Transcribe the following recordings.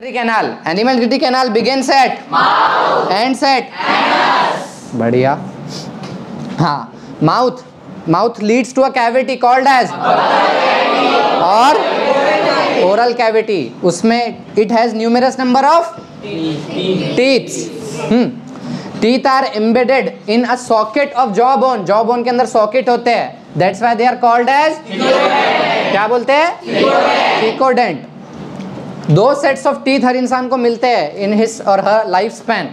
Canal एनिमल gritty canal begin set and set बढ़िया। हाँ mouth mouth leads to a cavity called as और oral cavity उसमें it has numerous number of teeth teeth are embedded in a socket of jaw bone jaw bone के अंदर socket होते हैं. That's why they are called as क्या बोलते हैं? इकोडेंट दो सेट्स ऑफ़ टीथ हर इंसान को मिलते हैं इन हिस और her life span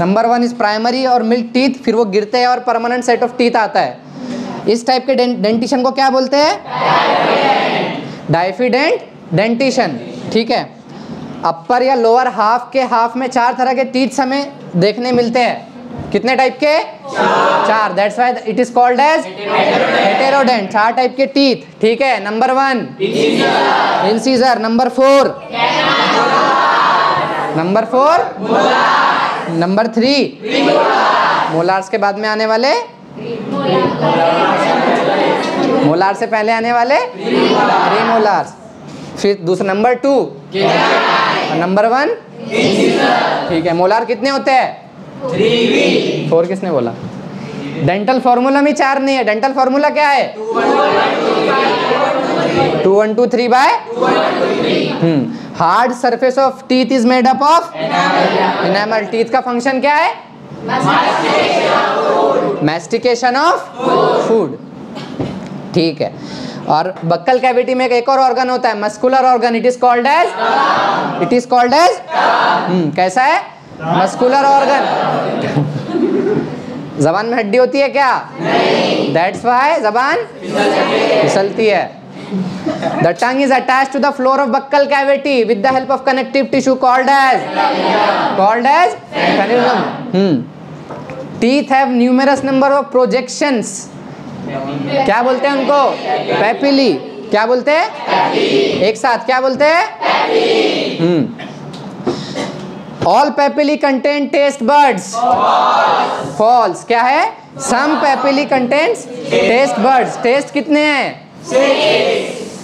number one is primary और मिल्क टीथ फिर वो गिरते हैं और परमानेंट सेट ऑफ़ टीथ आता है. इस टाइप के डेंटिशन को क्या बोलते हैं? डाइफिडेंट डेंटिशन ठीक है? अपर या लोअर हाफ़ के हाफ़ में चार तरह के टीथ्स हमें देखने मिलते हैं. कितने टाइप के? चार। That's why it is called as heterodont चार टाइप के टीथ ठीक है? Number one incisor number four number four number three molars के बाद में आने वाले? मोलार से पहले आने वाले? मोलार्स फिर दूसरा नंबर टू नंबर वन ठीक है। मोलार कितने होते हैं? फोर किसने बोला? डेंटल फॉर्मूला में चार नहीं है। डेंटल फॉर्मूला क्या है? Two one two three by hard surface of teeth is made up of enamel teeth का फ़ंक्शन क्या है? मैस्टिकेशन ऑफ़ फ़ूड ठीक है। और बक्कल कैविटी में एक, एक और ऑर्गन होता है। Muscular organ it is called as it is called as कैसा है? मस्कुलर ऑर्गन जबान में हड्डी होती है क्या दैट्स वाई जबान फिसलती है The tongue is attached to the floor of buccal cavity with the help of connective tissue called as called as. Hmm. Teeth have numerous number of projections. क्या बोलते हैं उनको पैपिली क्या बोलते हैं एक साथ क्या बोलते हैं हम्म all papillae contain taste buds false क्या है? Some papillae content taste buds taste कितने हैं?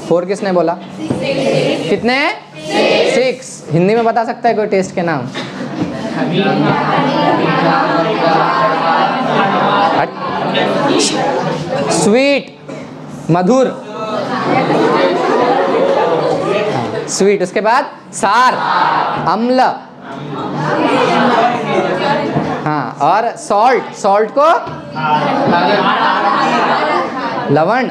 फोर किसने बोला? कितने हैं? सिक्स हिंदी में बता सकता है कोई टेस्ट के नाम? स्वीट मधुर। स्वीट उसके बाद सार। अम्ल। हाँ और सॉल्ट सॉल्ट को? लवण।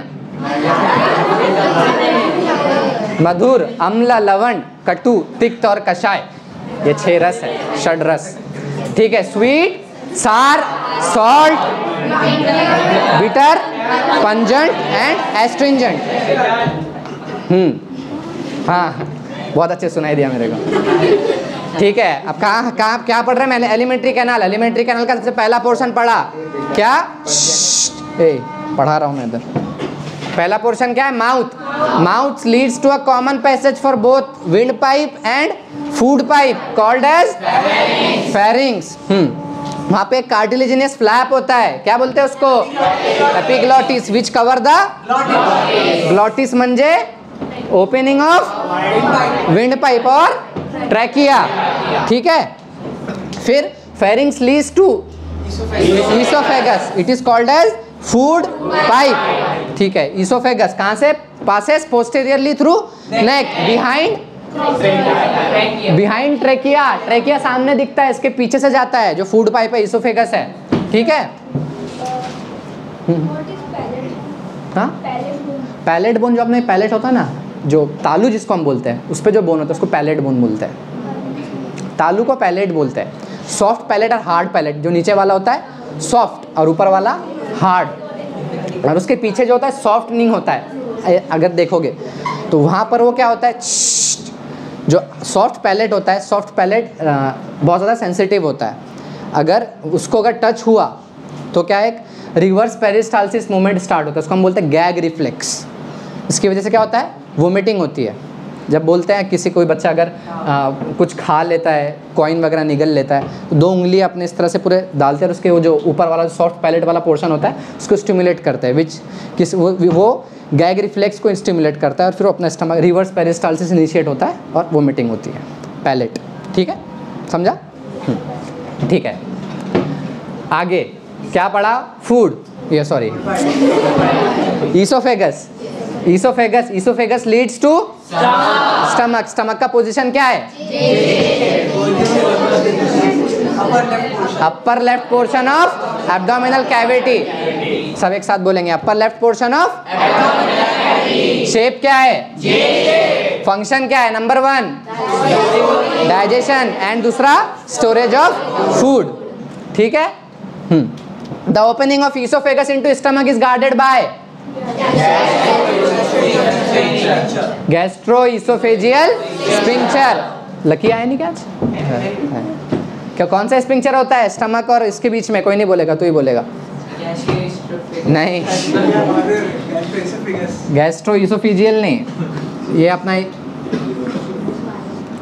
मधुर, अम्ल, लवण, कटु, तिक्त और कषाय। ये छह रस है, षड रस। ठीक है sweet sour salt bitter pungent and astringent hmm. हाँ बहुत अच्छे सुनाई दिया मेरे को। ठीक है, अब कहाँ कहाँ, क्या पढ़ रहे हैं? मैंने एलिमेंट्री कैनाल एलिमेंट्री कैनाल का सबसे पहला पोर्शन पढ़ा। क्या? ए, पढ़ा रहा हूँ मैं इधर। पहला पोर्शन क्या है? Mouth mouth leads to a common passage for both wind pipe and food pipe called as pharynx वहाँ पे कार्टिलेजिनियस फ्लैप होता है। क्या बोलते हैं उसको? Epiglottis which cover the glottis म्हणजे ओपनिंग ऑफ़ विंड पाइप और ट्रैकिया ठीक है? फिर pharynx leads to oesophagus it is called as food pipe ठीक है? ईसोफेगस कहाँ से? Passes posteriorly through neck behind behind trachea trachea सामने दिखता है इसके पीछे से जाता है जो फ़ूड पाइप है ईसोफेगस है। ठीक है? हाँ? पैलेट बोन जो अपने पैलेट होता है ना जो तालू जिसको हम बोलते हैं, उस पर जो बोन होता है, उसको पैलेट बोन बोलते हैं। तालू को पैलेट बोलते हैं। सॉफ्ट पैलेट और हार्ड पैलेट जो नीचे वाला होता है सॉफ्ट और ऊपर वाला हार्ड और उसके पीछे जो होता है सॉफ्ट निंग होता है। अगर देखोगे तो वहाँ पर वो क्या होता है जो सॉफ्ट पैलेट होता है सॉफ्ट पैलेट बहुत ज़्यादा सेंसिटिव होता है। अगर उसको अगर टच हुआ तो क्या एक रिवर्स पेरिस्टालसिस मूवमेंट स्टार्ट होता है। उसको हम बोलते हैं गैग रिफ्लेक्स इसकी वजह से क्या होता है वोमिटिंग होती है। जब बोलते हैं किसी कोई बच्चा अगर आ, कुछ खा लेता है कॉइन वगैरह निगल लेता है तो दो उंगली अपने इस तरह से पूरे डालते हैं और उसके वो जो ऊपर वाला सॉफ्ट पैलेट वाला पोर्शन होता है उसको स्टिमुलेट करते हैं विच किस वो, वो गैग रिफ्लेक्स को स्टिमुलेट करता है और फिर अपना स्टमक रिवर्स पेरिस्टालसिस इनिशिएट होता है और वोमिटिंग होती है। पैलेट ठीक है? समझा? हम्म, ठीक है। आगे क्या पढ़ा? फ़ूड ये sorry oesophagus oesophagus oesophagus leads to stomach stomach का पोजीशन क्या है? Upper left portion of abdominal cavity सब एक साथ बोलेंगे. Upper left portion of shape क्या है? फ़ंक्शन क्या है? नंबर वन डाइजेशन एंड दूसरा स्टोरेज ऑफ़ फ़ूड ठीक है? The opening of oesophagus into stomach is guarded by gastro oesophageal sphincter Lucky आया नहीं क्या? क्या कौन सा स्पिंक्चर होता है? स्टमक और इसके बीच में? कोई नहीं बोलेगा, तू ही बोलेगा। नहीं। गैस्ट्रो ईसोफेजियल नहीं। ये अपना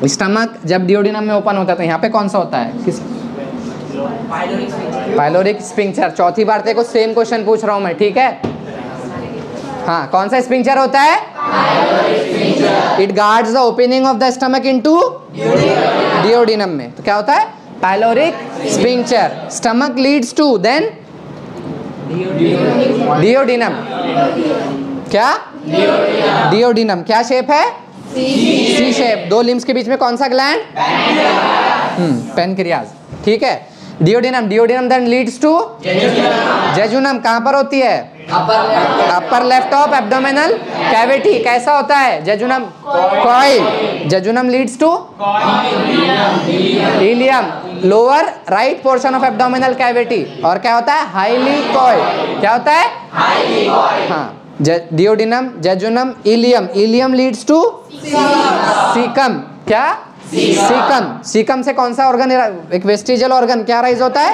स्टमक जब डिओडिनम में ओपन होता है तो यहाँ पे कौन सा होता है? किस पाइलोरिक स्पिंक्चर चौथी बार तेरे को सेम क्वेश्चन पूछ रहा हूँ मैं, ठीक है? हाँ कौन सा स्पिंक्चर होता है? It guards the opening of the stomach into duodenum में। तो क्या होता है? Pyloric sphincter stomach leads to then duodenum क्या? डिओडिनम क्या शेप है? सी शेप दो लिम्स के बीच में कौन सा ग्लैंड पेनक्रियाज ठीक है? Duodenum duodenum then leads to jejunum कहाँ पर होती है? Upper left of abdominal cavity कैसा होता है? Jejunum coil jejunum leads to ileum lower right portion of abdominal cavity और क्या होता है? हाईली कॉइल क्या होता है? हाँ. Duodenum jejunum ileum ileum leads to caecum क्या? सीकम सीकम से कौन सा ऑर्गन एक वेस्टिजल ऑर्गन क्या राइज होता है?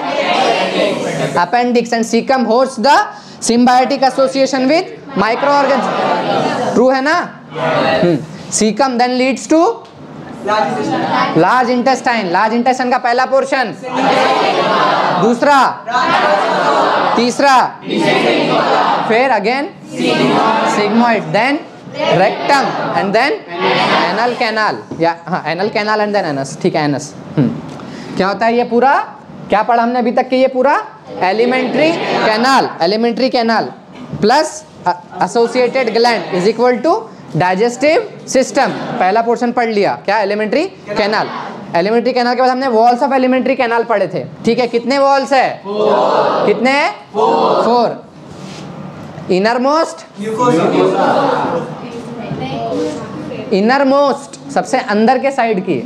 Appendix and caecum host the symbiotic association with micro organ true है ना? Caecum then leads to large intestine large intestine का पहला पोर्शन दूसरा. तीसरा. फिर again sigmoid then rectum and then anal canal या हाँ anal canal and then anus ठीक है एनस क्या होता है ये पूरा? क्या पढ़ा हमने अभी तक कि ये पूरा? Alimentary canal alimentary canal plus associated gland is equal to digestive system पहला पोर्शन पढ़ लिया. क्या? एलिमेंट्री कैनाल एलिमेंट्री कैनाल के बाद हमने वॉल्स ऑफ़ एलिमेंट्री कैनाल पढ़े थे. ठीक है कितने वॉल्स है? Four. कितने four inner most inner most सबसे अंदर के साइड की।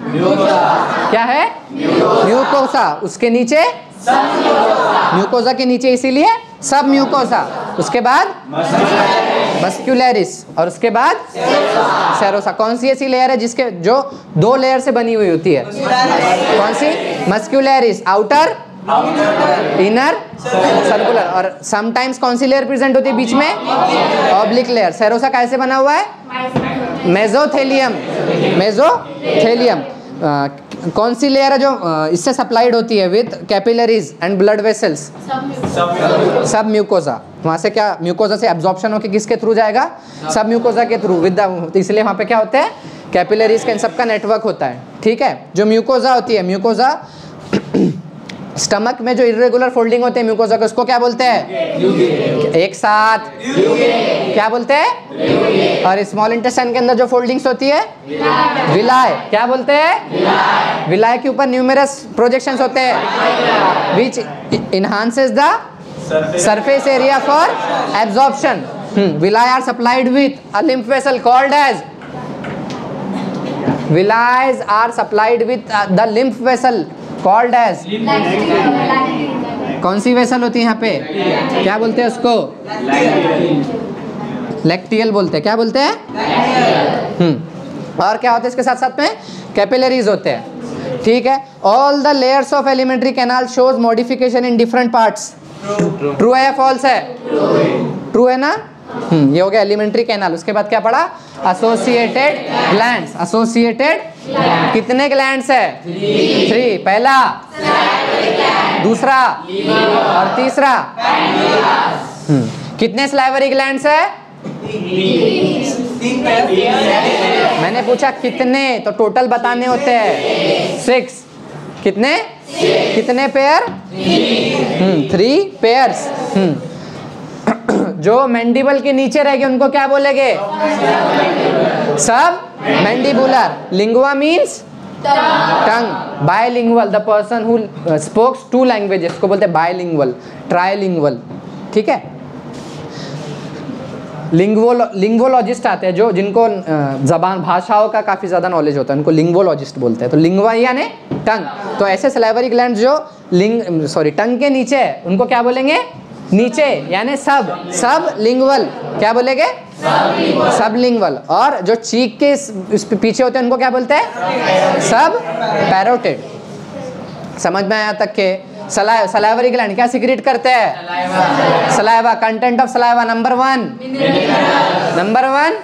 क्या है? म्यूकोसा उसके नीचे? म्यूकोसा के नीचे इसीलिए सब म्यूकोसा उसके बाद? मस्क्यूलरिस और उसके बाद? सेरोसा कौन सी ऐसी लेयर है जिसके जो दो लेयर से बनी हुई होती है? कौन सी? मस्क्यूलरिस आउटर इनर सर्कुलर और समटाइम्स कौन सी लेयर प्रेजेंट होती है बीच में? ऑब्लिक लेयर सेरोसा कैसे बना हुआ है? मेजोथेलियम मेजोथेलियम कौन सी लेयर है जो इससे सप्लाइड होती है with capillaries and blood vessels submucosa वहाँ से क्या म्यूकोजा से एब्जॉर्प्शन होकर किसके थ्रू जाएगा? सब म्यूकोजा के थ्रू विद इसलिए वहाँ पे क्या होते हैं? कैपिलरीज का इन सबका नेटवर्क होता है। ठीक है? जो म्यूकोजा होती है म्यूकोजा स्टमक में जो इरेगुलर फोल्डिंग होते हैं म्यूकोजा को उसको क्या बोलते हैं? एक साथ। क्या बोलते हैं? और स्मॉल इंटेस्टाइन के अंदर जो फोल्डिंग्स होती है विलाय क्या बोलते हैं? विलाय के ऊपर न्यूमेरस प्रोजेक्शंस होते हैं। Which enhances the surface area for hmm. villi are supplied with a lymph vessel called as villi are supplied with uh, the called as? कौन सी वेसल होती है यहाँ पे? क्या बोलते हैं उसको? लेक्टियल बोलते हैं। क्या बोलते हैं? हम्म। और क्या होते हैं इसके साथ साथ में? कैपिलरीज होते हैं। ठीक है? All the layers of alimentary canal shows modification in different parts true है या फॉल्स है? ट्रू है ना? ये हो गया एलिमेंट्री कैनाल। उसके बाद क्या पढ़ा? एसोसिएटेड ग्लैंड्स एसोसिएटेड कितने ग्लैंड्स है? थ्री पहला। दूसरा। और तीसरा। हम्म कितने स्लाइवरी ग्लैंड है? मैंने पूछा कितने? तो टोटल बताने होते हैं। सिक्स कितने? कितने पेयर थ्री पेयर्स जो मैंडिबल के नीचे रहेगी उनको क्या बोलेंगे? Submandibular lingua means tongue bilingual the person who spokes two languages को बोलते हैं बायलिंगुअल ट्रायलिंगुअल ठीक है? लिंगवोल लिंगवोलॉजिस्ट आते हैं जो, जिनको जबान, भाषाओं का काफ़ी ज़्यादा नॉलेज होता है, उनको लिंगवोलॉजिस्ट बोलते हैं। तो लिंगवा यानी टंग तो ऐसे सलाइवरी ग्लैंड जो लिंग सॉरी टंग के नीचे है, उनको क्या बोलेंगे? नीचे, यानी सब सब लिंगवल, क्या बोलेंगे? सब लिंगवल। और जो चीक के पीछे होते हैं, उनको क्या बोलते हैं? सब पैरोटेड। समझ में आया तक के? सला सलाइवरी ग्लैंड क्या सिक्रेट करते हैं? Saliva content of saliva number one number one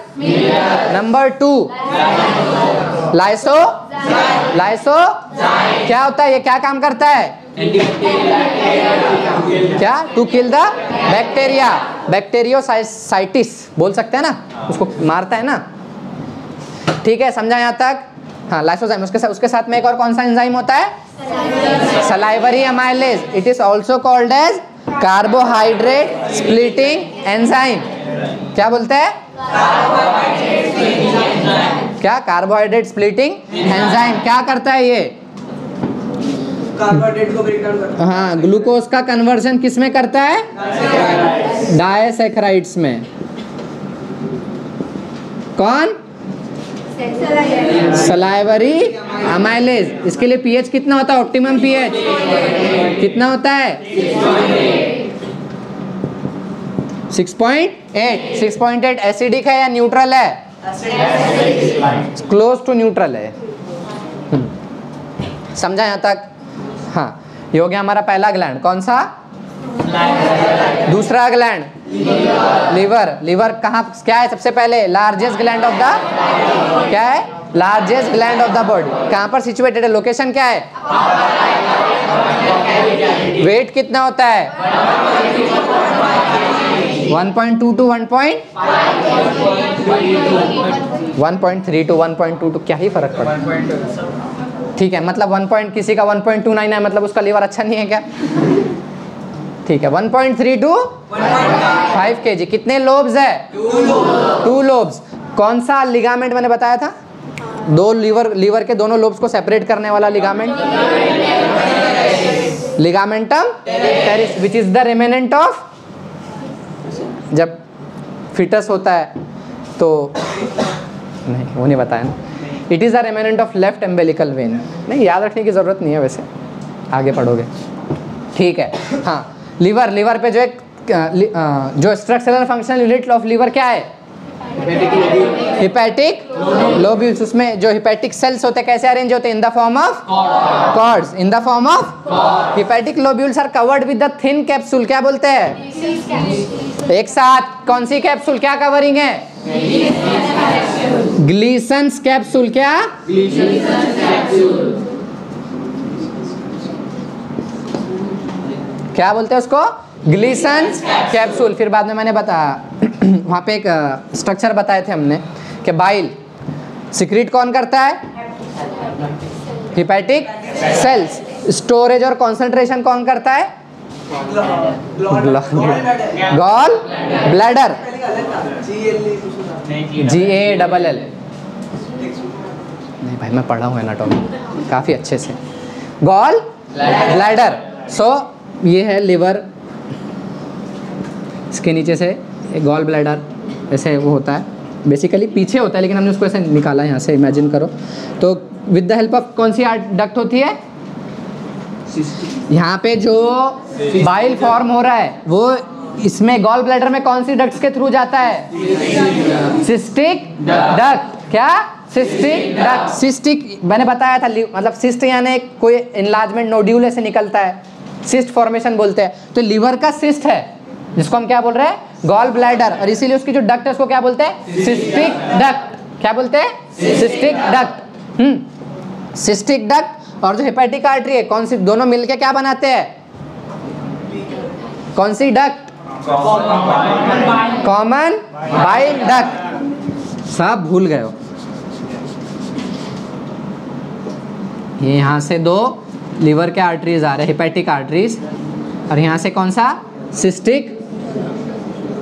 number two lyso? Lyso? क्या होता है? ये क्या काम करता है? क्या? To kill the bacteria. Bacteriocytes, बोल सकते हैं ना? उसको मारता है ना? ठीक है, समझा यहाँ तक? हाँ लाइसोजाइम। उसके साथ उसके साथ में एक और कौन सा एंजाइम होता है? Salivary amylase it is also called as carbohydrate splitting enzyme क्या बोलते हैं? क्या? कार्बोहाइड्रेट स्प्लिटिंग एंजाइम क्या करता है ये? कार्बोहाइड्रेट को ब्रेक डाउन करता हाँ। ग्लूकोज का कन्वर्जन किसमें करता है? डायसेक्राइड्स में। कौन? सलाइवरी अमाइलेज इसके लिए पीएच कितना होता है? ऑप्टिमम पीएच कितना होता है? 6.8 6.8 एसिडिक है या न्यूट्रल है? क्लोज टू न्यूट्रल है। हम्म। समझा यहाँ तक? हाँ। ये हो गया हमारा पहला ग्लैंड कौन सा? दूसरा ग्लैंड लीवर लीवर कहाँ क्या है सबसे पहले? लार्जेस्ट ग्लैंड ऑफ़ द क्या है? Largest gland of the body कहाँ पर सिचुएटेड है? लोकेशन क्या है? वेट कितना होता है? 1.2 टू 1. 1.3 टू 1.2 क्या ही फ़र्क पड़ा? ठीक है मतलब 1 पॉइंट किसी का 1.29 है मतलब उसका लीवर अच्छा नहीं है क्या? ठीक है 1.3 टू 5 के जी कितने लोब्स है? टू लोब्स कौन सा लिगामेंट मैंने बताया था? दो लीवर लीवर के दोनों लोब्स को सेपरेट करने वाला ligament ligamentum teres which is the remnant of जब फिटस होता है तो नहीं, वो नहीं बताया ना। It is are remnant of left umbilical vein नहीं, याद रखने की ज़रूरत नहीं है वैसे। आगे पढ़ोगे। ठीक है। हाँ लीवर लीवर पे जो एक जो structural functional unit of liver क्या है? हिपैटिक लोब्यूल्स उसमें जो हिपैटिक सेल्स होते हैं, कैसे अरेंज होते हैं? In the form of cords in the form of hepatic lobules are covered with the thin capsule क्या बोलते हैं? एक साथ। कौन सी कैप्सूल क्या कवरिंग है? ग्लीसन्स कैप्सूल क्या? क्या बोलते हैं उसको? ग्लीसन्स कैप्सूल फिर बाद में मैंने बताया। वहाँ पे एक स्ट्रक्चर बताए थे हमने कि बाइल सिक्रीट कौन करता है? हिपैटिक सेल्स स्टोरेज और कंसंट्रेशन कौन करता है? Gall bladder G A double L नहीं भाई, मैं पढ़ा हूँ एनाटॉमी काफ़ी अच्छे से। गॉल ब्लैडर सो ये है लिवर इसके नीचे से गॉल ब्लैडर ऐसे वो होता है। बेसिकली पीछे होता है, लेकिन हमने उसको ऐसे निकाला यहाँ से इमेजिन करो। तो विद द हेल्प ऑफ़ कौन सी डक्ट होती है? यहाँ पे जो बाइल फॉर्म हो रहा है, वो इसमें गॉल ब्लैडर में कौन सी डक्ट्स के थ्रू जाता है? सिस्टिक डक्ट क्या? सिस्टिक डक्ट सिस्टिक मैंने बताया था मतलब सिस्ट यानी कोई इनलार्जमेंट नोड्यूल ऐसे निकलता है। सिस्ट फॉर्मेशन बोलते हैं। तो लीवर का सिस्ट है। जिसको हम क्या बोल रहे हैं? गॉल ब्लैडर और इसीलिए उसकी जो डक्ट है, उसको क्या बोलते हैं? सिस्टिक डक्ट क्या बोलते हैं? डक्ट हम्म। और जो आर्टरी है, कौन सी, दोनों मिलके क्या बनाते हैं? कौन सी डक्ट कॉमन बाइल डक्ट सब भूल गए हो। ये यहाँ से दो लीवर के आर्टरीज आ रहे हैं हिपैटिक आर्टरीज और यहाँ से कौन सा? सिस्टिक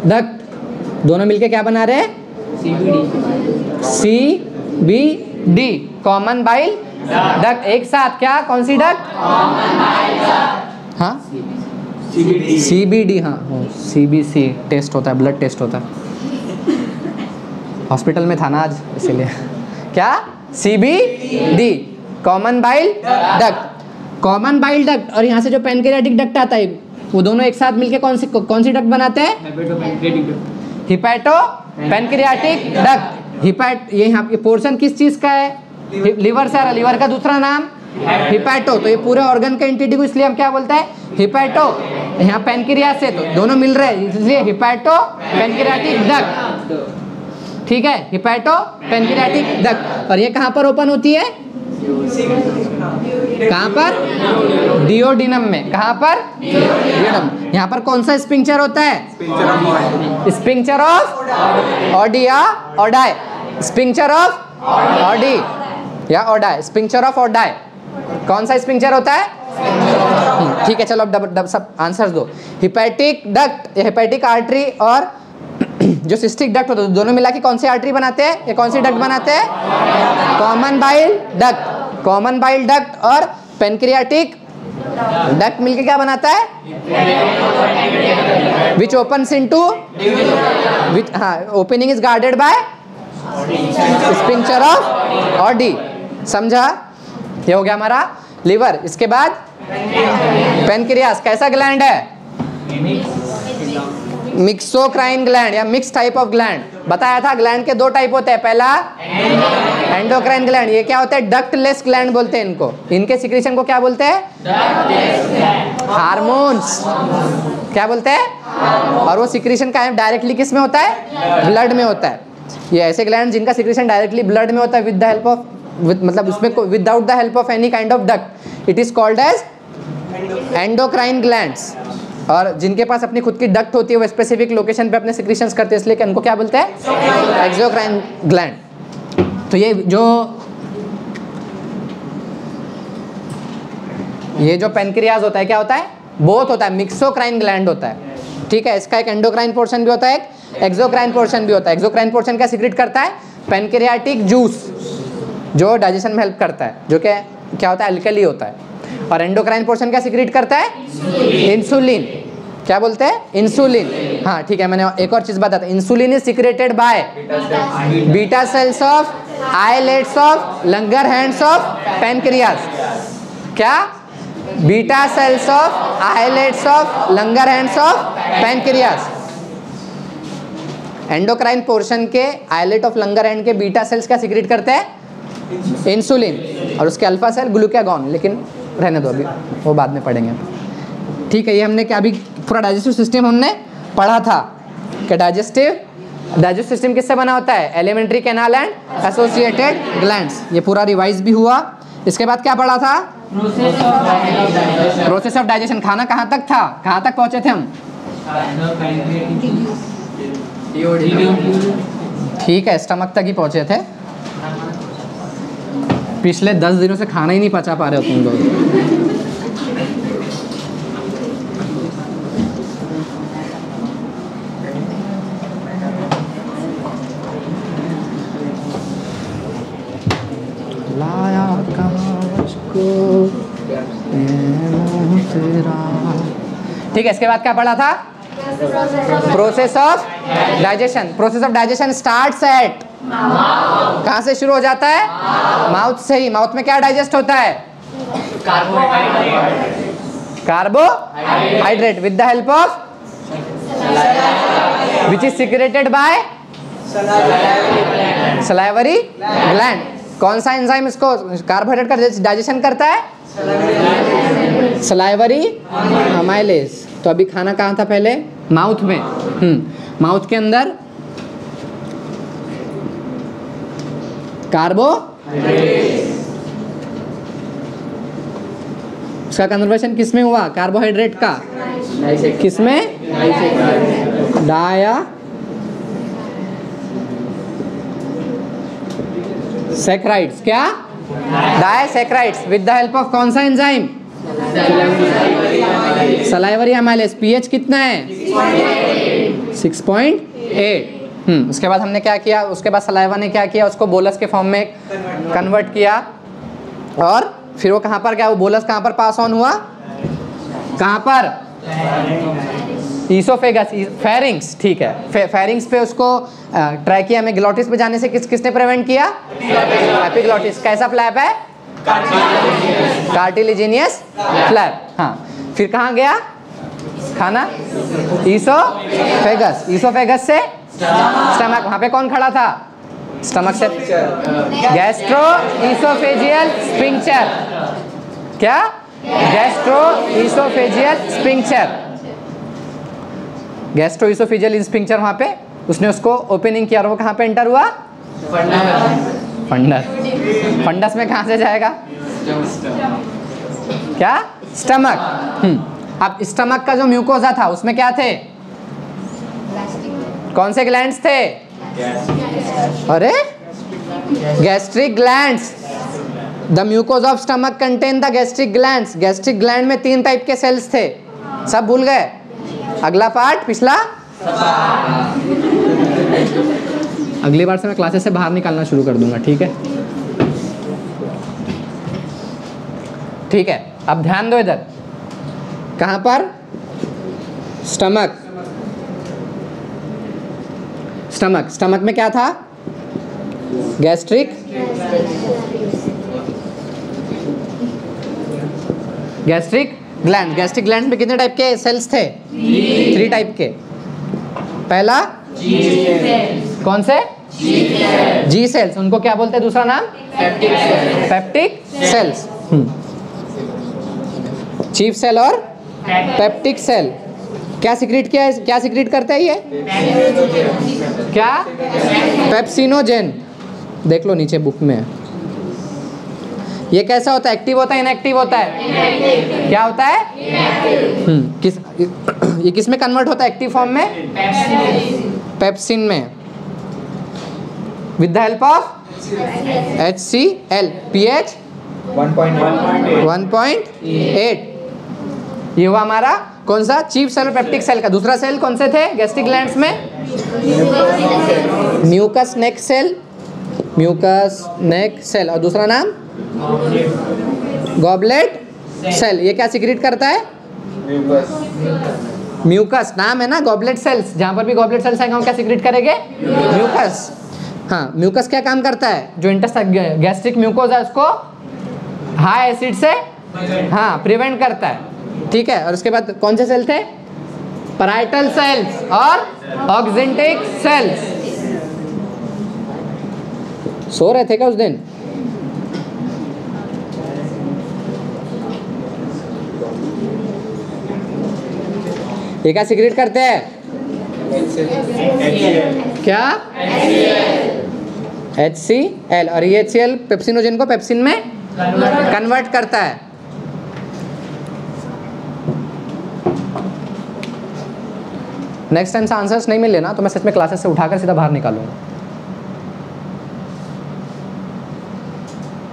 डक्ट दोनों मिलके क्या बना रहे हैं? C B D common bile duct एक साथ क्या? कौन सी डक्ट हाँ? सी बी डी हाँ। सी बी सी टेस्ट होता है ब्लड टेस्ट होता है। हॉस्पिटल में था ना आज, इसीलिए। क्या? C B D common bile duct common bile duct और यहाँ से जो पेनक्रियाटिक डक्ट आता है वो दोनों एक साथ मिलके कौन सी कौन सी डक्ट बनाते हैं? हिपैटो पेनक्रियाटिक डक्ट हिपैट ये यहाँ ये पोर्शन किस चीज़ का है? लीवर से आ रहा का दूसरा नाम? हिपैटो तो ये पूरे ऑर्गन के एंटिटी को इसलिए हम क्या बोलते हैं? हिपैटो यहाँ पेनक्रियास से तो दोनों मिल रहे हैं। इसलिए हिपैटो पेनक्रियाटिक डक्ट ठीक है? हिपैटो पेनक्रियाटिक डक्ट और ये कहाँ पर ओपन होती है? कहाँ पर? डिओडिनम में। कहाँ पर? डिओडिनम यहाँ पर कौन सा स्पिंक्चर होता है? Sphincter of Oddi Oddi sphincter of Oddi या ऑडाई स्पिंक्चर ऑफ़ ऑडाई कौन सा स्पिंक्चर होता है? ठीक है चलो अब डब, डब, सब आंसर्स दो। हिपैटिक डक्ट हिपैटिक आर्टरी और जो सिस्टिक डक्ट होता है दोनों मिला के कौन सी आर्टरी बनाते हैं? या कौन सी डक्ट बनाते हैं? Common bile duct common bile duct और पेनक्रियाटिक डक्ट मिलके क्या बनाता है? विच ओपन इनटू विच हाँ opening is guarded by sphincter of Oddi समझा? ये हो गया हमारा लिवर इसके बाद पेनक्रियास कैसा ग्लैंड है? मिक्सोक्राइन ग्लैंड या मिक्स टाइप ऑफ़ ग्लैंड बताया था ग्लैंड के दो टाइप होते हैं। पहला एंडोक्राइन ग्लैंड ये क्या होता है? डक्टलेस ग्लैंड बोलते हैं इनको। इनके सिक्रीशन को क्या बोलते हैं? हार्मोन्स क्या बोलते हैं? और वो सिक्रेशन का डायरेक्टली किसमें होता है? ब्लड में होता है। ये ऐसे ग्लैंड जिनका सिक्रेशन डायरेक्टली ब्लड में होता है विद द हेल्प ऑफ़ मतलब उसमें without the help of any kind of duct it is called as endocrine glands और जिनके पास अपनी खुद की डक्ट होती है, वो स्पेसिफिक लोकेशन पे अपने सिक्रीशंस करते हैं, इसलिए उनको क्या बोलते हैं? एक्सोक्राइन ग्लैंड तो ये जो ये जो पेनक्रियाज होता है, क्या होता है? बोथ होता है मिक्सोक्राइन ग्लैंड होता है. ठीक है, इसका एक एंडोक्राइन पोर्शन भी होता है, एक एक्सोक्राइन पोर्शन भी होता है. एक्सोक्राइन पोर्शन क्या सिक्रेट करता है? पेनक्रियाटिक जूस जो डाइजेशन में हेल्प करता है, जो कि क्या होता है? अल्कली होता है. और एंडोक्राइन पोर्शन क्या सिक्रेट करता है? इंसुलिन क्या बोलते हैं? इंसुलिन हाँ ठीक है, मैंने एक और चीज़ बता था। Insulin is secreted by beta cells of islets of Langerhans of pancreas क्या? Beta cells of islets of Langerhans of pancreas endocrine portion के आईलेट ऑफ़ लंगर हैंड के बीटा सेल्स क्या सिक्रेट करते हैं? इंसुलिन और उसके अल्फ़ा सेल ग्लूकागॉन लेकिन रहने दो अभी वो बाद में पढ़ेंगे। ठीक है ये हमने क्या अभी पूरा डाइजेस्टिव सिस्टम हमने पढ़ा था कि डाइजेस्टिव डाइजेस्टिव सिस्टम किससे बना होता है? Alimentary canal and associated glands ये पूरा रिवाइज भी हुआ। इसके बाद क्या पढ़ा था? प्रोसेस ऑफ़ डाइजेशन खाना कहाँ तक था? कहाँ तक पहुँचे थे हम? ठीक है स्टमक तक ही पहुँचे थे। पिछले दस दिनों से खाना ही नहीं पचा पा रहे हो तुम लोग लाया कहाँ मुझको ये मुँह तेरा ठीक है, इसके बाद क्या पढ़ा था? Process of digestion process of digestion start at कहाँ से शुरू हो जाता है? माउथ से ही। माउथ में क्या डाइजेस्ट होता है? Carbohydrate with the help of which is secreted by salivary gland कौन सा एंजाइम इसको कार्बोहाइड्रेट का डाइजेशन करता है? सलाइवरी? अमाइलेज तो अभी खाना कहाँ था पहले? माउथ में। हम्म माउथ के अंदर? कार्बो? उसका कन्वर्शन किसमें हुआ? कार्बोहाइड्रेट का? किसमें? डाया। सेक्राइड्स क्या? Disaccharides with the help of कौन सा एंजाइम सलाइवरी एमाइलेस पीएच कितना है? 6.8 हम्म उसके बाद हमने क्या किया? उसके बाद सलाइवा ने क्या किया? उसको बोलस के फॉर्म में कन्वर्ट किया। और फिर वो कहाँ पर गया? वो बोलस कहाँ पर पास ऑन हुआ? कहाँ पर? ईसोफेगस फेरिंग्स ठीक है। फेरिंग्स पे उसको ट्रैकिया में ग्लोटिस पे जाने से किस, किसने प्रिवेंट किया? एपिग्लोटिस कैसा फ्लैप है? कार्टिलिजीनियस फ्लैप हाँ। फिर कहाँ गया? खाना? ईसोफेगस ईसोफेगस से? स्टमक वहाँ पे कौन खड़ा था? स्टमक से? गैस्ट्रो ईसोफेजियल स्पिंक्चर क्या? Gastro oesophageal sphincter gastro oesophageal sphincter वहाँ पे? उसने उसको ओपनिंग किया और वो कहाँ पे एंटर हुआ? फंडस। फंडस में कहाँ से जाएगा? क्या? स्टमक। हम्म। अब स्टमक का जो म्यूकोजा था, उसमें क्या थे? कौन से ग्लैंड्स थे? अरे! Gastric glands. The mucosa of stomach contain the gastric glands. Gastric gland में तीन टाइप के सेल्स थे। सब भूल गए? अगला पार्ट, पिछला? अगली बार से मैं क्लासेस से बाहर निकालना शुरू कर दूँगा, ठीक है? ठीक है, अब ध्यान दो इधर। कहाँ पर? स्टमक स्टमक स्टमक में क्या था? Gastric gastric gland gastric gland में कितने टाइप के सेल्स थे? थ्री टाइप के। पहला? कौन से? जी सेल्स उनको क्या बोलते हैं? दूसरा नाम? पेप्टिक सेल्स चीफ सेल और पेप्टिक सेल क्या सिक्रेट किया है? क्या सिक्रेट करते हैं ये? क्या? पेप्सिनोजेन देख लो नीचे बुक में। ये कैसा होता है? एक्टिव होता है? इनएक्टिव होता है? क्या होता है? हम्म किस ये किसमें कन्वर्ट होता है? एक्टिव फॉर्म में? पेप्सिन में with the help of H C L P H 1.8 ये हुआ हमारा कौन सा? चीफ सेल पेप्टिक सेल का। दूसरा सेल कौन से थे? गैस्ट्रिक ग्लैंड्स में? Mucus neck cell mucus neck cell और दूसरा नाम? गॉबलेट सेल ये क्या सिक्रेट करता है? म्यूकस नाम है ना गॉबलेट सेल्स जहाँ पर भी गॉबलेट सेल्स आएँगे क्या सिक्रेट करेंगे? म्यूकस हाँ म्यूकस क्या काम करता है? जो इंटस्ट गैस्ट्रिक म्यूकोज है उसको हाई एसिड से हाँ प्रिवेंट करता है। ठीक है और उसके बाद कौन से सेल थे? पराइटल सेल्स और ऑक्जेंटिक सेल्स सो रहे थे क्या उस दिन? ये क्या सिक्रेट करते हैं। क्या? एच सी एल और ये एच सी एल पेप्सिनोजन को पेप्सिन में कन्वर्ट करता है। नेक्स्ट टाइम से आंसर्स नहीं मिले ना तो मैं सच में क्लासेस से उठाकर सीधा बाहर निकालूँगा।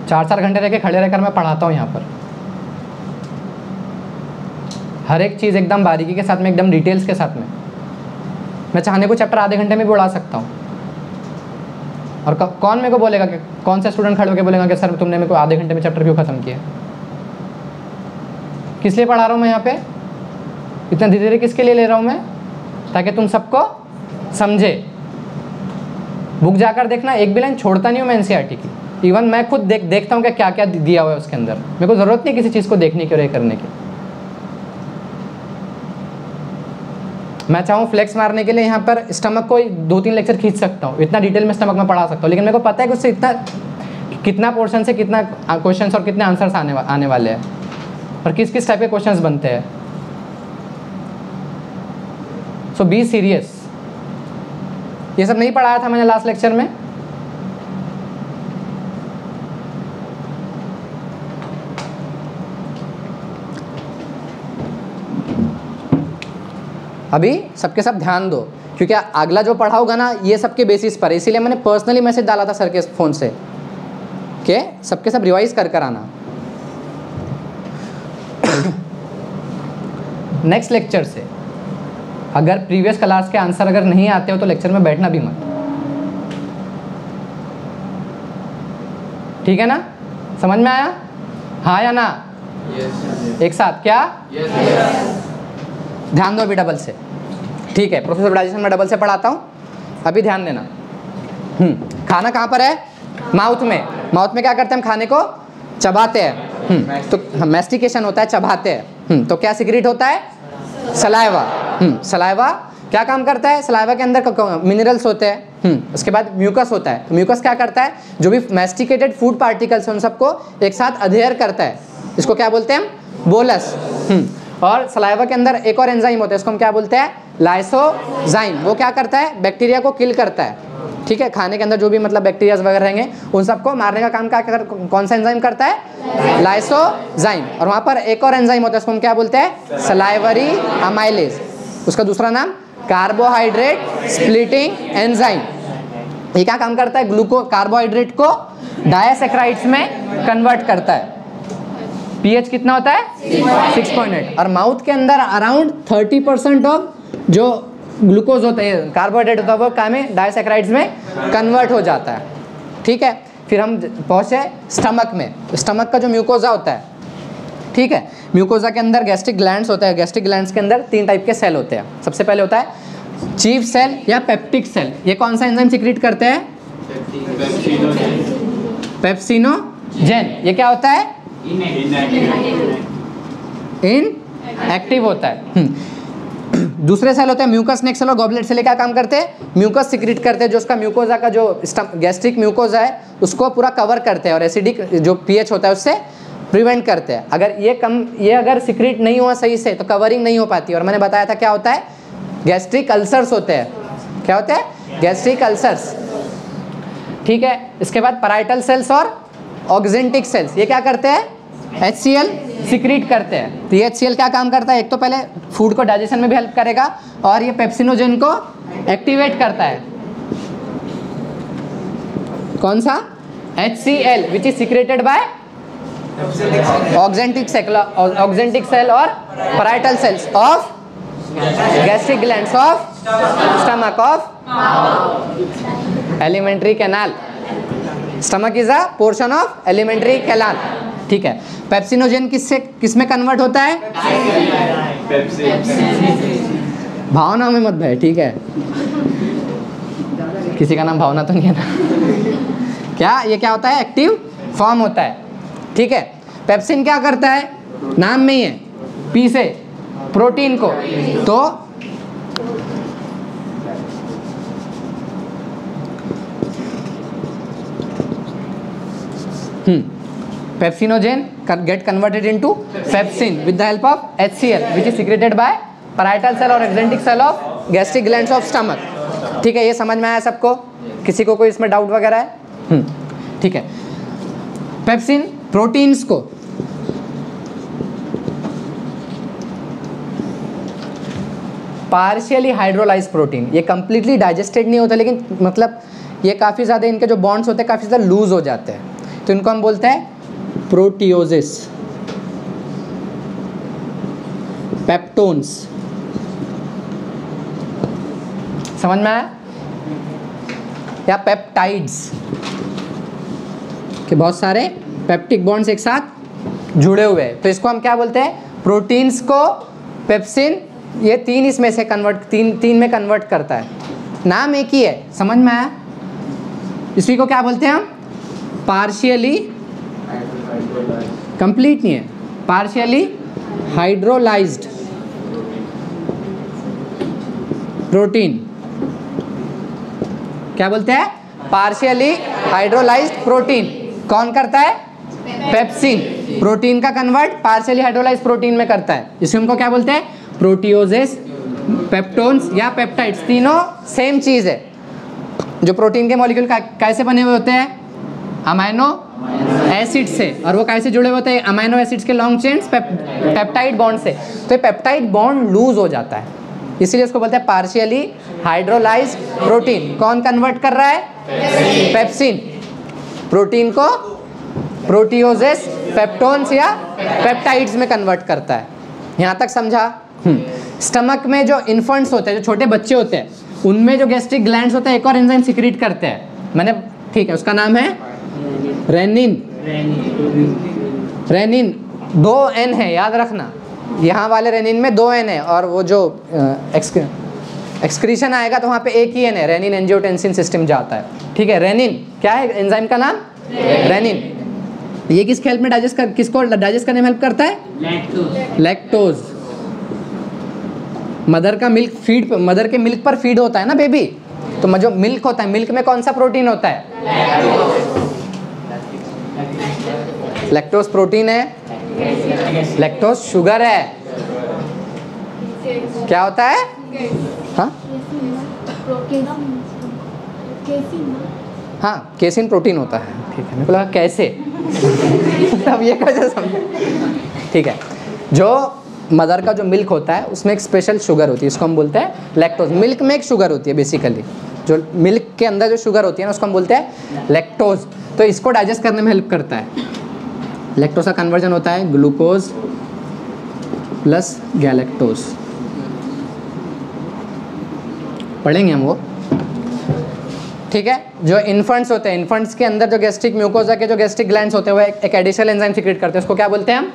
चार चार घंटे रह के खड़े रहकर मैं पढ़ाता हूँ यहाँ पर। हर एक चीज़ एकदम बारीकी के साथ में, एकदम डिटेल्स के साथ में। मैं चाहने को चैप्टर आधे घंटे में भी उड़ा सकता हूँ। और कौन मेरे को बोलेगा कि, कौन सा स्टूडेंट खड़े होकर बोलेगा कि, सर, तुमने मेरे को आधे घंटे में चैप्टर क्यों ख़त्म किया? किस लिए पढ़ा रहा हूँ मैं यहाँ पे? इतना धीरे धीरे किसके लिए ले रहा हूँ मैं? ताकि तुम सबको समझे। बुक जाकर देखना, एक भी लाइन छोड़ता नहीं हूँ मैं एन की। इवन मैं खुद देख, देखता हूँ कि क्या क्या दिया हुआ है उसके अंदर। मेरे को ज़रूरत नहीं किसी चीज़ को देखने की और ये करने की। मैं चाहूँ फ्लेक्स मारने के लिए यहाँ पर स्टमक को दो तीन लेक्चर खींच सकता हूँ। इतना डिटेल में स्टमक में पढ़ा सकता हूँ। लेकिन मेरे को पता है कि उससे इतना कितना पोर्शन से कितना क्वेश्चन और कितने आंसर्स आने वा, आने वाले हैं। और किस किस टाइप के क्वेश्चन बनते हैं। सो बी सीरियस ये सब नहीं पढ़ाया था मैंने लास्ट लेक्चर में। अभी सबके सब ध्यान दो क्योंकि अगला जो पढ़ा होगा ना ये सबके बेसिस पर है। इसीलिए मैंने पर्सनली मैसेज डाला था सर के फ़ोन से कि सबके सब रिवाइज कर कर आना। नेक्स्ट लेक्चर से अगर प्रीवियस क्लास के आंसर अगर नहीं आते हो तो लेक्चर में बैठना भी मत। ठीक है ना? समझ में आया? हाँ या ना? Yes, एक साथ क्या? ध्यान दो अभी डबल से। ठीक है प्रोफेसर राजेशन मैं डबल से पढ़ाता हूँ। अभी ध्यान देना। हम्म, खाना कहाँ पर है? माउथ में। माउथ में क्या करते हैं हम खाने को? चबाते हैं। हम्म, तो मैस्टिकेशन होता है चबाते हैं। हम्म, तो क्या सिक्रेट होता है? सलाइवा सलाइवा क्या काम करता है? सलाइवा के अंदर मिनरल्स होते हैं। उसके बाद म्यूकस होता है। म्यूकस क्या करता है? जो भी मेस्टिकेटेड फ़ूड पार्टिकल्स हैं उन सबको एक साथ अधेयर करता है। इसको क्या बोलते हैं? बोलस और सलाइवा के अंदर एक और एंजाइम होता है इसको हम क्या बोलते हैं? लाइसोजाइम वो क्या करता है? बैक्टीरिया को किल करता है। ठीक है? खाने के अंदर जो भी मतलब बैक्टीरियाज वगैरह रहेंगे उन सबको मारने का काम क्या कर, कौन सा एंजाइम करता है? लाइसोजाइम और वहाँ पर एक और एंजाइम होता है उसको हम क्या बोलते हैं? सलाइवरी अमाइलेज उसका दूसरा नाम कार्बोहाइड्रेट स्प्लिटिंग एंजाइम ये क्या काम करता है? ग्लूको कार्बोहाइड्रेट को डायसेक्राइड्स में कन्वर्ट करता है। पीएच कितना होता है? 6.8 और माउथ के अंदर अराउंड 30 परसेंट ऑफ़ जो ग्लूकोज होते हैं कार्बोहाइड्रेट होता है वो क्या में डायसेक्राइड्स में कन्वर्ट हो जाता है। ठीक है? फिर हम पहुँचे स्टमक में। स्टमक का जो म्यूकोजा होता है ठीक है? म्यूकोजा के अंदर गैस्ट्रिक ग्लैंड होते हैं। गैस्ट्रिक ग्लैंड के अंदर तीन टाइप के सेल होते हैं। सबसे पहले होता है चीफ सेल या पेप्टिक सेल ये कौन सा एंजाइम सिक्रीट करते हैं? पेप्सिनोजेन ये क्या होता है? इन एक्टिव होता है। हम्म। दूसरे सेल होते हैं म्यूकस नेक्स्ट सेल और गॉबलेट सेल क्या काम करते हैं। म्यूकस सिक्रिट करते हैं, जो उसका म्यूकोजा का जो गैस्ट्रिक म्यूकोजा है, उसको पूरा कवर करते हैं और एसिडिक जो पीएच होता है, उससे प्रिवेंट करते हैं। अगर ये कम, ये अगर सिक्रिट नहीं हुआ सही से तो कवरिंग नहीं हो पाती। और मैंने बताया था, क्या होता है? गैस्ट्रिक अल्सर्स होते हैं। क्या होते हैं? गैस्ट्रिक अल्सर्स ठीक है, इसके बाद पराइटल सेल्स और ऑक्जेंटिक सेल्स ये क्या करते हैं? एच सी एल सिक्रीट करते हैं। तो ये एच सी एल क्या काम करता है? एक तो पहले फ़ूड को डाइजेशन में भी हेल्प करेगा और ये पेप्सिनोजेन को एक्टिवेट करता है। कौन सा? H C L which is secreted by oxyntic cell oxyntic cell और parietal cells of gastric glands of stomach of alimentary canal stomach is a portion of alimentary canal ठीक है? पेप्सिनोजेन किससे किसमें कन्वर्ट होता है? भावना में मत भाई ठीक है? किसी का नाम भावना तो नहीं है ना? क्या? ये क्या होता है? एक्टिव फॉर्म होता है। ठीक है? पेप्सिन क्या करता है? नाम में ही है। पी से। प्रोटीन को। तो pepsinogen get converted into pepsin with the help of HCl which is secreted by parietal cell or exentic cell of gastric glands of stomach. ठीक है ये समझ में आया सबको? किसी को कोई इसमें डाउट वगैरह है? हम्म, ठीक है। पेप्सिन प्रोटीन्स को पार्शियली हाइड्रोलाइज प्रोटीन ये कंप्लीटली डाइजेस्टेड नहीं होता लेकिन मतलब ये काफ़ी ज़्यादा इनके जो बॉन्ड्स होते हैं काफ़ी ज़्यादा लूज हो जाते हैं। तो इनको हम बोलते हैं प्रोटियोजिस पेप्टोन्स। समझ में आया? या पेप्टाइड्स, के बहुत सारे पेप्टिक बॉन्ड्स एक साथ जुड़े हुए हैं। तो इसको हम क्या बोलते हैं? प्रोटीन्स को पेप्सिन, ये तीन इसमें से कन्वर्ट तीन तीन में कन्वर्ट करता है। नाम एक ही है, समझ में आया? इसी को क्या बोलते हैं हम? पार्शियली कंप्लीट नहीं है। पार्शियली हाइड्रोलाइज्ड प्रोटीन क्या बोलते हैं? पार्शियली हाइड्रोलाइज्ड प्रोटीन कौन करता है? पेप्सिन प्रोटीन का कन्वर्ट पार्शियली हाइड्रोलाइज्ड प्रोटीन में करता है। इसको हमको क्या बोलते हैं? प्रोटियोजेस पेप्टोन्स या पेप्टाइड्स तीनों सेम चीज़ है। जो प्रोटीन के मॉलिक्यूल कैसे बने हुए होते हैं? अमाइनो एसिड से। और वो कैसे जुड़े होते हैं? अमाइनो एसिड्स के लॉन्ग चेन्स पेप्टाइड बॉन्ड से। तो ये पेप्टाइड बॉन्ड लूज हो जाता है। इसीलिए उसको बोलते हैं पार्शियली हाइड्रोलाइज प्रोटीन कौन कन्वर्ट कर रहा है? पेप्सिन प्रोटीन को प्रोटियोजेस पेप्टोन्स या पेप्टाइड्स में कन्वर्ट करता है। यहाँ तक समझा? स्टमक में जो इन्फेंट्स होते हैं, जो छोटे बच्चे होते हैं, उनमें जो गैस्ट्रिक ग्लैंड्स होते हैं, एक और एंजाइम सिक्रीट करते हैं। मैंने ठीक है, उसका नाम है रेनिन। रेनिन दो एन है याद रखना। यहाँ वाले रेनिन में दो एन है और वो जो एक्सक्रीशन आएगा तो वहाँ पे एक ही एन है। रेनिन एंजियोटेंसिन सिस्टम जाता है। ठीक है रेनिन क्या है एंजाइम का नाम? रेनिन। ये किस हेल्प में डाइजेस्ट कर किसको डाइजेस्ट करने में हेल्प करता है? लैक्टोज मदर का मिल्क फ़ीड मदर के मिल्क पर फ़ीड होता है ना बेबी तो जो मिल्क होता है मिल्क में कौन सा प्रोटीन होता है? लैक्टोज प्रोटीन है? लैक्टोज शुगर है। क्या होता है? हाँ? हाँ केसिन प्रोटीन होता है। ठीक है मेरे को लगा कैसे? अब ये कैसे समझ? ठीक है। जो मदर का जो मिल्क होता है उसमें एक स्पेशल शुगर होती है इसको हम बोलते हैं लैक्टोज मिल्क में एक शुगर होती है बेसिकली जो मिल्क के अंदर जो शुगर होती है ना उसको हम बोलते हैं लैक्टोज तो इसको डाइजेस्ट करने में हेल्प करता है। लैक्टोज का कन्वर्जन होता है ग्लूकोज प्लस गैलेक्टोज पढ़ेंगे हम वो। ठीक है? जो इन्फेंट्स होते हैं इन्फेंट्स के अंदर जो गैस्ट्रिक म्यूकोजा के जो गैस्ट्रिक ग्लैंड्स होते हैं, वो एक एडिशनल एंजाइम सीक्रेट करते हैं। उसको क्या बोलते हैं हम?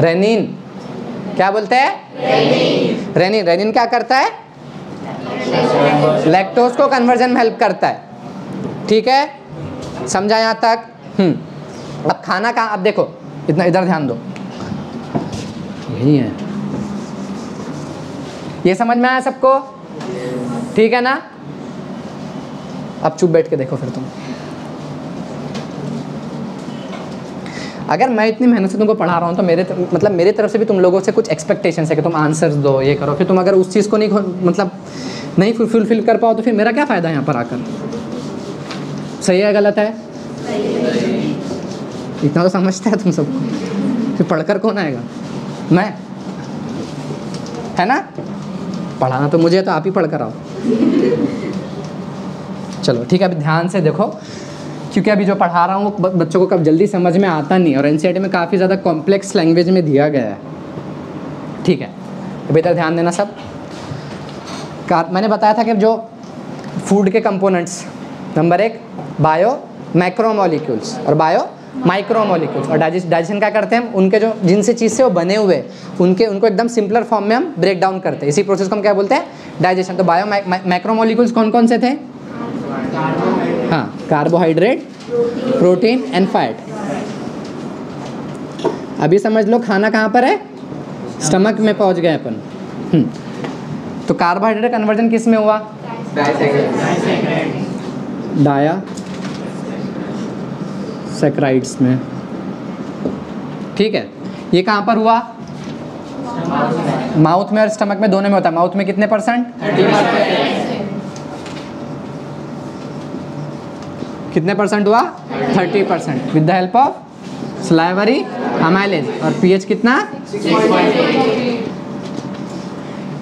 रेनिन क्या बोलते हैं? रेनिन रेनिन क्या करता है? लैक्टोज को कन्वर्जन में हेल्प करता है। ठीक है? समझा यहाँ तक? हम्म। अब खाना कहाँ अब देखो, इतना इधर ध्यान दो। यही है। ये समझ में आया सबको? ठीक है ना? अब चुप बैठ के देखो फिर तुम। अगर मैं इतनी मेहनत से तुमको पढ़ा रहा हूँ तो मेरे मतलब मेरे तरफ़ से भी तुम लोगों से कुछ एक्सपेक्टेशन है कि तुम आंसर्स दो, ये करो। फिर तुम अगर उस चीज़ को नहीं मतलब नहीं फुलफिल कर पाओ तो फिर मेरा क्या फ़ायदा है यहाँ पर आकर? सही है गलत है? इतना तो समझता है तुम सबको। फिर पढ़कर कौन आएगा? मैं? है ना? पढ़ाना तो मुझे तो आप ही पढ़ कर आओ। चलो ठीक है अभी ध्यान से देखो। क्योंकि अभी जो पढ़ा रहा हूँ वो बच्चों को कब जल्दी समझ में आता नहीं और एन में काफ़ी ज़्यादा कॉम्प्लेक्स लैंग्वेज में दिया गया है। ठीक है बेहतर ध्यान देना सब। मैंने बताया था कि जो फ़ूड के कंपोनेंट्स नंबर एक बायो मैक्रोमोलिक्यूल्स और बायो माइक्रोमोलिक्यूल्स। और डाइजेशन क्या करते हैं हम? उनके जो जिनसे चीज़ से वो बने हुए उनके उनको एकदम सिंपलर फॉर्म में हम ब्रेक डाउन करते हैं। इसी प्रोसेस को हम क्या बोलते हैं? डाइजेशन तो बायो मैक्रोमोलिक्यूल्स कौन कौन से थे? हाँ कार्बोहाइड्रेट प्रोटीन एंड फैट अभी समझ लो खाना कहाँ पर है? स्टमक में पहुँच गए अपन। हम्म। तो कार्बोहाइड्रेट कन्वर्जन किसमें हुआ? डाया सेक्राइड्स में। ठीक है? ये कहाँ पर हुआ? माउथ में और स्टमक में, दोनों में होता है। माउथ में कितने परसेंट? कितने परसेंट हुआ? Thirty percent. With the help of salivary amylase और पीएच कितना?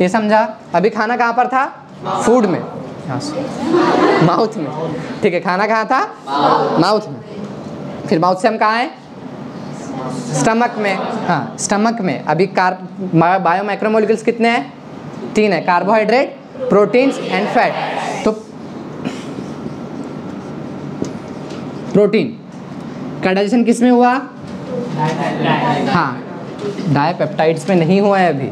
ये समझा? अभी खाना कहाँ पर था? फ़ूड में। माउथ में। ठीक है, खाना कहाँ था? माउथ में। फिर माउथ से हम कहाँ हैं? स्टमक में। हाँ स्टमक में। अभी कार बायो माइक्रोमोलिकल्स कितने हैं? तीन है। कार्बोहाइड्रेट प्रोटीन्स एंड फैट तो प्रोटीन का डाइजेशन किसमें हुआ? हाँ डायपेप्टाइड्स में नहीं हुआ है अभी।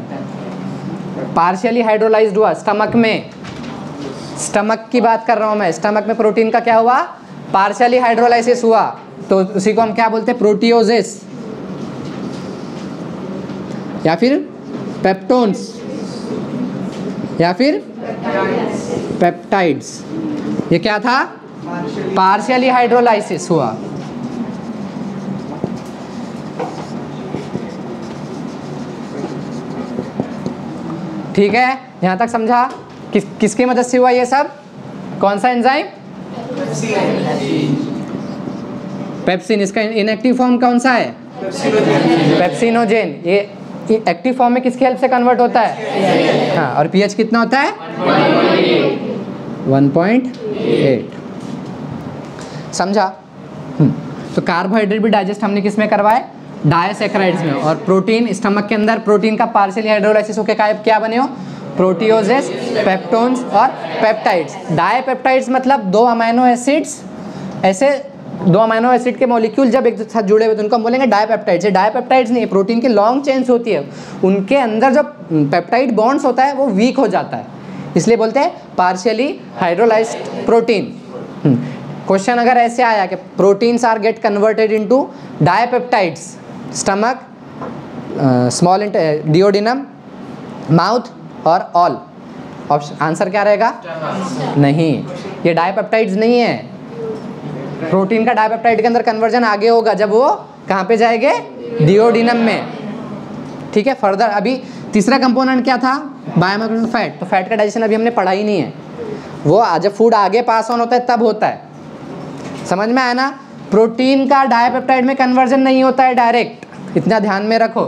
पार्शियली हाइड्रोलाइज्ड हुआ स्टमक में। स्टमक की बात कर रहा हूँ मैं। स्टमक में प्रोटीन का क्या हुआ? पार्शियली हाइड्रोलाइसिस हुआ। तो उसी को हम क्या बोलते हैं? प्रोटियोजिस या फिर पेप्टोन्स या फिर पेप्टाइड्स ये क्या था? पार्शियली हाइड्रोलाइसिस हुआ। ठीक है? यहाँ तक समझा? किस, किसकी मदद से हुआ ये सब? कौन सा एंजाइम पेप्सिन इसका इनएक्टिव फॉर्म कौन सा है? पेप्सिनोजेन ये एक्टिव फॉर्म में किसकी हेल्प से कन्वर्ट होता है? हाँ और पीएच कितना होता है? 1.8 समझा? हम्म, तो कार्बोहाइड्रेट भी डाइजेस्ट हमने किसमें करवाए? डायसेक्राइड्स में. और प्रोटीन स्टमक के अंदर प्रोटीन का पार्शियल हाइड्रोलाइसिस होकर क्या क्या बने हो? प्रोटियोजेस पेप्टोन्स और पेप्टाइड्स डायपेप्टाइड्स मतलब दो अमाइनो एसिड्स ऐसे दो अमाइनो एसिड के मॉलिक्यूल जब एक साथ जुड़े हुए तो उनको हम बोलेंगे डायपेप्टाइड्स डायपेप्टाइड्स नहीं है प्रोटीन की लॉन्ग चेन्स होती है। उनके अंदर जो पेप्टाइड बॉन्ड्स होता है वो वीक हो जाता है। इसलिए बोलते हैं पार्शियली हाइड्रोलाइज प्रोटीन क्वेश्चन अगर ऐसे आया कि proteins are get converted into dipeptides stomach small duodenum mouth और ऑल ऑप्शन आंसर क्या रहेगा? नहीं। ये डायपेप्टाइड्स नहीं है। प्रोटीन का डायपेप्टाइड के अंदर कन्वर्जन आगे होगा, जब वो कहाँ पे जाएँगे? डिओडिनम में। ठीक है फर्दर अभी तीसरा कंपोनेंट क्या था? बायोमोलिकुलर फैट तो फैट का डाइजेशन अभी हमने पढ़ा ही नहीं है। वो जब फ़ूड आगे पास ऑन होता है, तब होता है। समझ में आया ना? प्रोटीन का डायपेप्टाइड में कन्वर्जन नहीं होता है डायरेक्ट इतना ध्यान में रखो।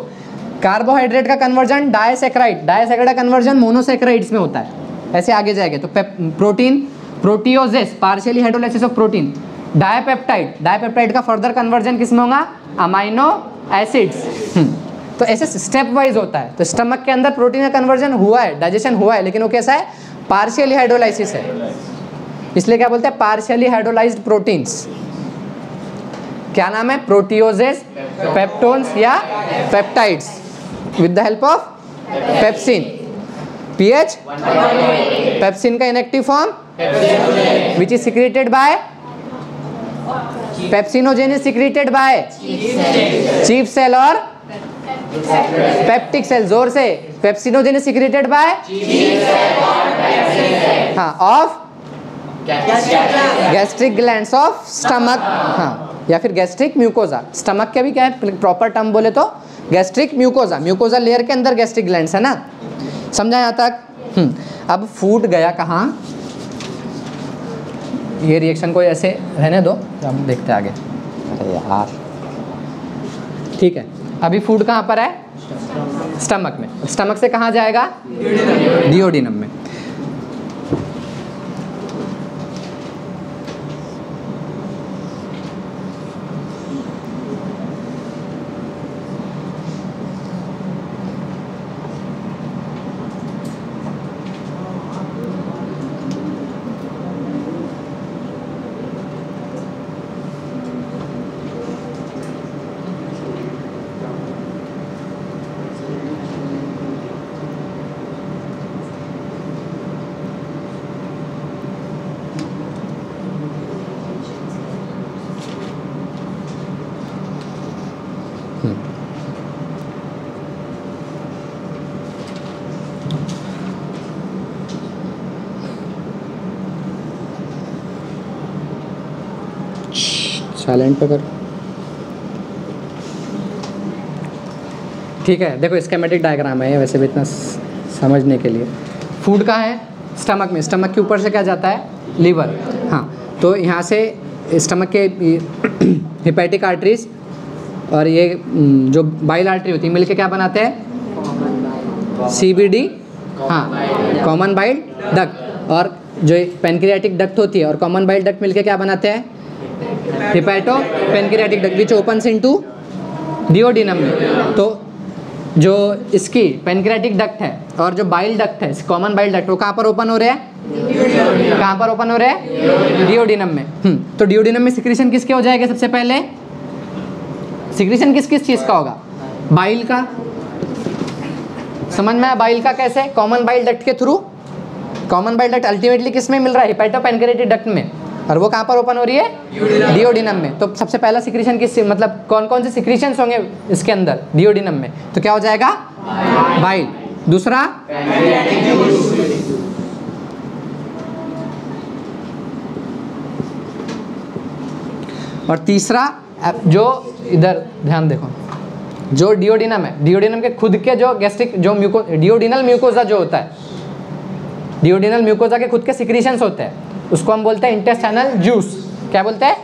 कार्बोहाइड्रेट का कन्वर्जन डायसेक्राइड डायसेक्राइड का कन्वर्जन मोनोसेक्राइड्स में होता है। ऐसे आगे जाएँगे। तो protein proteases partially hydrolysis of protein dipeptide dipeptide का फर्दर कन्वर्जन किसमें होगा? अमाइनो एसिड्स तो ऐसे स्टेप वाइज होता है। तो स्टमक के अंदर प्रोटीन का कन्वर्जन हुआ है डाइजेशन हुआ है लेकिन वो कैसा है? पार्शियली हाइड्रोलाइसिस है। इसलिए क्या बोलते हैं? पार्शियली हाइड्रोलाइज्ड प्रोटीन्स क्या नाम है? प्रोटियोजेस पेप्टोन्स या peptides with the help of pepsin pH pepsin का inactive form which is secreted by pepsinogen is secreted by? Chief cell और पेप्टिक सेल ज़ोर से। Pepsinogen is secreted by? हाँ of gastric glands of stomach हाँ या फिर gastric mucosa stomach के भी क्या है? प्रॉपर टर्म बोले तो गैस्ट्रिक म्यूकोजा म्यूकोजा लेयर के अंदर गैस्ट्रिक ग्लैंड है ना? समझा यहाँ तक हम्म, अब फ़ूड गया कहाँ? ये रिएक्शन को ऐसे रहने दो हम देखते हैं आगे। अरे यार। ठीक है अभी फ़ूड कहाँ पर है? स्टमक में। स्टमक से कहाँ जाएगा? डिओडिनम में। साइलेंट पे कर। ठीक है देखो स्केमेटिक डायग्राम है वैसे भी इतना समझने के लिए। फ़ूड का है? स्टमक में। स्टमक के ऊपर से क्या जाता है? लीवर हाँ तो यहाँ से स्टमक के हिपैटिक आर्टरीज और ये हम्म, जो बाइल आर्टरी होती है मिलके क्या बनाते हैं? सी बी डी हाँ कॉमन बाइल डक्ट और जो पेनक्रियाटिक डक्ट होती है और कॉमन बाइल डक्ट मिलके क्या बनाते हैं? Hepatopancreatic duct which opens into duodenum तो जो इसकी पेनक्रियाटिक डक्ट है और जो बाइल डक्ट है कॉमन बाइल डक्ट वो कहाँ पर ओपन हो रहे हैं? कहाँ पर ओपन हो रहे हैं? डिओडिनम में। हम्म, तो डिओडिनम में सिक्रीशन किसके हो जाएगा सबसे पहले? सिक्रीशन किस किस चीज़ का होगा? बाइल का। समझ में आया बाइल का कैसे? कॉमन बाइल डक्ट के through common bile duct ultimately किसमें मिल रहा है? हिपैटो पेनक्रियाटिक डक्ट में। और वो कहाँ पर ओपन हो रही है? डिओडिनम में। तो सबसे पहला सिक्रीशन किस मतलब कौन कौन से सिक्रीशन होंगे इसके अंदर? डिओडिनम में। तो क्या हो जाएगा? बाइल दूसरा? और तीसरा जो इधर ध्यान देखो। जो डिओडिनम है डिओडिनम के खुद के जो गैस्ट्रिक जो म्यूको डिओडिनल म्यूकोजा जो होता है डिओडिनल म्यूकोजा के खुद के सिक्रीशंस होते हैं। उसको हम बोलते हैं इंटेस्टाइनल जूस क्या बोलते हैं?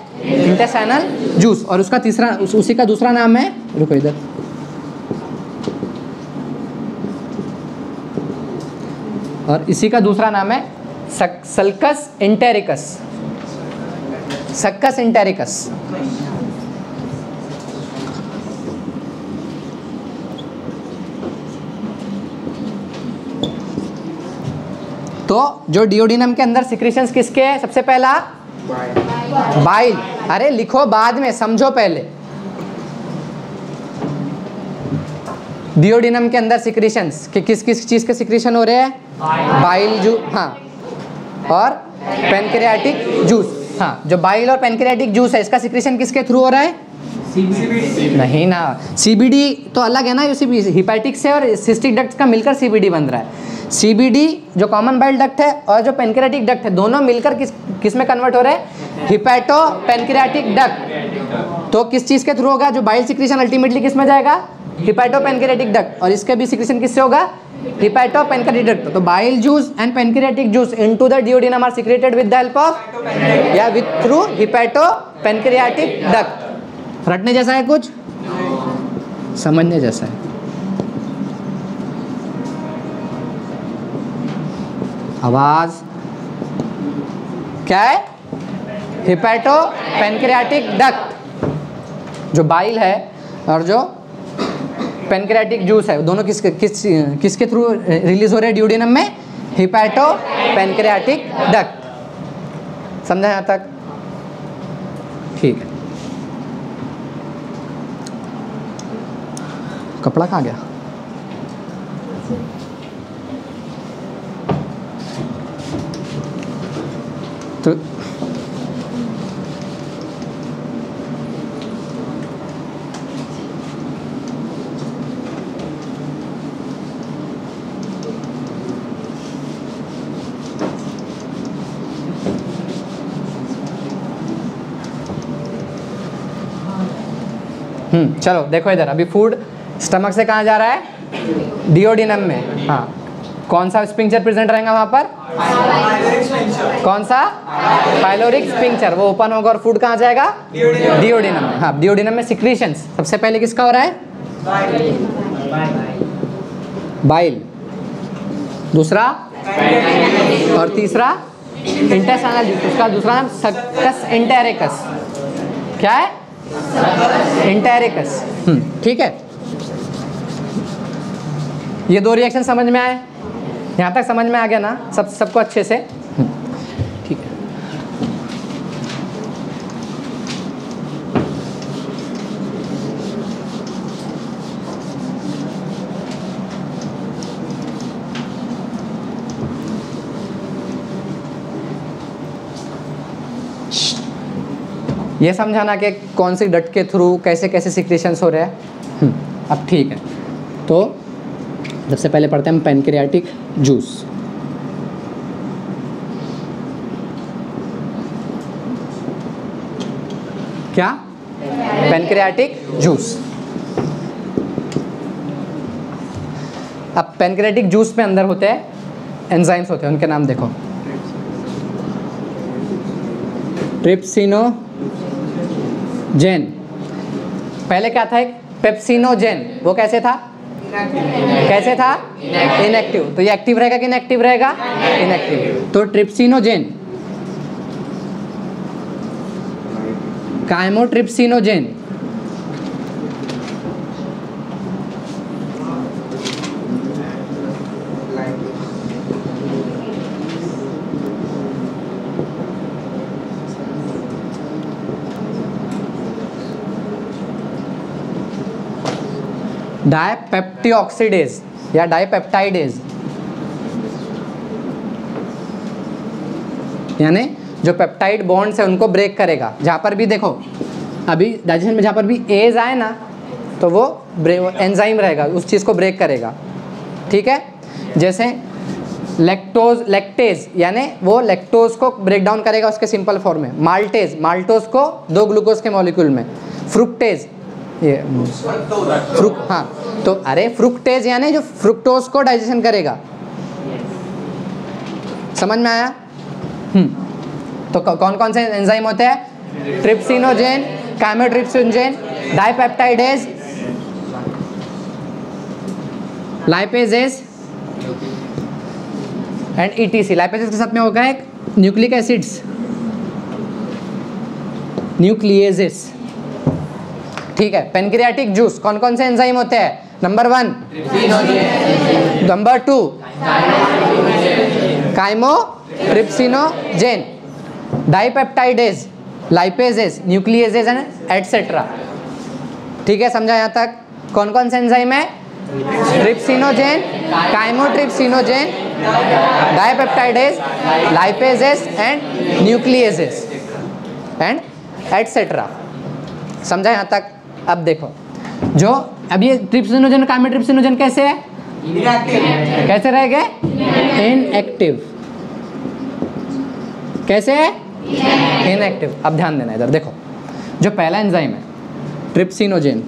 इंटेस्टाइनल जूस और उसका तीसरा उस, उसी का दूसरा नाम है रुको इधर। और इसी का दूसरा नाम है सक, सल्कस इंटेरिकस सक्कस इंटेरिकस तो जो डिओडिनम के अंदर सिक्रीशंस किसके हैं? सबसे पहला? बाइल अरे लिखो बाद में समझो पहले। डिओडिनम के अंदर सिक्रीशंस कि किस किस चीज़ के सिक्रीशन हो रहे हैं? बाइल जू हाँ। और पेनक्रियाटिक जूस हाँ। जो बाइल और पेनक्रियाटिक जूस है इसका सिक्रीशन किसके थ्रू हो रहा है? CBD. नहीं ना। सीबीडी तो अलग है ना हिपैटिक से और सिस्टिक डक्ट का मिलकर सीबीडी बन रहा है। सीबीडी जो कॉमन बाइल डक्ट है और जो पेनक्रियाटिक डक्ट है, दोनों मिलकर किस किसमें कन्वर्ट हो रहे हैं? हिपैटो पेनक्रियाटिक डक्ट तो किस चीज़ के थ्रू होगा? जो बाइल सिक्रीशन अल्टीमेटली किसमें जाएगा? हिपैटो पेनक्रियाटिक डक्ट और इसके भी सिक्रीशन किससे होगा? हिपैटो पेनक्रियाटिक डक्ट तो bile juice and pancreatic juice into the duodenum are secreted with the help of या with through hepatopancreatic duct रटने जैसा है कुछ? समझने जैसा है। आवाज़। क्या है? हिपैटो पेनक्रियाटिक डक्ट, जो बाइल है और जो पेनक्रियाटिक जूस है, दोनों किस किस, किसके थ्रू रिलीज़ हो रहे हैं ड्यूडिनम में? Hepatopancreatic duct. समझा यहाँ तक? ठीक है। कपड़ा कहाँ गया? चलो, देखो इधर, अभी फ़ूड स्टमक से कहाँ जा रहा है? डिओडिनम में हाँ। कौन सा स्पिंक्चर प्रेजेंट रहेगा वहाँ पर? कौन सा? पाइलोरिक स्पिंक्चर वो ओपन होगा और फ़ूड कहाँ जाएगा? डिओडिनम में हाँ डिओडिनम में सिक्रीशन सबसे पहले किसका हो रहा है? बाइल दूसरा? और तीसरा? इंटेस्टाइनल उसका दूसरा नाम सक्कस इंटेरिकस क्या है? इंटेरिकस ठीक है। ये दो रिएक्शन समझ में आए? यहाँ तक समझ में आ गया ना? सब, सबको अच्छे से? ये समझाना कि कौन सी डट के थ्रू कैसे कैसे सिक्रेशंस हो रहे हैं? अब ठीक है। तो सबसे पहले पढ़ते हैं हम पेनक्रियाटिक जूस क्या? पेनक्रियाटिक जूस अब पेनक्रियाटिक जूस में अंदर होते हैं एंजाइम्स होते हैं, उनके नाम देखो। ट्रिप्सिनोजेन पहले क्या था एक? पेप्सिनोजेन वो कैसे था? कैसे था? इनएक्टिव। तो ये एक्टिव रहेगा कि इनएक्टिव रहेगा? इनएक्टिव। तो ट्रिप्सिनोजेन काइमोट्रिप्सिनोजेन डायपेप्टिऑक्सीडेज या डायपेप्टाइडेज यानी जो पेप्टाइड बॉन्ड्स है, उनको ब्रेक करेगा। जहाँ पर भी देखो, अभी डाइजेशन में जहाँ पर भी एज आए ना तो वो एंजाइम रहेगा, उस चीज़ को ब्रेक करेगा। ठीक है? जैसे लेक्टोज लेक्टेज यानी वो लेक्टोज को ब्रेक डाउन करेगा उसके सिंपल फॉर्म में। माल्टेज माल्टोज को दो ग्लूकोज के मॉलिक्यूल में। फ्रुक्टेज ये फ्रुक हाँ तो अरे फ्रुक्टेज यानी जो फ्रुक्टोज को डाइजेशन करेगा। समझ में आया? हम्म। तो कौन कौन से एंजाइम होते हैं? Trypsinogen, chymotrypsinogen, dipeptidase lipases and ETC lipases के साथ में होगा एक न्यूक्लिक एसिड्स। न्यूक्लिएजेस। ठीक है पेनक्रियाटिक जूस कौन कौन से एंजाइम होते हैं? Number one number two chymotrypsinogen dipeptidase lipases nucleases and etcetera ठीक है, समझा यहाँ तक? कौन कौन से एंजाइम है? Trypsinogen chymotrypsinogen dipeptidase lipases and nucleases and etcetera समझा यहाँ तक? अब देखो जो अब ये ट्रिप्सिनोजन काइमोट्रिप्सिनोजन कैसे है? कैसे रहेंगे इनएक्टिव कैसे है? इनएक्टिव अब ध्यान देना इधर देखो जो पहला एंजाइम है ट्रिप्सिनोजेन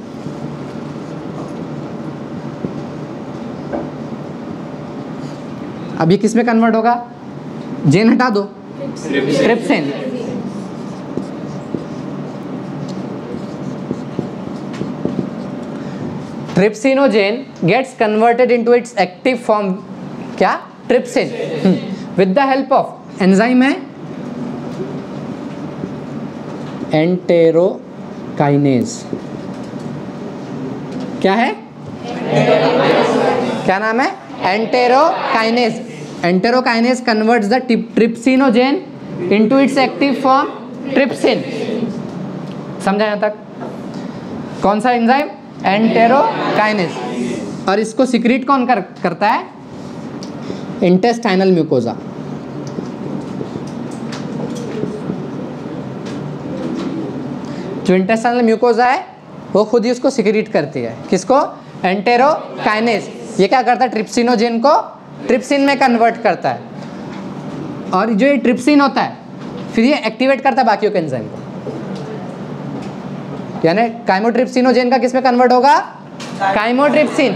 अब ये किसमें कन्वर्ट होगा? जेन हटा दो। Trypsin trypsinogen gets converted into its active form क्या? Trypsin with the help of enzyme है? एंटेरोकाइनेज क्या है? क्या नाम है? Enterokinase enterokinase converts the trypsinogen into its active form trypsin समझा यहाँ तक कौन सा एंजाइम एंटेरोकाइनेस और इसको सिक्रीट कौन कर, करता है? इंटेस्टाइनल म्यूकोजा जो इंटेस्टाइनल म्यूकोजा है वो खुद ही उसको सिक्रीट करती है। किसको? एंटेरोकाइनेस ये क्या करता है? ट्रिप्सिनोजेन को ट्रिप्सिन में कन्वर्ट करता है। और जो ये ट्रिप्सिन होता है फिर ये एक्टिवेट करता है बाकियों के एंजाइम को। यानी काइमोट्रिप्सिनोजेन का किसमें कन्वर्ट होगा? काइमोट्रिप्सिन।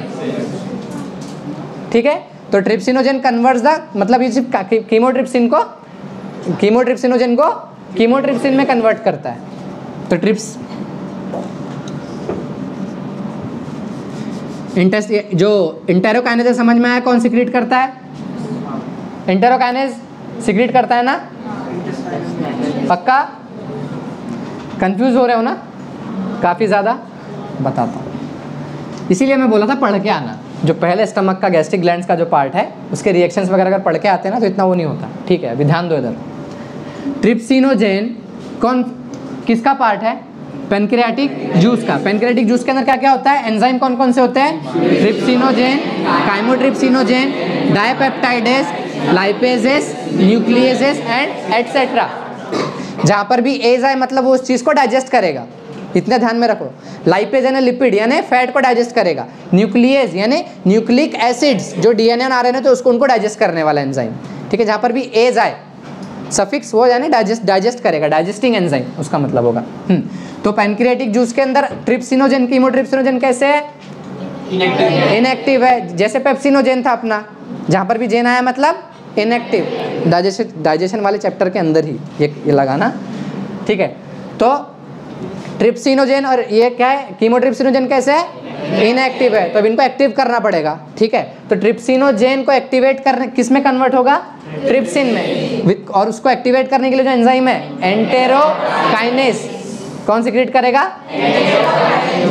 ठीक है? तो ट्रिप्सिनोजेन कन्वर्ट द मतलब ये सिर्फ़ कीमोट्रिप्सिन को कीमोट्रिप्सिनोजेन को कीमोट्रिप्सिन में कन्वर्ट करता है। तो ट्रिप्स इंटेस्ट जो इंटेरोकाइनेज समझ में आया कौन सिक्रीट करता है? इंटेरोकाइनेज सिक्रीट करता है ना? पक्का? कंफ्यूज हो रहे हो ना? काफ़ी ज़्यादा बताता हूँ। इसीलिए मैं बोला था, पढ़ के आना। जो पहले स्टमक का गैस्ट्रिक ग्लैंड का जो पार्ट है, उसके रिएक्शंस वगैरह अगर पढ़ के आते हैं ना तो इतना वो नहीं होता। ठीक है, अभी ध्यान दो इधर। ट्रिप्सिनोजेन कौन, किसका पार्ट है? पेनक्रियाटिक जूस का। पेनक्रियाटिक जूस के अंदर क्या क्या होता है? एंजाइम कौन कौन से होते हैं? Trypsinogen chymotrypsinogen dipeptidase lipases nucleases and etcetera जहाँ पर भी एज आए मतलब वो उस चीज़ को डाइजेस्ट करेगा। इतना ध्यान में रखो। लाइपेज यानी लिपिड यानी फैट को डाइजेस्ट करेगा। न्यूक्लियस यानी न्यूक्लिक एसिड्स जो डीएनए और आरएनए तो उसको उनको डाइजेस्ट करने वाला एंजाइम ठीक है, जहाँ पर भी एज आए सफिक्स वो यानी डाइजेस्ट डाइजेस्ट करेगा डाइजेस्टिंग एंजाइम उसका मतलब होगा। तो पैनक्रियाटिक जूस के अंदर ट्रिप्सिनोजन कीमोट्रिप्सिनोजन कैसे है? इनएक्टिव है। जैसे पेप्सिनोजेन था अपना, जहाँ पर भी जेन आया मतलब इनएक्टिव डाइजेशन डाइजेशन वाले चैप्टर के अंदर ही ये ये लगाना। ठीक है तो ट्रिप्सिनोजेन और ये क्या है? कीमोट्रिप्सिनोजेन कैसे है? इनएक्टिव है। तो अब इनको एक्टिव करना पड़ेगा ठीक है? तो ट्रिप्सिनोजेन को एक्टिवेट करने किसमें कन्वर्ट होगा? ट्रिप्सिन में। और उसको एक्टिवेट करने के लिए जो एंजाइम है एंटेरोकाइनेस कौन सिक्रीट करेगा?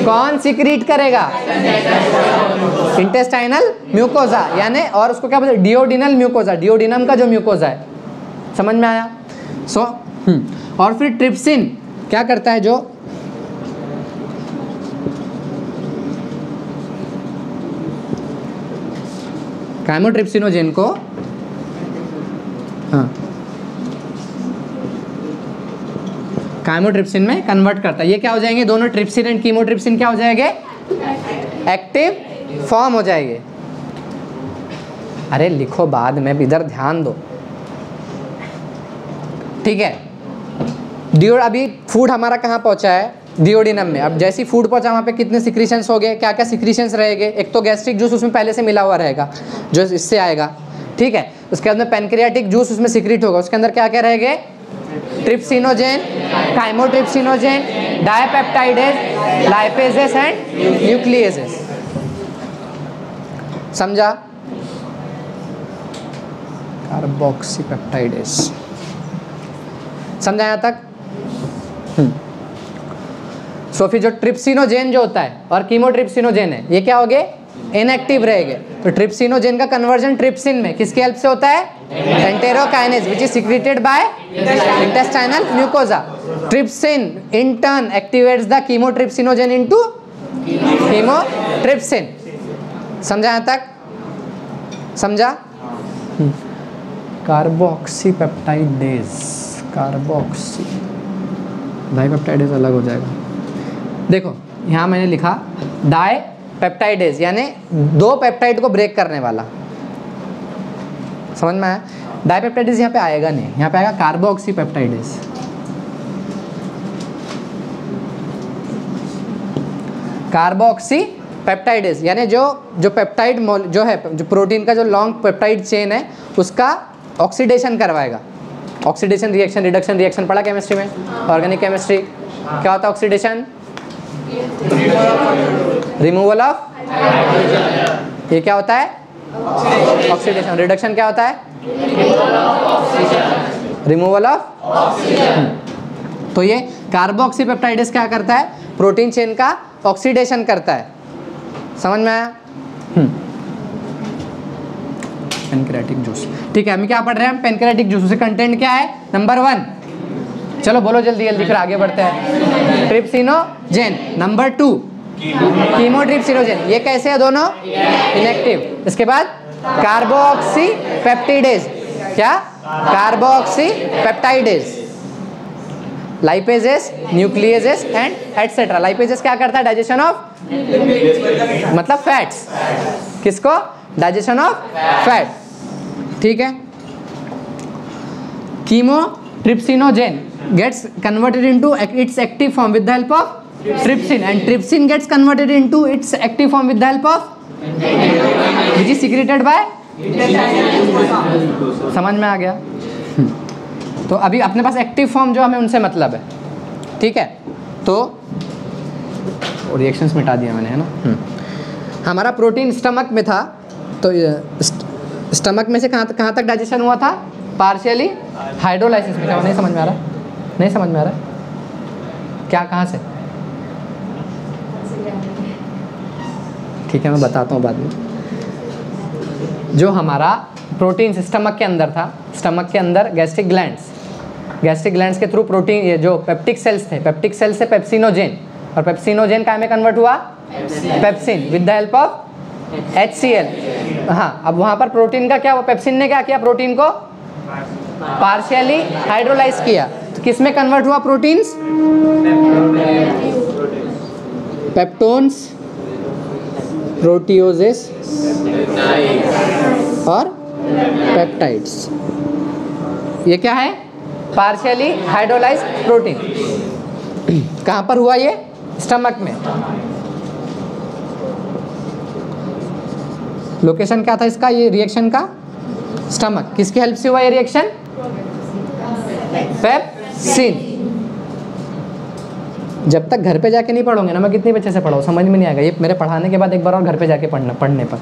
कौन सिक्रीट करेगा? इंटेस्टाइनल म्यूकोजा यानी और उसको क्या बोलते डिओडिनल म्यूकोजा डिओडिनम का जो म्यूकोजा है समझ में आया? सो so, और फिर ट्रिप्सिन क्या करता है जो काइमोट्रिप्सिनोजेन को हाँ। काइमोट्रिप्सिन में कन्वर्ट करता है। ये क्या हो जाएँगे? दोनों ट्रिप्सिन एंड कीमोट्रिप्सिन क्या हो जाएँगे? एक्टिव फॉर्म हो जाएँगे। अरे लिखो बाद में, इधर ध्यान दो। ठीक है? डिओ अभी फ़ूड हमारा कहाँ पहुँचा है? डिओडिनम में। अब जैसी फ़ूड पहुँचा वहाँ पे कितने सिक्रीशंस हो गए क्या क्या सिक्रीशंस रहेंगे एक तो गैस्ट्रिक जूस उसमें पहले से मिला हुआ रहेगा, जो इससे आएगा, ठीक है? उसके अंदर पेनक्रियाटिक जूस उसमें सिक्रीट होगा। उसके अंदर क्या क्या रहेंगे trypsinogen chymotrypsinogen dipeptidase lipases and nucleases समझा? कार्बोक्सीपेप्टाइडेज समझा यहाँ तक? हम्म। सो फिर जो ट्रिप्सिनोजेन जो होता है, और कीमोट्रिप्सिनोजेन है, ये क्या हो गए? इनएक्टिव रहेंगे तो ट्रिप्सिनोजेन का कन्वर्जन ट्रिप्सिन में किसकी हेल्प से होता है? Enterokinase which is secreted by intestinal mucosa trypsin in turn activates the chymotrypsinogen into chymotrypsin समझा यहाँ तक? समझा? कार्बोक्सीपेप्टाइडेज कार्बोक्सी डाइपेप्टाइडेज अलग हो जाएगा। देखो, यहाँ मैंने लिखा डाई पेप्टाइडेज यानी दो पेप्टाइड को ब्रेक करने वाला। समझ में आया? डाईपेप्टाइडेज यहाँ पे आएगा नहीं। यहाँ पे आएगा कार्बोक्सी पेप्टाइडेज कार्बोक्सी पेप्टाइडेज यानी जो जो पेप्टाइड जो है, जो प्रोटीन का जो लॉन्ग पेप्टाइड चेन है, उसका ऑक्सीडेशन करवाएगा। ऑक्सीडेशन रिएक्शन रिडक्शन रिएक्शन पढ़ा केमिस्ट्री में? ऑर्गेनिक केमिस्ट्री क्या होता है ऑक्सीडेशन रिमूवल ऑफ़ ये क्या होता है? ऑक्सीडेशन रिडक्शन क्या होता है? रिमूवल ऑफ़ तो ये कार्बोक्सीपेप्टाइडिस क्या करता है? प्रोटीन चेन का ऑक्सीडेशन करता है। समझ में आया? पेनक्रेटिक जूस ठीक है हम क्या पढ़ रहे हैं? पेनक्रेटिक जूस उससे कंटेंट क्या है? नंबर वन चलो बोलो जल्दी जल्दी, फिर आगे बढ़ते हैं। Trypsinogen number two chymo chymotrypsinogen ये कैसे है दोनों? इनएक्टिव इसके बाद कार्बोक्सी पेप्टिडेज क्या? Carboxypeptidase lipases nucleases and etcetera lipases क्या करता है? डाइजेशन ऑफ़ मतलब फैट्स किसको? डाइजेशन ऑफ़ फैट ठीक है? Chymotrypsinogen gets converted into its active form with the help of trypsin and trypsin gets converted into its active form with the help of which is secreted by समझ में आ गया तो अभी अपने पास active form जो हमें उनसे मतलब है ठीक है तो रिएक्शंस मिटा दिया मैंने है ना हमारा प्रोटीन स्टमक में था तो स्टमक में से कहाँ कहाँ तक डाइजेशन हुआ था पार्शियली हाइड्रोलाइसिस में क्या नहीं समझ में आ रहा नहीं समझ में आ रहा क्या कहाँ से? ठीक है मैं बताता हूँ बाद में। जो हमारा प्रोटीन स्टमक के अंदर था स्टमक के अंदर गैस्ट्रिक ग्लैंड्स। गैस्ट्रिक ग्लैंड्स के थ्रू प्रोटीन ये जो पेप्टिक सेल्स थे पेप्टिक सेल्स से पेप्सिनोजेन। और पेप्सिनोजेन का में कन्वर्ट हुआ? Pepsin. With the help of H C L. हाँ अब वहाँ पर प्रोटीन का क्या हुआ? पेप्सिन ने क्या किया? प्रोटीन को पार्शियली हाइड्रोलाइज किया। किसमें कन्वर्ट हुआ प्रोटीन्स पेप्टोन्स प्रोटियोजेस और पेप्टाइड्स ये क्या है? पार्शियली हाइड्रोलाइज प्रोटीन कहाँ पर हुआ ये? स्टमक में। लोकेशन क्या था इसका? ये रिएक्शन का? स्टमक किसकी हेल्प से हुआ ये रिएक्शन पेप सिन जब तक घर पे जाके नहीं पढ़ोगे ना, मैं कितनी बच्चे से पढ़ाऊँ, समझ में नहीं आएगा। ये मेरे पढ़ाने के बाद एक बार और घर पे जाके पढ़ना, पढ़ने पर।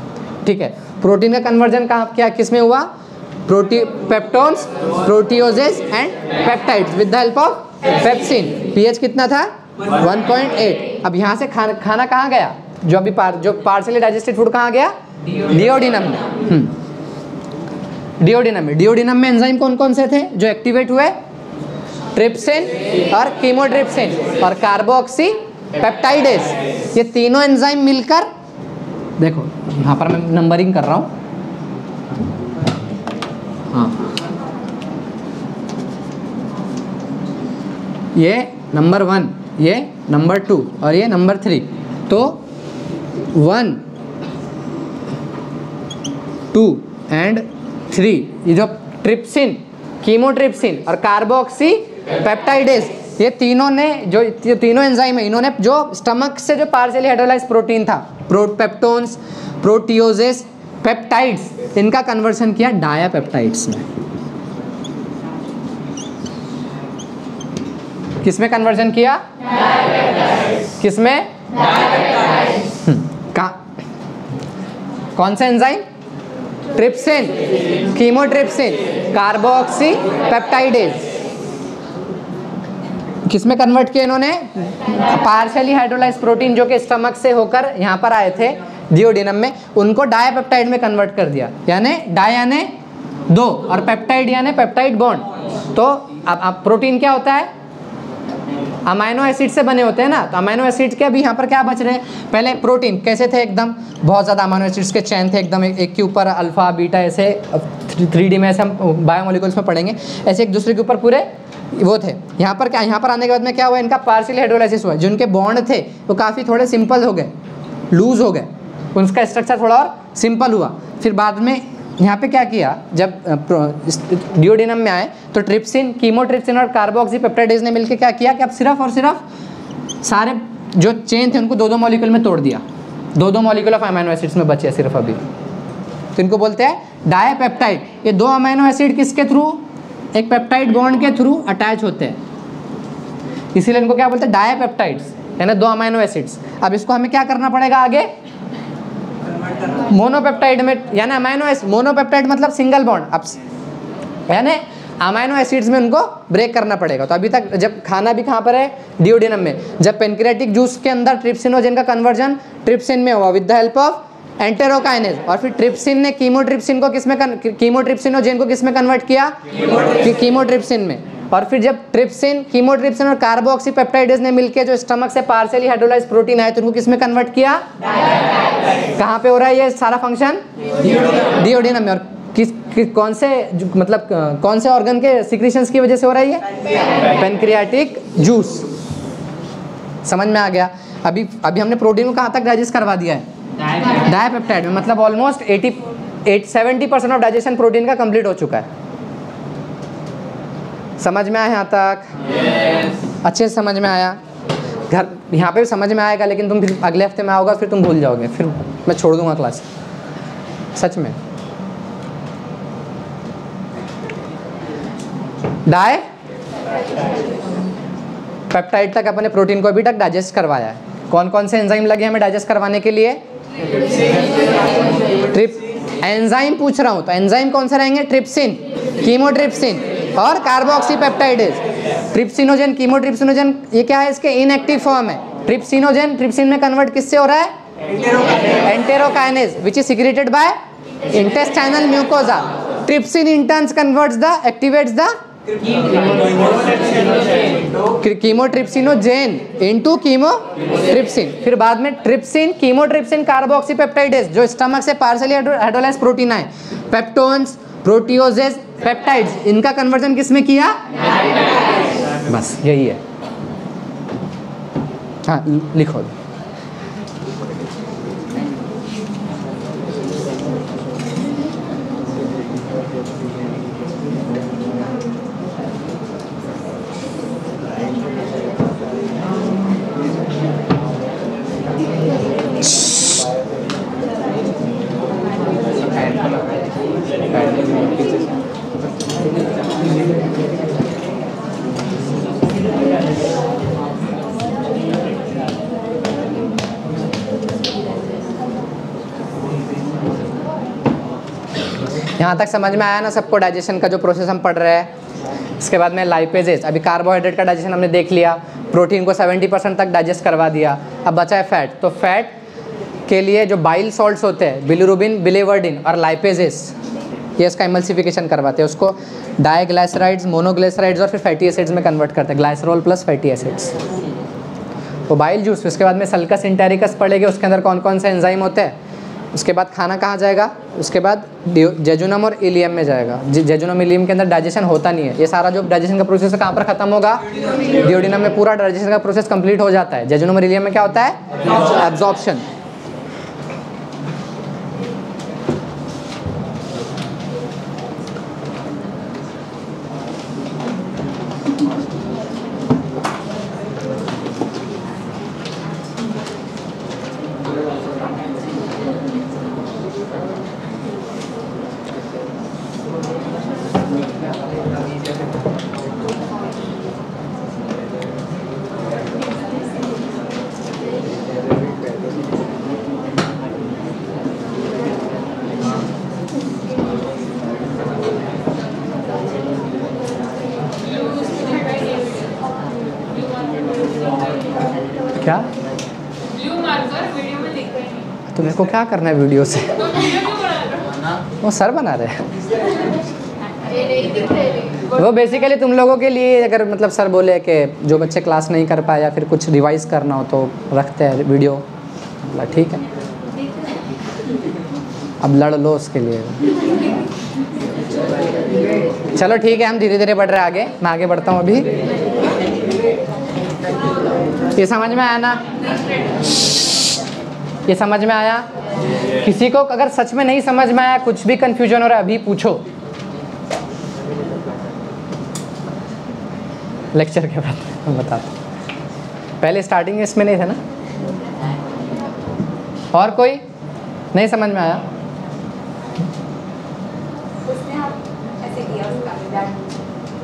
ठीक है? प्रोटीन का कन्वर्जन कहाँ, क्या, किसमें हुआ? प्रोटी peptones proteoses and peptides with the help of pepsin pH कितना था? 1.8 अब यहाँ से खाना खाना कहाँ गया? जो अभी पार, जो पार्सली डाइजेस्टेड फ़ूड कहाँ गया? डिओडिनम में। डिओडिनम। में। डिओडिनम में एंजाइम कौन कौन से थे? जो एक्टिवेट हुए? ट्रिप्सिन और कीमोट्रिप्सिन और कार्बोक्सी पेप्टाइडेस ये तीनों एंजाइम मिलकर, देखो, यहाँ पर मैं नंबरिंग कर रहा हूँ। हाँ। ये नंबर वन ये नंबर टू और ये नंबर थ्री तो वन टू एंड थ्री ये जो ट्रिप्सिन कीमोट्रिप्सिन और कार्बोक्सी पेप्टाइडेस ये तीनों ने जो ये तीनों एंजाइम है इन्होंने जो स्टमक से जो पार्शियली हाइड्रोलाइज प्रोटीन था प्रोपेप्टोन्स प्रोटियोजेस पेप्टाइड्स इनका कन्वर्सन किया डायापेप्टाइड्स में। किसमें कन्वर्जन किया किसमें? हम्म, कौन सा enzyme trypsin chymotrypsin carboxy peptidase किसमें कन्वर्ट किया इन्होंने? पार्शली हाइड्रोलाइज प्रोटीन जो कि स्टमक से होकर यहाँ पर आए थे डिओडिनम में, उनको डायपेप्टाइड में कन्वर्ट कर दिया। यानी डाय यानी दो, और पेप्टाइड यानी पेप्टाइड बॉन्ड तो अब अब प्रोटीन क्या होता है? अमाइनो एसिड से बने होते हैं ना तो अमाइनो एसिड के अभी यहाँ पर क्या बच रहे हैं? पहले प्रोटीन कैसे थे एकदम? बहुत ज़्यादा अमाइनो एसिड्स के चैन थे एकदम एक, एक के ऊपर अल्फ़ा बीटा ऐसे थ्री डी में ऐसे हम बायोमोलिकुल्स में पढ़ेंगे। ऐसे एक दूसरे के ऊपर पूरे वो थे। यहाँ पर क्या यहाँ पर आने के बाद में क्या हुआ इनका पार्शियल हाइड्रोलाइसिस हुआ। जिनके बॉन्ड थे वो काफ़ी थोड़े सिंपल हो गए लूज हो गए। उनका स्ट्रक्चर थोड़ा और सिंपल हुआ। फिर बाद में यहाँ पे क्या किया, जब डिओडिनम में आए तो ट्रिप्सिन, कीमोट्रिप्सिन और कार्बोक्सी पेप्टाइडेज ने मिलकर क्या किया कि अब सिर्फ़ और सिर्फ़ सारे जो चेन थे, उनको दो दो मॉलिक्यूल में तोड़ दिया। दो दो मॉलिक्यूल ऑफ़ अमाइनो एसिड्स में बचे सिर्फ़ अभी। तो इनको बोलते हैं डायपेप्टाइड। ये दो अमाइनो एसिड किसके थ्रू? एक पेप्टाइड बॉन्ड के थ्रू अटैच होते हैं। इसीलिए इनको क्या बोलते हैं? डायपेप्टाइड्स, यानी दो अमाइनो एसिड्स। अब इसको हमें क्या करना पड़ेगा आगे? मोनोपेप्टाइड में यानी अमाइनो एसिड मोनोपेप्टाइड मतलब सिंगल बॉन्ड अब यानी अमाइनो एसिड्स में उनको ब्रेक करना पड़ेगा। तो अभी तक जब खाना भी कहाँ पर है? डिओडिनम में। जब पेनक्रियाटिक जूस के अंदर ट्रिप्सिनोजेन का कन्वर्जन ट्रिप्सिन में हुआ with the help of enterokinase और फिर ट्रिप्सिन ने कीमोट्रिप्सिन को किसमें कीमोट्रिप्सिनोजेन को किसमें कन्वर्ट किया? कीमोट्रिप्सिन में। और फिर जब ट्रिप्सिन कीमोट्रिप्सिन और कार्बोक्सी पेप्टाइडेज ने मिलकर जो स्टमक से पार्सली हाइड्रोलाइज प्रोटीन आए तो उनको किसमें कन्वर्ट किया? कहाँ पे हो रहा है ये सारा फ़ंक्शन डिओडिनम में। और किस, किस कौन से मतलब कौन से ऑर्गन के सिक्रीशंस की वजह से हो रहा है ये? पेनक्रियाटिक जूस समझ में आ गया। अभी अभी हमने प्रोटीन को कहाँ तक डाइजेस्ट करवा दिया है? डायपेप्टाइड में। मतलब almost eighty eight seventy percent of digestion protein का कंप्लीट हो चुका है। समझ में आया यहाँ तक? Yes. अच्छे से समझ में आया। घर यहाँ पे भी समझ में आएगा लेकिन तुम फिर अगले हफ़्ते में आओगे फिर तुम भूल जाओगे। फिर मैं छोड़ दूँगा क्लास सच में। डाय पेप्टाइड तक अपने प्रोटीन को अभी तक डाइजेस्ट करवाया है। कौन कौन से एंजाइम लगे हमें डाइजेस्ट करवाने के लिए? ट्रिप एंजाइम पूछ रहा हूँ तो एंजाइम कौन से रहेंगे? ट्रिप्सिन कीमोट्रिप्सिन और कार्बोक्सी पेप्टाइडेज ट्रिप्सिनोजेन कीमोट्रिप्सिनोजेन ये क्या है इसके? इनएक्टिव फॉर्म है. ट्रिप्सिनोजेन ट्रिप्सिन में कन्वर्ट किससे हो रहा है? Enterokinase which is secreted by intestinal mucosa trypsin in turns converts the activates the chymotrypsinogen into chymotrypsin फिर बाद में ट्रिप्सिन कीमोट्रिप्सिन कार्बोक्सी पेप्टाइडेज जो स्टमक से पार्सली हाइड्रोलाइज प्रोटीन है पेप्टोन्स प्रोटियोजेज पेप्टाइड्स इनका कन्वर्जन किसमें किया बस यही है। हाँ लिखो। यहाँ तक समझ में आया ना, सबको डाइजेशन का जो प्रोसेस हम पढ़ रहे हैं। इसके बाद में लाइपेजेस अभी कार्बोहाइड्रेट का डाइजेशन हमने देख लिया। प्रोटीन को 70 परसेंट तक डाइजेस्ट करवा दिया। अब बचा है फैट तो फैट के लिए जो बाइल सॉल्ट्स होते हैं बिलीरुबिन बिलेवर्डिन और लाइपेजेस ये इसका इमल्सिफिकेशन करवाते हैं। उसको डायग्लाइसराइड्स मोनोग्लाइसराइड्स और फिर फैटी एसिड्स में कन्वर्ट करते हैं। ग्लाइसरोल प्लस फैटी एसिड्स तो बाइल जूस उसके बाद में सल्कस इंटेरिकस पड़ेगा, उसके अंदर कौन कौन से एंजाइम होते हैं? उसके बाद खाना कहाँ जाएगा? उसके बाद जेजुनम और इलियम में जाएगा। जेजुनम इलियम के अंदर डाइजेशन होता नहीं है। ये सारा जो डाइजेशन का प्रोसेस है कहाँ पर खत्म होगा? डिओडिनम में पूरा डाइजेशन का प्रोसेस कंप्लीट हो जाता है। जेजुनम और इलियम में क्या होता है? एब्जॉर्प्शन क्या करना है वीडियो से? वो सर बना रहे वो बेसिकली तुम लोगों के लिए अगर मतलब सर बोले कि जो बच्चे क्लास नहीं कर पाए या फिर कुछ रिवाइज करना हो तो रखते हैं वीडियो मतलब ठीक है। अब लड़ लो उसके लिए। चलो, ठीक है, हम धीरे धीरे बढ़ रहे हैं आगे। मैं आगे बढ़ता हूँ अभी। ये समझ में आया ना? ये समझ में आया? किसी को अगर सच में नहीं समझ में आया कुछ भी कंफ्यूजन हो रहा है अभी पूछो। लेक्चर के बाद मैं बताता पहले स्टार्टिंग में इसमें नहीं था ना? और कोई नहीं समझ में आया?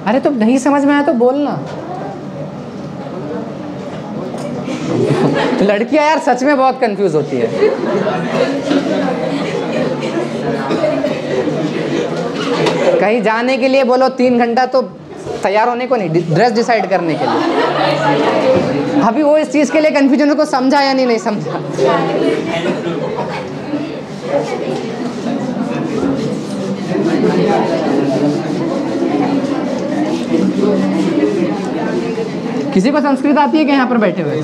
अरे तो नहीं समझ में आया तो बोलना। लड़कियाँ यार सच में बहुत कंफ्यूज होती है। कहीं जाने के लिए बोलो तीन घंटा तो तैयार होने को नहीं ड्रेस डिसाइड करने के लिए। अभी वो इस चीज़ के लिए कंफ्यूजन को समझा या नहीं नहीं समझा। किसी को संस्कृत आती है क्या यहाँ पर बैठे हुए?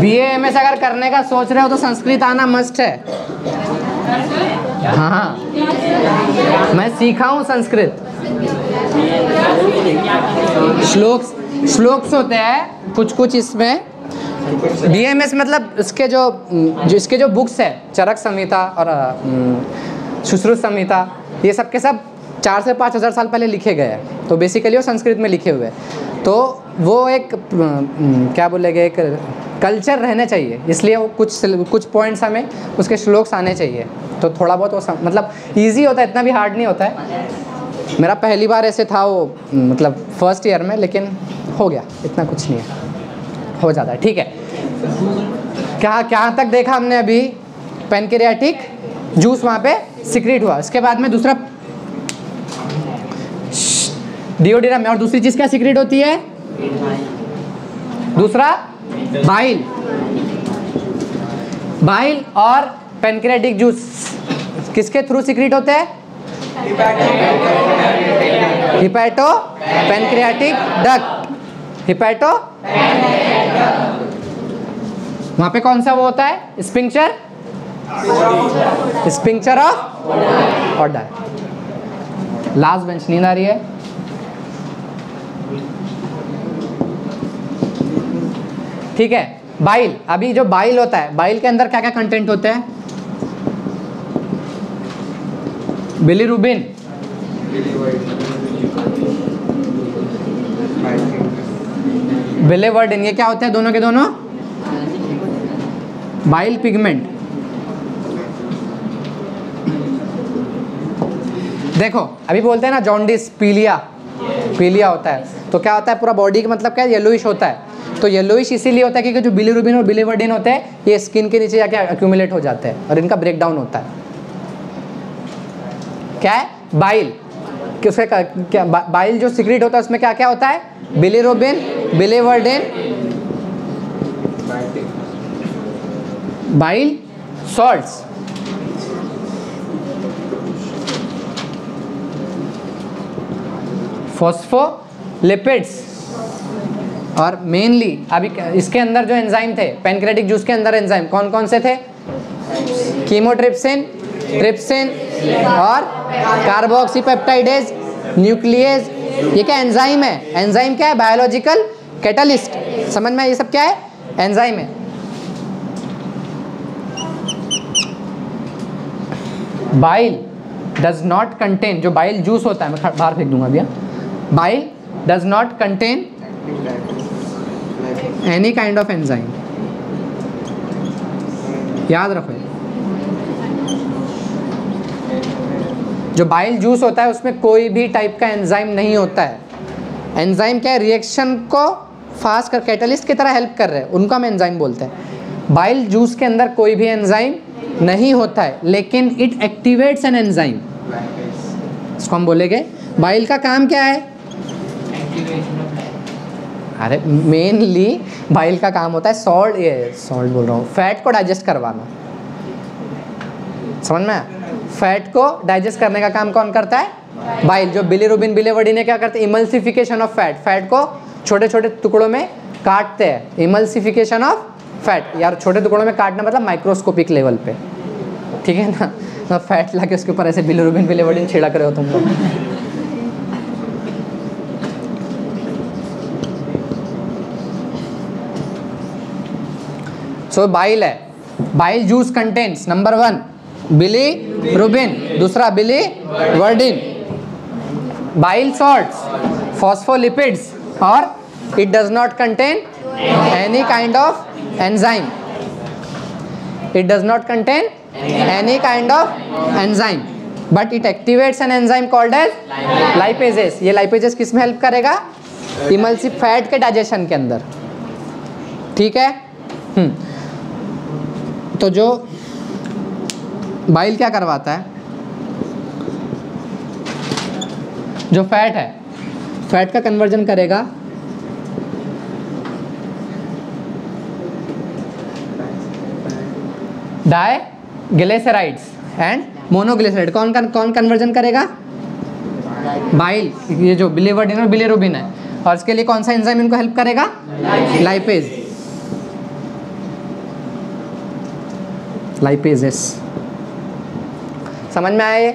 बी एम एस अगर करने का सोच रहे हो तो संस्कृत आना मस्ट है। हाँ हाँ। मैं सीखा हूँ संस्कृत। श्लोक श्लोक्स होते हैं कुछ कुछ इसमें। बी एम एस मतलब इसके जो इसके जो बुक्स है चरक संहिता और सुश्रुत संहिता ये सब के सब चार से पाँच हज़ार साल पहले लिखे गए हैं। तो बेसिकली वो संस्कृत में लिखे हुए तो वो एक क्या बोलेंगे एक कल्चर रहने चाहिए। इसलिए वो कुछ कुछ पॉइंट्स हमें उसके श्लोक्स आने चाहिए। तो थोड़ा बहुत वो सम, मतलब ईजी होता है इतना भी हार्ड नहीं होता है। मेरा पहली बार ऐसे था वो मतलब फ़र्स्ट ईयर में लेकिन हो गया इतना कुछ नहीं है। हो जाता है ठीक है। क्या क्या तक देखा हमने अभी? पेनक्रियाटिक जूस वहाँ पे सिक्रेट हुआ। इसके बाद में दूसरा डिओडिनम में और दूसरी चीज़ क्या सिक्रेट होती है? दूसरा बाइल। बाइल और पेनक्रियाटिक जूस। किसके थ्रू सिक्रेट होते हैं? हिपैटो पेनक्रियाटिक डक्ट हिपैटो वहाँ पे कौन सा वो होता है? Sphincter sphincter of order last bench नींद आ रही है? ठीक है। बाइल अभी जो बाइल होता है बाइल के अंदर क्या क्या कंटेंट होते हैं? बिली बिलीरुबिन बिलेवर्डिन ये क्या होते हैं दोनों के दोनों? बाइल पिगमेंट देखो, अभी बोलते हैं ना जॉन्डिस पीलिया। पीलिया होता है। तो क्या होता है, पूरा बॉडी का मतलब क्या है? येलोइश होता है। तो येलोइश इसीलिए होता है क्योंकि जो बिलीरुबिन और बिलीवर्डिन होते हैं, ये स्किन के नीचे जाके अक्यूमुलेट हो जाते हैं और इनका ब्रेक डाउन होता है। क्या है? बाइल कि उसका क्या- बाइल जो सिक्रेट होता है, उसमें क्या क्या होता है? Bilirubin biliverdin bile salts phospholipids और मेनली अभी इसके अंदर जो एंजाइम थे पेनक्रेटिक जूस के अंदर एंजाइम कौन कौन से थे? कीमोट्रिप्सिन ट्रिप्सिन और कार्बोक्सीपेप्टाइडेज न्यूक्लियस ये क्या एंजाइम है? एंजाइम क्या है? बायोलॉजिकल कैटलिस्ट समझ में ये सब क्या है? एंजाइम है। बाइल डज नॉट कंटेन जो बाइल जूस होता है, मैं बाहर फेंक दूँगा भैया bile does not contain any kind of enzyme याद रखो जो बाइल जूस होता है, उसमें कोई भी टाइप का एंजाइम नहीं होता है। एंजाइम क्या है? रिएक्शन को फास्ट कर कैटलिस्ट की तरह हेल्प कर रहे हैं। उनको हम एंजाइम बोलते हैं। बाइल जूस के अंदर कोई भी एंजाइम नहीं होता है, लेकिन इट एक्टिवेट्स एन एंजाइम इसको हम बोलेंगे। बाइल का काम क्या है? अरे मेनली बाइल का काम होता है सॉल्ट ये सॉल्ट बोल रहा हूँ। फैट को डाइजेस्ट करवाना। समझ में आया? फैट को डाइजेस्ट करने का काम कौन करता है? बाइल। जो बिलीरुबिन बिलेवडिन क्या करते हैं? इमल्सिफिकेशन ऑफ़ फैट फैट को छोटे छोटे टुकड़ों में काटते हैं। इमल्सिफिकेशन ऑफ़ फैट यार, छोटे टुकड़ों में काटना मतलब माइक्रोस्कोपिक लेवल पे। ठीक है ना? ना फैट ला के उसके ऊपर ऐसे बिलीरुबिन बिलेवडिन छिड़क रहे हो तुम लोग। सो बाइल है। Bile juice contents number one bilirubin, दूसरा biliverdin. Bile salts, phospholipids, और it does not contain any kind of enzyme it does not contain any kind of enzyme but it activates an enzyme called as lipases ये lipases किसमें help करेगा? Emulsify fat के digestion के अंदर। ठीक है? हुँ. तो जो बाइल क्या करवाता है? जो फैट है, फैट का कन्वर्जन करेगा। डाई ग्लेसराइड्स एंड मोनोग्लिसराइड कौन कौन कन्वर्जन करेगा? बाइल ये जो बिलीवर्डिन और बिलीरुबिन है। और इसके लिए कौन सा एंजाइम इनको हेल्प करेगा? लाइपेज लाइपेजेस समझ में आया ये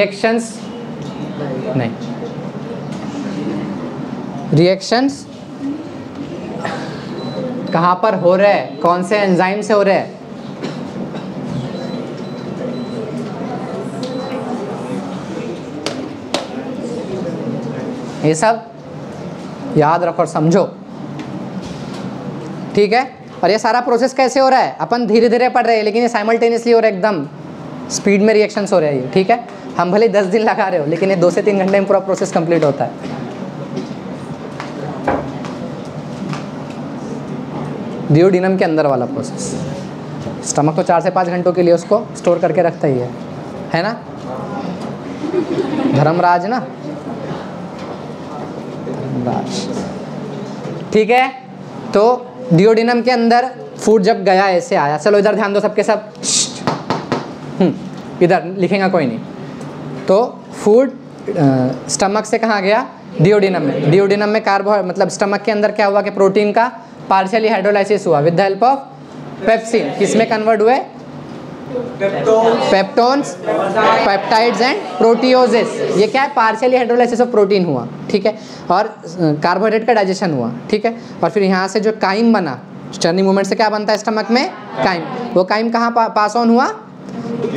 रिएक्शंस नहीं। रिएक्शंस कहाँ पर हो रहे हैं? कौन से एंजाइम से हो रहे हैं? ये सब याद रखो और समझो। ठीक है? और ये सारा प्रोसेस कैसे हो रहा है? अपन धीरे धीरे पढ़ रहे हैं, लेकिन ये साइमल्टेनियसली हो रहा है, एकदम स्पीड में रिएक्शंस हो रहे हैं ये। ठीक है? हम भले दस दिन लगा रहे हो लेकिन ये दो से तीन घंटे में पूरा प्रोसेस कंप्लीट होता है। डिओडिनम के अंदर वाला प्रोसेस स्टमक तो चार से पाँच घंटों के लिए उसको स्टोर करके रखता ही है। है ना? धर्मराज ना? धर्मराज। ठीक है? तो डिओडिनम के अंदर फ़ूड जब गया ऐसे आया। चलो इधर ध्यान दो सबके सब। हम्म, इधर लिखेगा कोई नहीं। तो फ़ूड स्टमक से कहाँ गया? डिओडिनम में। डिओडिनम में कार्बो मतलब स्टमक के अंदर क्या हुआ कि प्रोटीन का पार्शियली हाइड्रोलाइसिस हुआ with the help of pepsin किसमें कन्वर्ट हुए? पेप्टोन्स पेप्टाइड्स एंड प्रोटियोजेस ये क्या है? पार्शियली हाइड्रोलाइसिस ऑफ़ प्रोटीन हुआ। ठीक है? और कार्बोहाइड्रेट का डाइजेशन हुआ। ठीक है? और फिर यहाँ से जो काइम बना स्टर्निंग मूवमेंट से क्या बनता है स्टमक में? काइम वो काइम कहाँ पा, पास ऑन हुआ?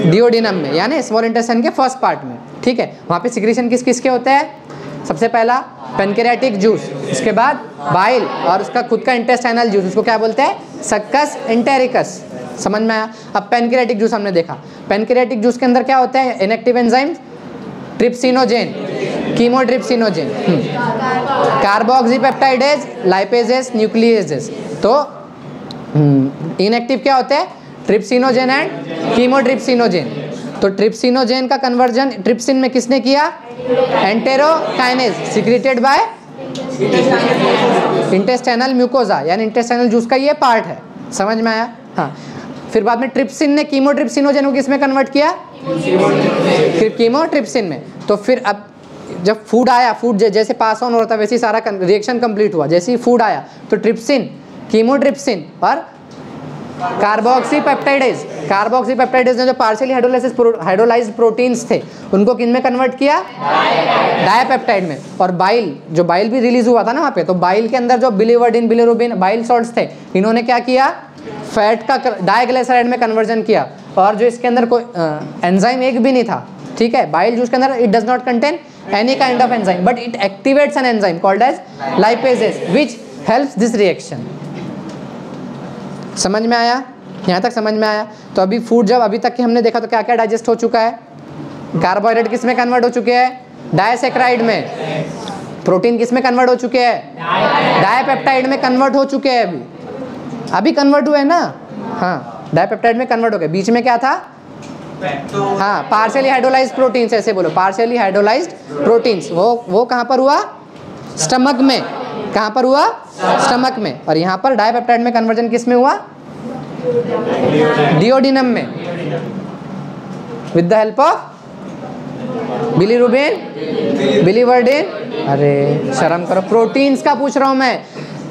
डिओडिनम में। यानी स्मॉल इंटेस्टाइन के फ़र्स्ट पार्ट में। ठीक है, वहाँ पे सिक्रीशन किस किस के होते हैं? सबसे पहला पेनक्रियाटिक जूस उसके बाद बाइल और उसका खुद का इंटेस्टाइनल जूस उसको क्या बोलते हैं? सक्कस इंटेरिकस समझ में आया? अब पेनक्रियाटिक जूस हमने देखा। पेनक्रियाटिक जूस के अंदर क्या होते हैं? Inactive enzyme trypsinogen chymotrypsinogen carboxypeptidase lipases nucleases तो इनएक्टिव क्या होते हैं? ट्रिप्सिनोजेन एंड कीमोट्रिप्सिनोजेन तो ट्रिप्सिनोजेन का कन्वर्जन ट्रिप्सिन में किसने किया? Enterokinase secreted by intestinal mucosa यानी इंटेस्टाइनल जूस का ये पार्ट है। समझ में आया? हाँ। फिर बाद में ट्रिप्सिन ने कीमोट्रिप्सिनोजेन को किसमें कन्वर्ट किया? फिर कीमोट्रिप्सिन में। तो फिर अब जब फ़ूड आया फ़ूड जैसे पास ऑन हो रहा था, वैसे ही सारा रिएक्शन कंप्लीट हुआ। जैसे ही फ़ूड आया तो ट्रिप्सिन कीमोट्रिप्सिन और कार्बोक्सी पेप्टाइडेज कार्बोक्सी पेप्टाइडेज ने जो पार्शियली हाइड्रोलाइसिस हाइड्रोलाइज्ड प्रोटीन्स थे, उनको किन में कन्वर्ट किया? डायपेप्टाइड में। और बाइल जो बाइल भी रिलीज़ हुआ था ना वहाँ पे तो बाइल के अंदर जो बिलीवर्डिन बिलीरुबिन बाइल सॉल्ट्स थे, इन्होंने क्या किया? फैट का डाइग्लिसराइड में कन्वर्जन किया। और जो इसके अंदर कोई एंजाइम एक भी नहीं था, ठीक है? बाइल जूस के अंदर it does not contain any kind of enzyme, but it activates an enzyme called as lipases, which helps this reaction. समझ में आया? यहाँ तक समझ में आया? तो अभी फ़ूड जब अभी तक के हमने देखा तो क्या क्या डाइजेस्ट हो चुका है? कार्बोहाइड्रेट किसमें कन्वर्ट हो चुके हैं? डायसेक्राइड में। प्रोटीन किसमें कन्वर्ट हो चुके हैं? डायपेप्टाइड में कन्वर्ट हो चुके हैं अभी। अभी कन्वर्ट हुए ना? हाँ डायपेप्टाइड में कन्वर्ट हो गए। बीच में क्या था? हाँ पार्शियली हाइड्रोलाइज प्रोटीन्स ऐसे बोलो। पार्शियली हाइड्रोलाइज्ड प्रोटीन्स वो वो कहाँ पर हुआ? स्टमक में। कहाँ पर हुआ? स्टमक में। और यहाँ पर डायपेप्टाइड में कन्वर्जन किसमें हुआ? डिओडिनम में। With the help of bilirubin biliverdin अरे, शर्म करो। प्रोटीन्स का पूछ रहा हूँ मैं।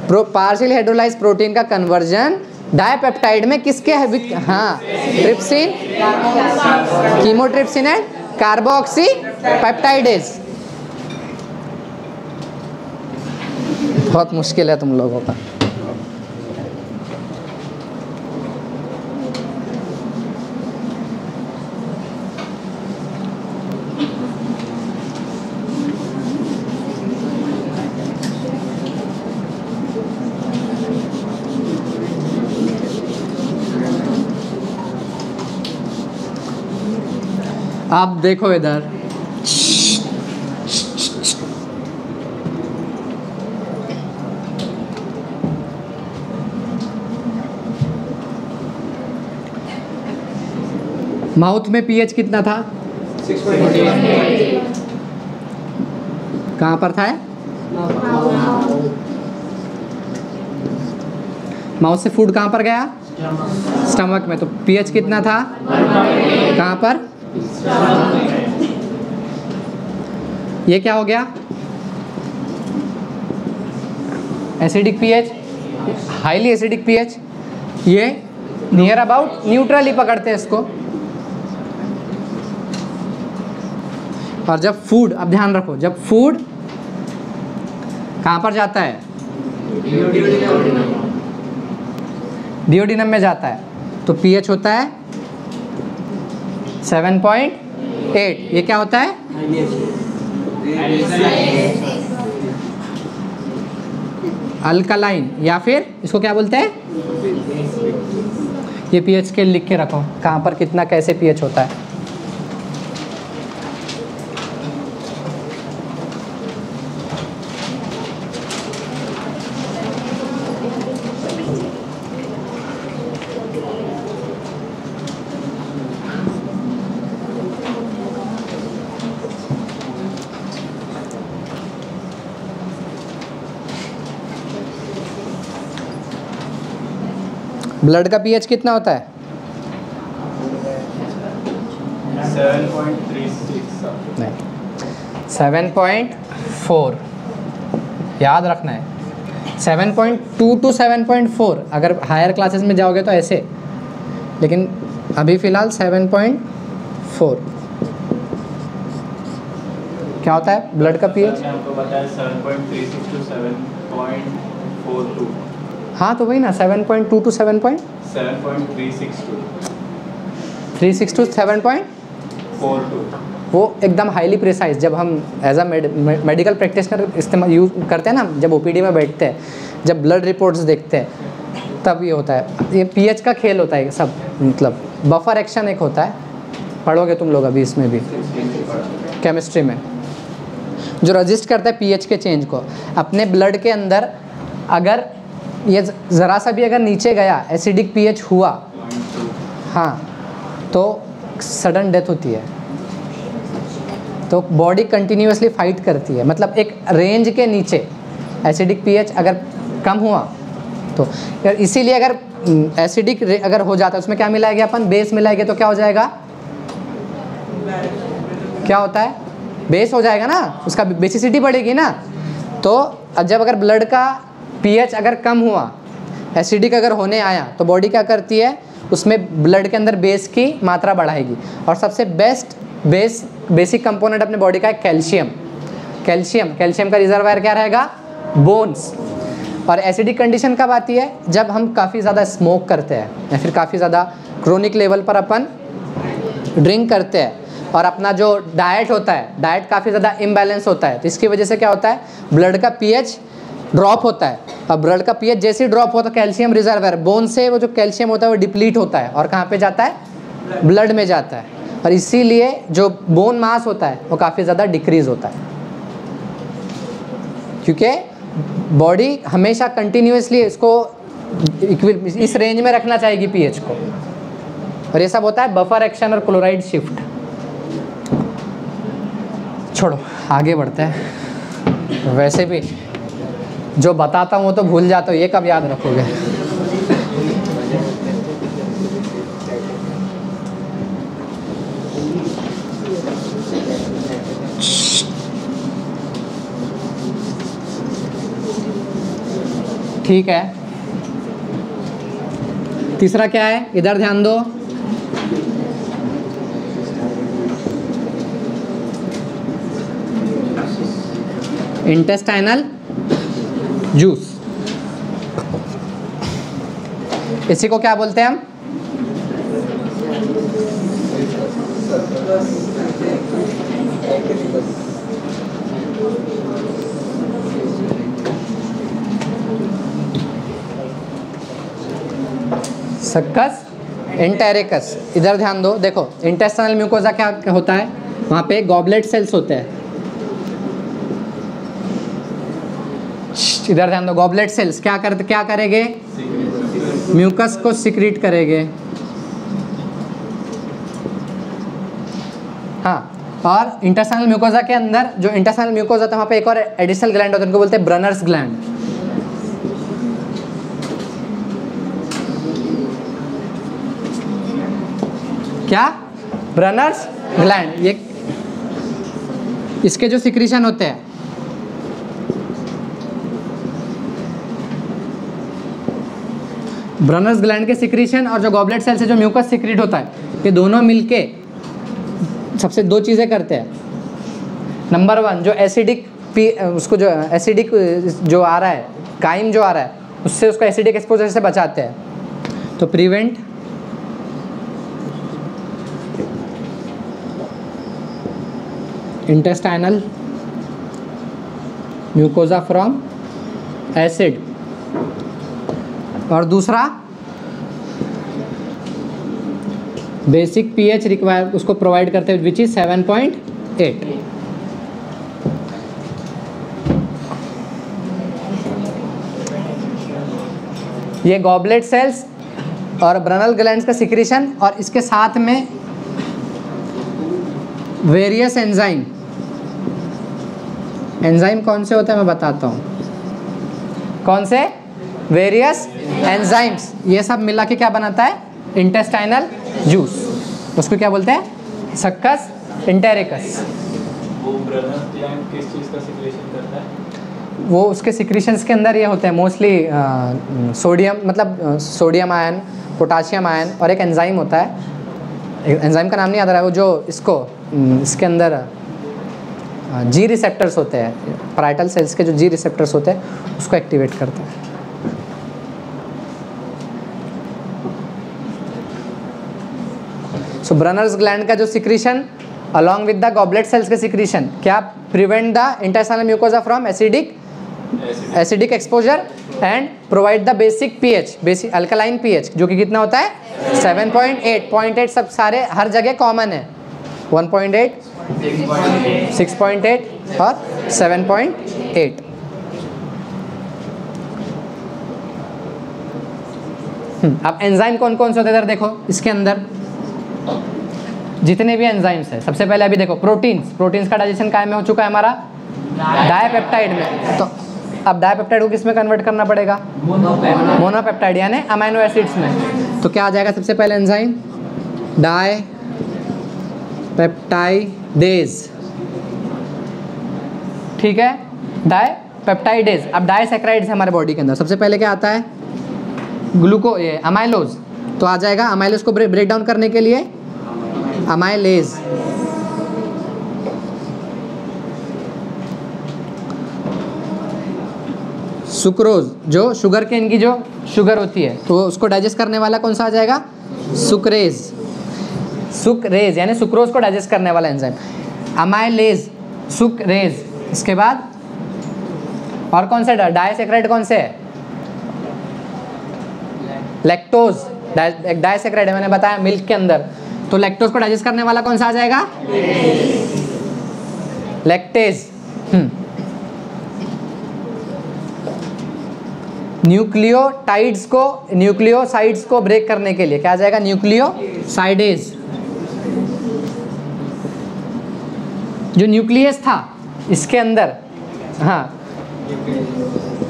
प्रो पार्शियली हाइड्रोलाइज प्रोटीन का कन्वर्जन डायपेप्टाइड में किसके है? हाँ trypsin chymotrypsin and carboxy peptidase बहुत मुश्किल है तुम लोगों का। आप देखो इधर। माउथ में पीएच कितना था? कहाँ पर था माउथ से फ़ूड कहाँ पर गया? स्टमक में। तो पीएच कितना था? कहाँ पर? ये क्या हो गया? Acidic pH? Highly acidic pH. ये नियर अबाउट न्यूट्रल पकड़ते हैं इसको। और जब फ़ूड अब ध्यान रखो, जब फ़ूड कहाँ पर जाता है? डिओडिनम में जाता है। तो पीएच होता है 7.8 ये क्या होता है? अल्कलाइन या फिर इसको क्या बोलते हैं? ये पीएच के लिख के रखो। कहाँ पर कितना कैसे पीएच होता है? ब्लड का पीएच कितना होता है? Seven point four. याद रखना है। Seven point two to seven point four. अगर हायर क्लासेस में जाओगे तो ऐसे। लेकिन अभी फ़िलहाल सेवन पॉइंट फोर। क्या होता है? ब्लड का पीएच? आपको बताया 7.36 to 7.42 हाँ तो वही ना seven point two to seven point 7.36 to three six two seven point 42 वो एकदम हाईली प्रिसाइज जब हम एज अ मेडिकल प्रैक्टिशनर इस्तेमाल यूज़ करते हैं ना जब ओपीडी में बैठते हैं जब ब्लड रिपोर्ट्स देखते हैं तब ये होता है। ये पीएच का खेल होता है सब मतलब बफर एक्शन एक होता है। पढ़ोगे तुम लोग अभी इसमें भी। केमिस्ट्री में। जो रजिस्ट करता है पीएच के चेंज को अपने ब्लड के अंदर अगर ये ज़रा सा भी अगर नीचे गया एसिडिक पीएच हुआ हाँ तो सडन डेथ होती है। तो बॉडी कंटिन्यूसली फाइट करती है। मतलब एक रेंज के नीचे एसिडिक पीएच अगर कम हुआ तो इसीलिए अगर एसिडिक अगर हो जाता है, उसमें क्या मिलाएँगे अपन? बेस मिलाएँगे तो क्या हो जाएगा? क्या होता है? बेस हो जाएगा ना? उसका बेसिसिटी बढ़ेगी ना? तो जब अगर ब्लड का पीएच अगर कम हुआ, एसिडिक अगर होने आया तो बॉडी क्या करती है, उसमें ब्लड के अंदर बेस की मात्रा बढ़ाएगी। और सबसे बेस्ट बेस, बेसिक कंपोनेंट अपने बॉडी का है कैल्शियम। कैल्शियम कैल्शियम का रिजर्वायर क्या रहेगा? बोन्स। और एसिडिक कंडीशन कब आती है? जब हम काफ़ी ज़्यादा स्मोक करते हैं, या फिर काफ़ी ज़्यादा क्रोनिक लेवल पर अपन ड्रिंक करते हैं। और अपना जो डाइट होता है, डाइट काफ़ी ज़्यादा इम्बैलेंस होता है तो इसकी वजह से क्या होता है, ब्लड का पीएच ड्रॉप होता है। अब ब्लड का पीएच जैसे ही ड्रॉप होता है, कैल्शियम रिजर्वर, बोन से वो जो कैल्शियम होता है वो डिप्लीट होता है और कहाँ पे जाता है? ब्लड में जाता है। और इसीलिए जो बोन मास होता है, वो काफ़ी ज़्यादा डिक्रीज होता है। क्योंकि बॉडी हमेशा कंटिन्यूसली इसको इस रेंज में रखना चाहेगी पीएच को। और ये सब होता है बफर एक्शन और क्लोराइड शिफ्ट। छोड़ो, आगे बढ़ते हैं। वैसे भी जो बताता हूँ तो भूल जाता हूँ, ये कब याद रखोगे? ठीक है। तीसरा क्या है? इधर ध्यान दो। Intestinal juice. इसी को क्या बोलते हैं हम? सक्कस इंटेरिकस इधर ध्यान दो, देखो इंटेस्टाइनल म्यूकोजा क्या होता है? वहाँ पे गॉबलेट सेल्स होते हैं। इधर ध्यान दो गॉबलेट सेल्स क्या कर, क्या करेंगे? म्यूकस को सिक्रीट करेंगे। हाँ और इंटरसनल म्यूकोजा के अंदर, जो इंटरसनल म्यूकोजा है वहाँ पे एक और एडिशनल ग्लैंड होता है, उनको बोलते हैं ब्रनर्स ग्लैंड क्या? ब्रनर्स ग्लैंड ये इसके जो सिक्रीशन होते हैं ब्रनर्स ग्लैंड के सिक्रीशन और जो गॉबलेट सेल से जो म्यूकस सिक्रीट होता है, ये दोनों मिलके सबसे दो चीज़ें करते हैं। नंबर वन जो एसिडिक पी उसको जो एसिडिक जो आ रहा है काइम जो आ रहा है, उससे उसको एसिडिक एक्सपोजर से बचाते हैं। तो prevent intestinal mucosa from acid और दूसरा बेसिक पीएच रिक्वायर उसको प्रोवाइड करते हैं which is seven point eight ये गॉबलेट सेल्स और ब्रनल ग्लैंड्स का सिक्रीशन और इसके साथ में वेरियस एंजाइम एंजाइम कौन से होते हैं मैं बताता हूँ। कौन से? Various enzymes. ये सब मिला के क्या बनाता है? इंटेस्टाइनल जूस उसको क्या बोलते हैं? सक्कस इंटेरिकस वो ब्रनर ग्लैंड किस चीज़ का सिक्रेशन करता है? वो उसके सिक्रीशंस के अंदर ये होते हैं मोस्टली सोडियम मतलब सोडियम आयन पोटाशियम आयन और एक एंजाइम होता है। एंजाइम का नाम नहीं याद रहा है वो जो इसको इसके अंदर जी रिसेप्टर्स होते हैं पराइटल सेल्स के जो जी रिसेप्टर्स होते हैं उसको एक्टिवेट करते हैं। सो ब्रनर्स ग्लैंड का जो secretion along with the goblet cells के सिक्रीशन क्या prevent the intestinal mucosa from acidic acidic exposure and provide the basic pH basic alkaline pH जो कि कितना होता है? 7.8 0.8 सब सारे हर जगह कॉमन है। 1.8 6.8 और 7.8 हम्म, अब एंजाइम कौन कौन से होते हैं? इधर देखो इसके अंदर। जितने भी एंजाइम्स हैं सबसे पहले अभी देखो प्रोटीन्स प्रोटीन्स का डाइजेशन काय में हो चुका है हमारा? डायपेप्टाइड में. तो अब डायपेप्टाइड को किसमें कन्वर्ट करना पड़ेगा? मोनोपेप्टाइड यानी अमाइनो एसिड्स में. तो क्या आ जाएगा सबसे पहले एंजाइम डाई पेप्टाइडेज ठीक है? डाई पेप्टाइडेज अब डाईसेक्राइड्स है हमारे बॉडी के अंदर. सबसे पहले क्या आता है? ग्लूको ये अमाइलोज तो आ जाएगा अमाइलेज को ब्रेक डाउन करने के लिए। अमाइलेज सुक्रोज जो शुगर के इनकी जो शुगर होती है तो उसको डाइजेस्ट करने वाला कौन सा आ जाएगा? सुक्रेज सुक्रेज यानी सुक्रोज को डाइजेस्ट करने वाला एंजाइम अमाइलेज सुक्रेज इसके बाद, और कौन से डायसेक्राइड कौन से है? लैक्टोज डायसेक्राइड है, मैंने बताया मिल्क के अंदर। तो लैक्टोज को डाइजेस्ट करने वाला कौन सा आ जाएगा? लैक्टेज न्यूक्लियोटाइड्स को न्यूक्लियोसाइड्स को ब्रेक करने के लिए क्या आ जाएगा? न्यूक्लियोसाइडेज जो न्यूक्लियस था, इसके अंदर। हाँ।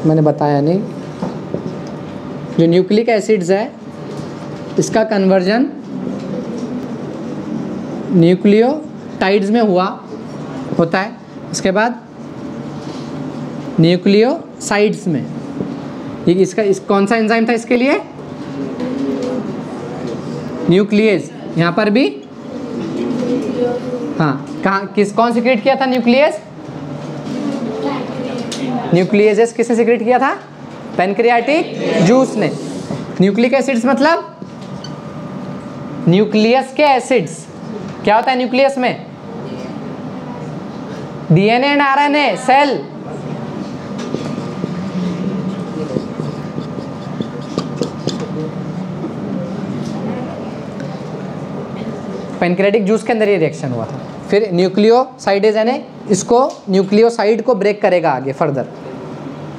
मैंने बताया नहीं। जो न्यूक्लिक एसिड्स है इसका कन्वर्जन न्यूक्लियोटाइड्स में हुआ, होता है। उसके बाद न्यूक्लियोसाइड्स में। ये इसका, इस, कौन सा एंजाइम था इसके लिए? न्यूक्लियस यहाँ पर भी? हाँ कहाँ, किस, कौन सिक्रेट किया था न्यूक्लियस न्यूक्लियस किसने सिक्रेट किया था? पेनक्रियाटिक जूस ने। न्यूक्लिक एसिड्स मतलब? न्यूक्लियस के एसिड्स। क्या होता है न्यूक्लियस में? DNA and RNA, cell. Pancreatic juice के अंदर ये रिएक्शन हुआ था। फिर न्यूक्लियोसाइडेज यानी इसको न्यूक्लियोसाइड को ब्रेक करेगा आगे फर्दर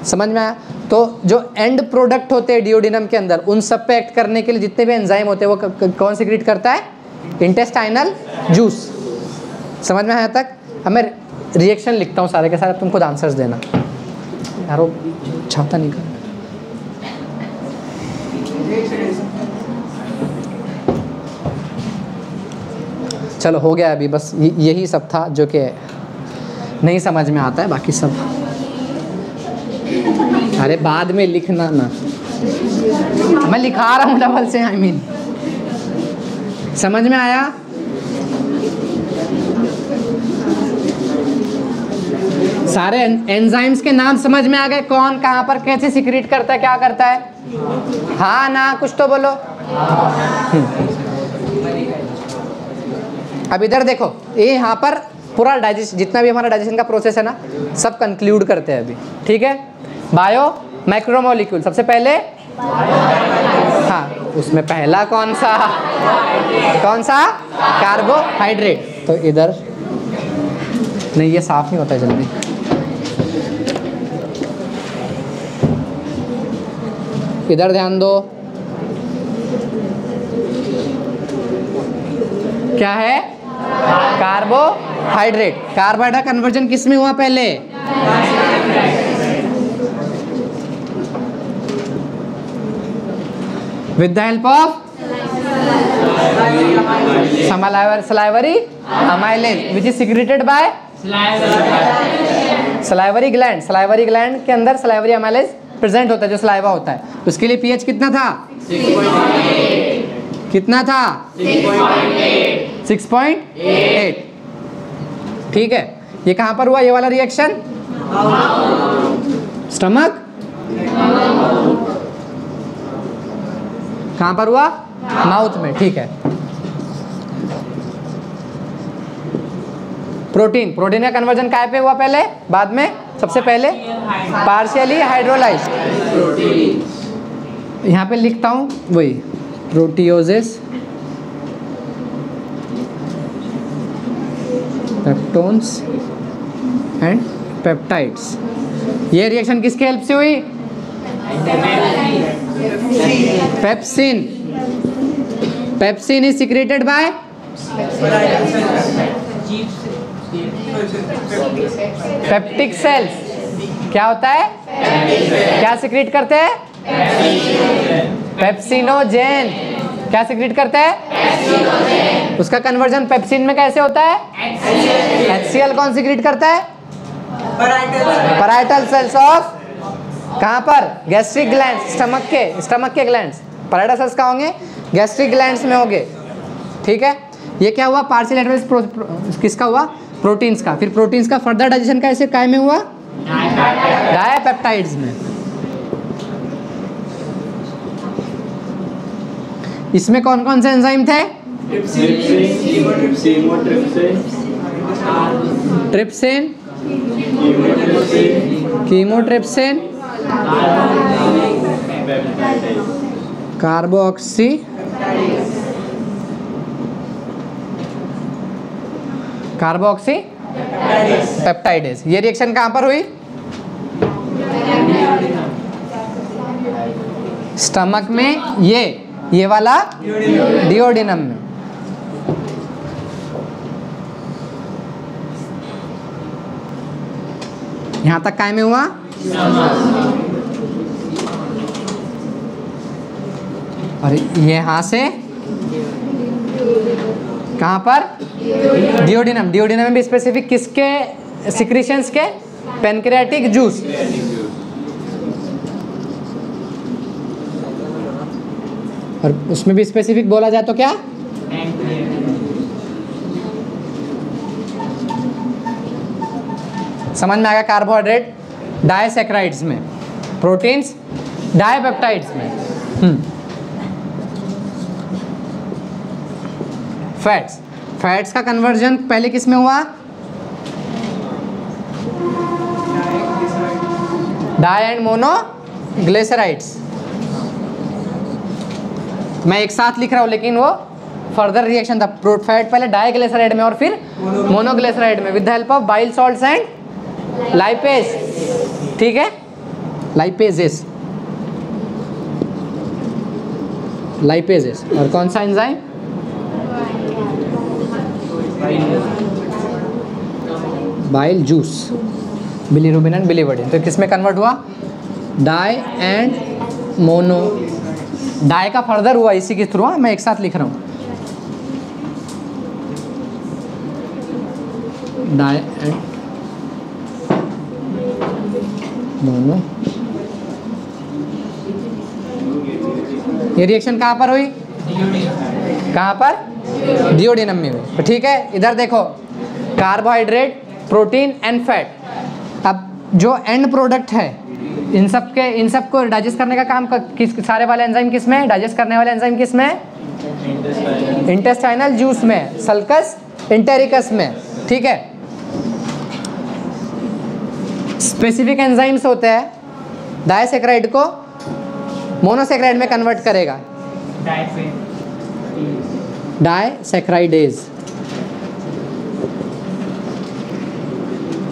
समझ में आया? तो जो एंड प्रोडक्ट होते हैं डिओडिनम के अंदर, उन सब पे एक्ट करने के लिए जितने भी एंजाइम होते हैं, वो कौन सिक्रीट करता है? इंटेस्टाइनल जूस समझ में आया तक? अब मैं रिएक्शन लिखता हूँ सारे के सारे तुम खुद आंसर्स देना। यार छापता नहीं कर। चलो, हो गया अभी, बस यही सब था, जो कि नहीं समझ में आता है, बाकी सब। अरे बाद में लिखना ना। मैं लिखा रहा हूँ डबल से आई मीन समझ में आया? सारे एंजाइम्स के नाम समझ में आ गए। कौन कहाँ पर कैसे सिक्रीट करता है क्या करता है? हाँ ना कुछ तो बोलो। अब इधर देखो ये यहाँ पर पूरा डाइजेस्ट जितना भी हमारा डाइजेशन का प्रोसेस है ना सब कंक्लूड करते हैं अभी। ठीक है? बायो माइक्रोमोलिक्यूल सबसे पहले? हाँ उसमें पहला कौन सा? कौन सा? कार्बोहाइड्रेट। तो इधर। नहीं, ये साफ़ नहीं होता जल्दी। इधर ध्यान दो। क्या है? कार्बोहाइड्रेट। कार्बोहाइड्रेट कन्वर्जन किसमें हुआ पहले? With the help of salivary amylase which is secreted by salivary gland salivary gland के अंदर salivary amylase प्रेजेंट होता है जो सलाइवा होता है उसके लिए पीएच कितना था कितना था 6.8 ठीक है ये कहाँ पर हुआ ये वाला रिएक्शन स्टमक कहाँ पर हुआ? माउथ में ठीक है। प्रोटीन प्रोटीन का कन्वर्जन काय पे हुआ पहले? बाद में सबसे पहले? पार्शियली हाइड्रोलाइज यहाँ पे लिखता हूँ वही प्रोटियोजेस पेप्टोन्स एंड पेप्टाइड्स ये रिएक्शन किसके हेल्प से हुई? Pepsin. Pepsin is secreted by peptic cells क्या होता है? क्या सिक्रेट करते हैं? पेप्सिनोजेन क्या सिक्रेट करते हैं? उसका कन्वर्जन पेप्सिन में कैसे होता है? एच कौन सिक्रेट करता है? पराइटल सेल्स ऑफ़ कहाँ पर? गैस्ट्रिक ग्लैंड स्टमक के स्टमक के ग्लैंड्स पराइडा सेल्स कहाँ होंगे गैस्ट्रिक ग्लैंड में होंगे। ठीक है? ये क्या हुआ? पार्सल एडवाइस किसका हुआ? प्रोटीन्स का। फिर प्रोटीन्स का फर्दर डाइजेशन कैसे काय में हुआ? डायपेप्टाइड्स में। इसमें कौन कौन से एंजाइम थे? Trypsin chymotrypsin carboxy carboxy peptidase ये रिएक्शन कहाँ पर हुई? स्टमक में ये ये वाला? डिओडिनम में. यहाँ तक काय में हुआ? और यहाँ से? कहाँ पर? डिओडिनम डिओडिनम भी स्पेसिफिक किसके सिक्रीशंस के? पेनक्रियाटिक जूस और उसमें भी स्पेसिफिक बोला जाए तो क्या? समझ में आ गया कार्बोहाइड्रेट डायसेक्राइड्स में प्रोटीन्स डायपेप्टाइड्स में। फैट्स फैट्स का कन्वर्जन पहले किसमें हुआ? डाई एंड मोनो ग्लेसराइड्स मैं एक साथ लिख रहा हूँ लेकिन वो फर्दर रिएक्शन था। फैट पहले डाइग्लेसराइड में और फिर मोनोग्लेसराइड में। With the help of bile salts and lipase ठीक है? लाइपेजेस लाइपेजेस और कौन सा enzyme bile juice bilirubin and biliverdin तो किसमें कन्वर्ट हुआ? डाई एंड मोनो डाई का फर्दर हुआ इसी के थ्रू मैं एक साथ लिख रहा हूँ। Di and mono. ये रिएक्शन कहाँ पर हुई? कहाँ पर? डिओडिनम में हुई। तो ठीक है इधर देखो। कार्बोहाइड्रेट प्रोटीन एंड फैट अब जो एंड प्रोडक्ट है इन सब के इन सबको डाइजेस्ट करने का काम किस सारे वाले एंजाइम किसमें? डाइजेस्ट करने वाले एंजाइम किसमें? इंटेस्टाइनल जूस में सल्कस इंटेरिकस में। ठीक है? स्पेसिफिक एंजाइम्स होते हैं। डायसेक्राइड को मोनोसेक्राइड में कन्वर्ट करेगा। डायसेक्राइडेज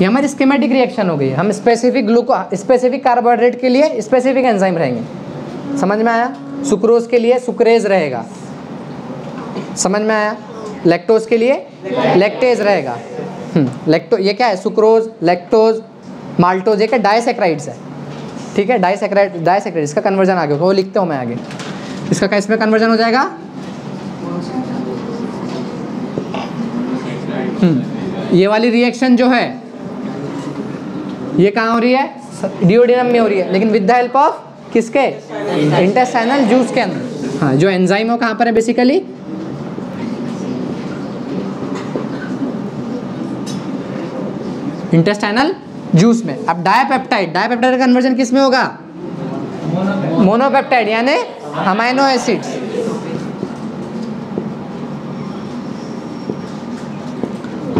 ये हमारी स्कीमेटिक रिएक्शन हो गई हम स्पेसिफिक ग्लूको स्पेसिफिक कार्बोहाइड्रेट के लिए स्पेसिफिक एंजाइम रहेंगे। समझ में आया? सुक्रोज के लिए सुक्रेज रहेगा। समझ में आया? लैक्टोज के लिए लैक्टेज रहेगा। लैक्टो ये क्या है? सुक्रोज लैक्टोज माल्टोज क्या डायसेक्राइड्स है। ठीक है डायसेक्राइड डायसेक्राइड इसका कन्वर्जन आगे होगा वो लिखते हो मैं आगे। इसका क्या इसमें कन्वर्जन हो जाएगा? हम्म, ये वाली रिएक्शन जो है ये कहाँ हो रही है? डिओडिनम में हो रही है लेकिन विद द हेल्प ऑफ़ किसके? इंटेस्टाइनल जूस के अंदर। हाँ जो एंजाइम हो कहाँ पर है बेसिकली इंटेस्टाइनल जूस में। अब डायपेप्टाइड डायपेप्टाइड का कन्वर्जन किसमें होगा? मोनोपेप्टाइड यानी अमाइनो एसिड्स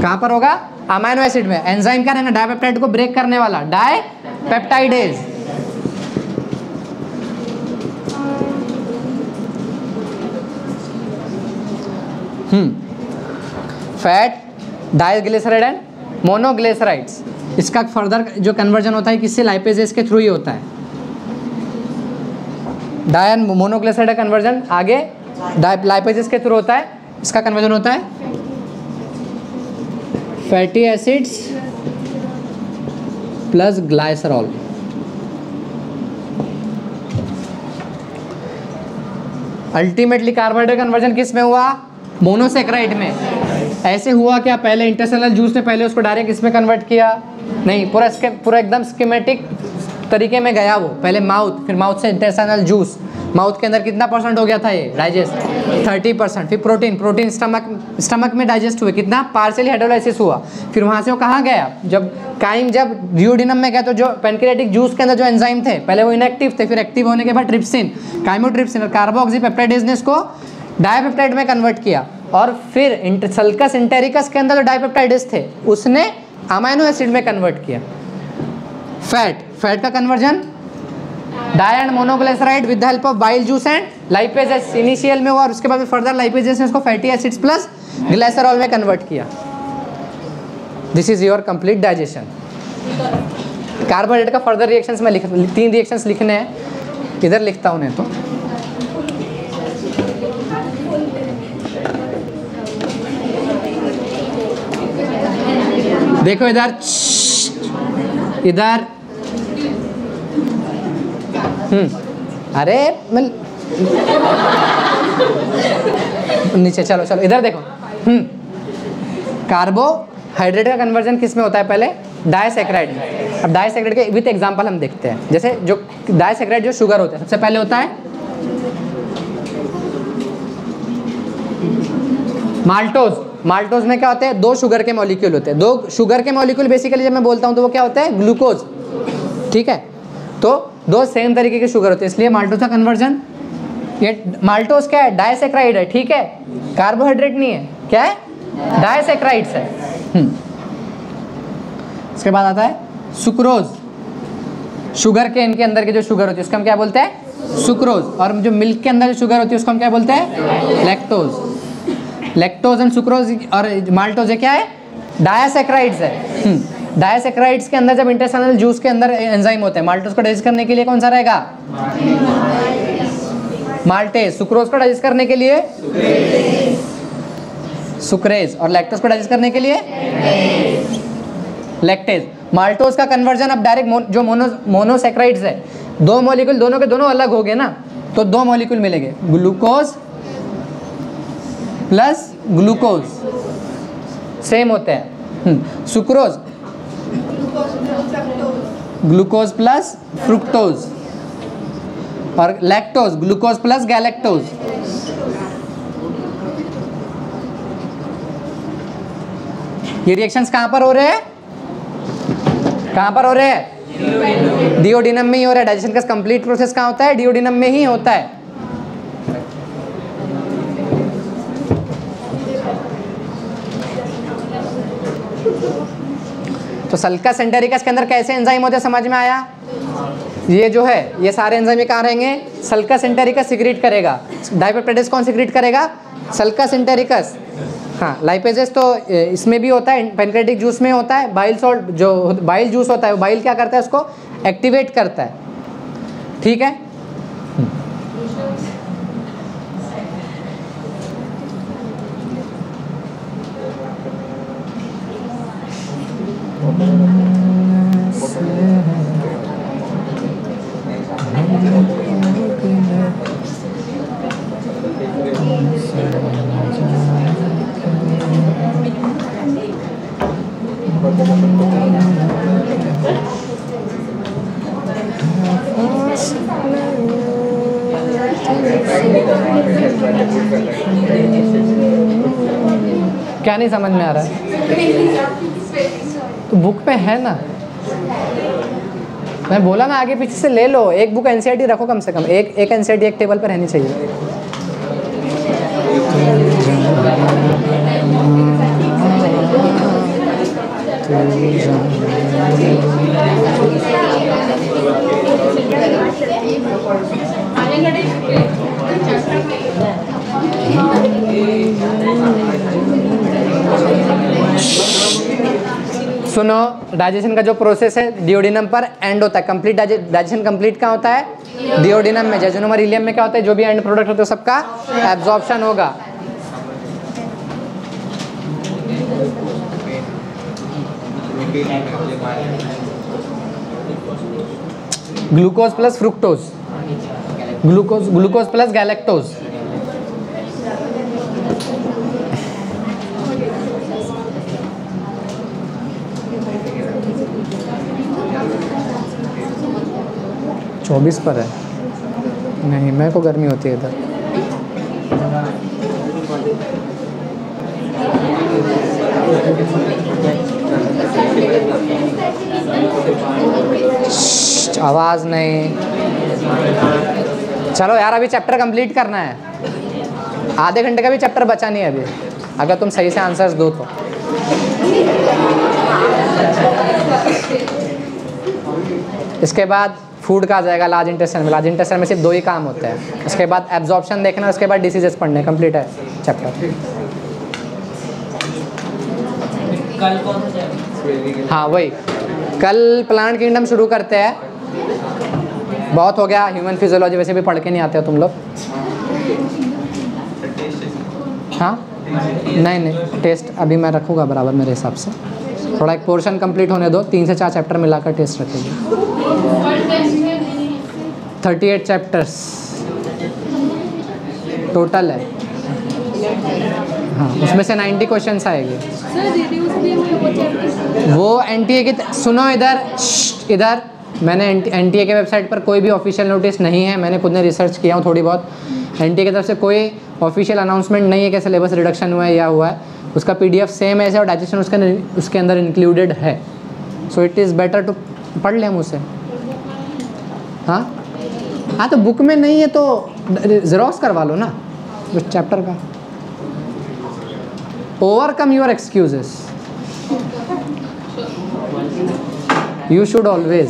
कहाँ पर होगा? अमाइनो एसिड में। एंजाइम क्या रहेगा? डायपेप्टाइड को ब्रेक करने वाला। डाई पेप्टाइडेज हम्म। फैट डाइग्लिसराइड एंड मोनोग्लिसराइड्स इसका फर्दर जो कन्वर्जन होता है, किससे? लाइपेजेस के थ्रू ही होता है। डाई एंड का कन्वर्जन आगे लाइपेजेस के थ्रू होता है। इसका कन्वर्जन होता है fatty acids plus glycerol ultimately carbohydrate conversion किसमें हुआ? मोनोसेक्राइड में। ऐसे हुआ क्या? पहले इंटेस्टिनल जूस ने पहले उसको डायरेक्ट इसमें कन्वर्ट किया? नहीं, पूरा पूरा एकदम स्कीमेटिक तरीके में गया वो। पहले माउथ फिर माउथ से इंटेस्टाइनल जूस माउथ के अंदर कितना परसेंट हो गया था ये? डाइजेस्ट थर्टी परसेंट फिर प्रोटीन प्रोटीन स्टमक स्टमक में डाइजेस्ट हुए। कितना? पार्सली हाइड्रोलाइसिस हुआ। फिर वहाँ से वो कहाँ गया? जब काइम, जब डिओडिनम में गया तो जो पेनक्रेटिक जूस के अंदर जो एंजाइम थे, पहले वो इनएक्टिव थे, फिर एक्टिव होने के बाद ट्रिप्सिन काइमोट्रिप्सिन और कार्बोक्सीपेप्टाइडेज ने इसको डायपेप्टाइड में कन्वर्ट किया। और फिर सल्कस इंटेरिकस के अंदर जो डायपेप्टाइडेज थे, उसने अमाइनो एसिड में कन्वर्ट किया। फैट फैट का conversion di and monoglyceride with the help of bile juice and lipases initial में हुआ और उसके बाद फर्दर लाइपेजेस ने इसको फैटी एसिड्स प्लस ग्लाइसरॉल में कन्वर्ट किया। This is your complete digestion carbohydrate का फर्दर रिएक्शंस में लिख तीन रिएक्शंस लिखने हैं। इधर लिखता हूँ तो। देखो इधर। इधर। हम्म। अरे मैं नीचे, चलो चलो, इधर देखो। हम्म। कार्बोहाइड्रेट का कन्वर्जन किसमें होता है पहले? डायसेक्राइड में। अब डायसेक्राइड के विथ एग्जांपल हम देखते हैं। जैसे जो डायसेक्राइड जो शुगर होता है, सबसे पहले होता है माल्टोज। माल्टोज में क्या होते हैं? दो शुगर के मॉलिक्यूल होते हैं। दो शुगर के मॉलिक्यूल बेसिकली जब मैं बोलता हूँ तो वो क्या होता है? ग्लूकोज ठीक है? तो दो सेम तरीके के शुगर होते हैं, इसलिए माल्टोज का कन्वर्जन ये माल्टोज क्या है? डायसेक्राइड है, ठीक है? कार्बोहाइड्रेट नहीं है। क्या है? डायसेक्राइड्स है। हम्म। इसके बाद आता है सुक्रोज शुगर के, इनके अंदर के जो शुगर होती है, उसको हम क्या बोलते हैं? सुक्रोज और जो मिल्क के अंदर जो शुगर होती है, उसको हम क्या बोलते हैं? लैक्टोज लैक्टोज एंड सुक्रोज और माल्टोज ये क्या है? डायासेक्राइड्स है। डायासेक्राइड्स के अंदर जब इंटेस्टाइनल जूस के अंदर एंजाइम होते हैं माल्टोज को डाइजेस्ट करने के लिए कौन सा रहेगा? माल्टेज सुक्रोज को डाइजेस्ट करने के लिए? सुक्रेज और लैक्टोज को डाइजेस्ट करने के लिए? लैक्टेज माल्टोज का कन्वर्जन अब डायरेक्ट मो, जो मोनो मोनोसेक्राइड्स है दो मॉलिक्यूल दोनों के दोनों अलग हो गए ना तो दो मॉलिक्यूल मिलेंगे। Glucose plus glucose. सेम होते हैं। सुक्रोज। Glucose plus fructose. और लैक्टोज, ग्लूकोज प्लस गैलेक्टोज। ये रिएक्शंस कहाँ पर हो रहे हैं? कहाँ पर हो रहे हैं? डिओडिनम में ही हो रहा है। डाइजेशन का कंप्लीट प्रोसेस कहाँ होता है? डिओडिनम में ही होता है। तो सल्का सेंटेरिकस के अंदर कैसे एंजाइम होते समझ में आया? ये जो है, ये सारे एंजाइम कहाँ रहेंगे? सल्का सेंटेरिकस सिगरेट करेगा। डाइपेप्टाइडिस कौन सिगरेट करेगा? सल्का सेंटेरिकस हाँ लाइपेजेस तो इसमें भी होता है पेनक्रेटिक जूस में होता है बाइल सॉल्ट जो बाइल जूस होता है बाइल क्या करता है उसको? एक्टिवेट करता है। ठीक है? क्या नहीं समझ में आ रहा है? तो बुक पे है ना? मैं बोला ना, आगे पीछे से ले लो। एक बुक एनसीईआरटी रखो कम से कम। एक एक एनसीईआरटी एक टेबल पर रहनी चाहिए। सुनो डाइजेशन का जो प्रोसेस है डिओडिनम पर एंड होता है कंप्लीट डाइजेशन कंप्लीट कहाँ होता है? डिओडिनम में जेजुनोमर इलियम में क्या होता है? जो भी एंड प्रोडक्ट होता है सबका एब्जॉर्प्शन होगा। Glucose plus fructose glucose glucose plus galactose चौबीस पर है। नहीं, मेरे को गर्मी होती है इधर। आवाज़ नहीं। चलो यार, अभी चैप्टर कंप्लीट करना है। आधे घंटे का भी चैप्टर बचा नहीं है अभी। अगर तुम सही से आंसर्स दो तो। इसके बाद फ़ूड का आ जाएगा लार्ज इंटेस्टाइन में। लार्ज इंटेस्टाइन में सिर्फ़ दो ही काम होते हैं। उसके बाद एब्जॉर्प्शन देखना उसके बाद डिसीजेस पढ़ने। कंप्लीट है चैप्टर हाँ वही। कल प्लांट किंगडम शुरू करते हैं। बहुत हो गया। ह्यूमन फिजियोलॉजी वैसे भी पढ़ के नहीं आते हो तुम लोग। हाँ? नहीं नहीं। टेस्ट अभी मैं रखूँगा बराबर मेरे हिसाब से। थोड़ा एक पोर्शन कंप्लीट होने दो। तीन से चार चैप्टर मिलाकर टेस्ट रखेंगे। थर्टी एट चैप्टर्स टोटल है। हाँ उसमें से नाइन्टी क्वेश्चन आएँगे। वो एन टी ए की सुनो इधर इधर। मैंने एन टी ए के वेबसाइट पर कोई भी ऑफिशियल नोटिस नहीं है। मैंने खुद ने रिसर्च किया हूँ थोड़ी बहुत। एन टी ए की तरफ़ से कोई ऑफिशियल अनाउंसमेंट नहीं है कि सिलेबस रिडक्शन हुआ है या हुआ है। उसका पी डी एफ़ सेम है और डाइजेशन उसके उसके अंदर इंक्लूडेड है। So it is better to पढ़ लें हम उसे। हाँ? हाँ तो बुक में नहीं है तो ज़ेरोक्स करवा लो ना, उस चैप्टर का। Overcome your excuses you should always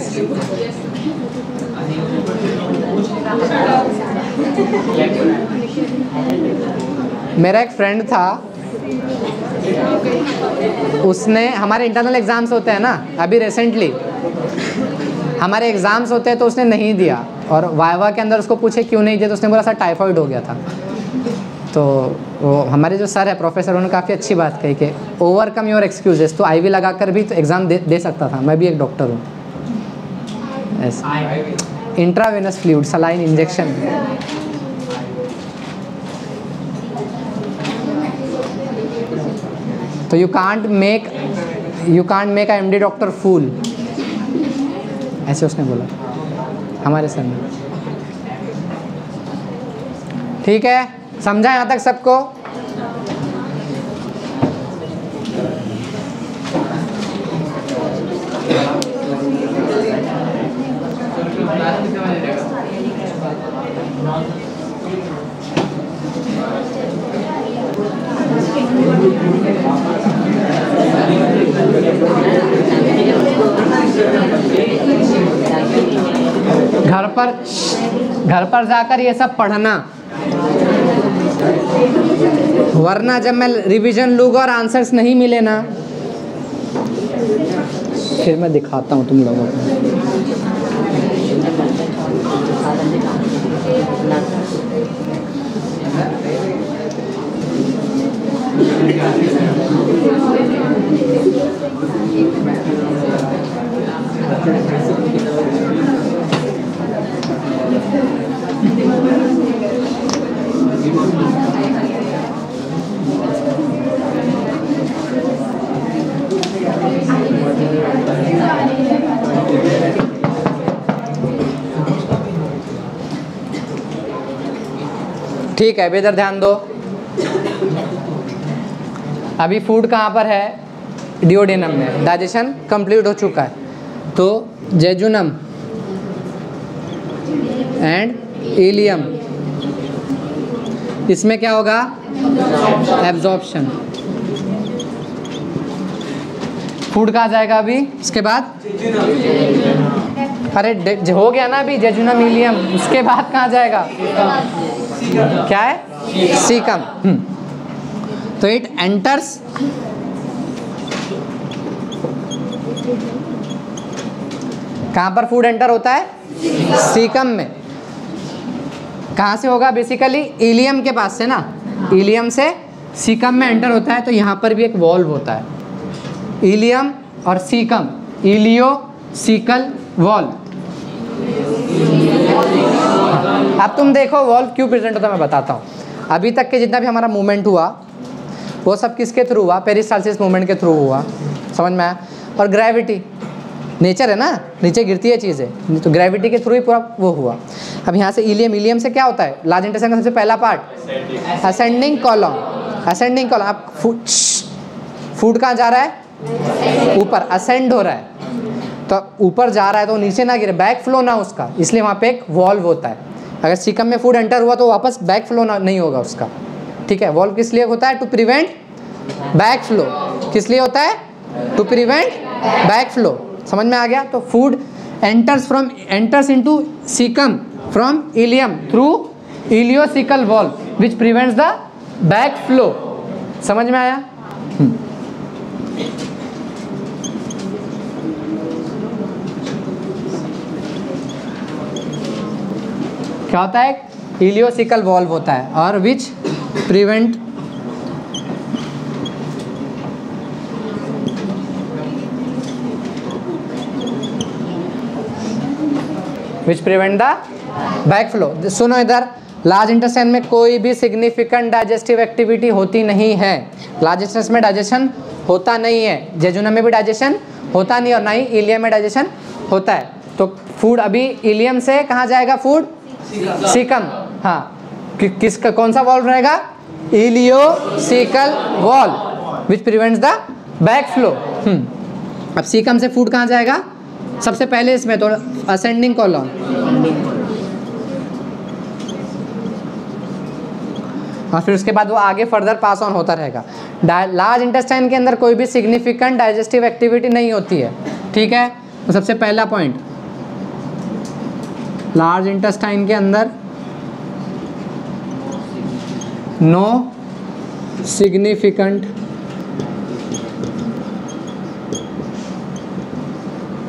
मेरा एक फ्रेंड था, उसने, हमारे इंटरनल एग्ज़ाम्स होते हैं ना, अभी रिसेंटली हमारे एग्ज़ाम्स होते हैं तो उसने नहीं दिया। और वाइवा के अंदर उसको पूछे क्यों नहीं दिया? तो उसने बोला सर टाइफाइड हो गया था। तो वो हमारे जो सर है प्रोफेसर उन्होंने काफ़ी अच्छी बात कही कि ओवरकम योर एक्सक्यूजेस तो आईवी लगाकर भी तो एग्ज़ाम दे, दे सकता था। मैं भी एक डॉक्टर हूँ। इंट्रावेनस फ्लूइड सलाइन इंजेक्शन तो you can't make you can't make I am the doctor fool ऐसे उसने बोला। हमारे सर ने ठीक है समझा यहाँ तक सबको? घर पर घर पर जाकर ये सब पढ़ना। वरना जब मैं रिवीजन लूँगा और आंसर्स नहीं मिले ना। फिर मैं दिखाता हूँ तुम लोगों को। ठीक है इधर ध्यान दो। अभी फ़ूड कहाँ पर है? डिओडिनम में। डाइजेशन कंप्लीट हो चुका है। तो जेजुनम एंड इलियम इसमें क्या होगा? एब्जॉर्प्शन फ़ूड कहाँ जाएगा अभी? इसके बाद? अरे हो गया ना अभी जेजुनम इलियम उसके बाद कहाँ जाएगा? क्या है? सीकम हम्म। तो इट एंटर्स कहाँ पर फ़ूड एंटर होता है? सीकम में. कहाँ से होगा? बेसिकली इलियम के पास से ना? इलियम से सीकम में एंटर होता है तो यहाँ पर भी एक वॉल्व होता है। इलियम और सीकम इलियो सीकल वॉल्व अब तुम देखो वॉल्व क्यों प्रेजेंट होता है, मैं बताता हूँ। अभी तक के जितना भी हमारा मूवमेंट हुआ, वो सब किसके थ्रू हुआ? पेरिस्टालसिस मूवमेंट के थ्रू हुआ। समझ में आया? और ग्रेविटी नेचर है ना? नीचे गिरती है चीज़ें। तो ग्रेविटी के थ्रू ही पूरा वो हुआ। अब यहाँ से इलियम इलियम से क्या होता है? लार्ज इंटेस्टाइन का सबसे पहला part ascending colon ascending colon आप फ़ूड फ़ूड कहाँ जा रहा है? ऊपर। असेंड हो रहा है। तो ऊपर जा रहा है तो नीचे ना गिरे। बैक फ्लो ना उसका। इसलिए वहाँ पे एक वॉल्व होता है। अगर सिकम में फ़ूड एंटर हुआ तो वापस बैक फ्लो ना, नहीं होगा उसका। ठीक है? वॉल्व किस लिए होता है? टू प्रिवेंट बैक फ्लो किस लिए होता है? टू प्रिवेंट बैक फ्लो समझ में आ गया? तो food enters from enters into caecum from ileum through ileocaecal valve which prevents the back flow समझ में आया? क्या होता है? इलियोसिकल वॉल्व होता है, और which prevent which prevent the back flow सुनो इधर लार्ज इंटेस्टाइन में कोई भी सिग्निफिकेंट डाइजेस्टिव एक्टिविटी होती नहीं है। लार्ज इंटेस्टाइन में डाइजेशन होता नहीं है। जेजुना में भी डाइजेशन होता नहीं और ना ही इलियम में डाइजेशन होता है। तो फ़ूड अभी इलियम से कहाँ जाएगा फ़ूड सीकम हाँ। कि, किसका कौन सा वॉल्व रहेगा? Ileocaecal valve which prevents the back flow अब सीकम से फ़ूड कहाँ जाएगा? सबसे पहले इसमें तो असेंडिंग कॉलम और फिर उसके बाद वो आगे फर्दर पास ऑन होता रहेगा. लार्ज इंटेस्टाइन के अंदर कोई भी सिग्निफिकेंट डाइजेस्टिव एक्टिविटी नहीं होती है. ठीक है? तो सबसे पहला पॉइंट लार्ज इंटेस्टाइन के अंदर नो सिग्निफिकेंट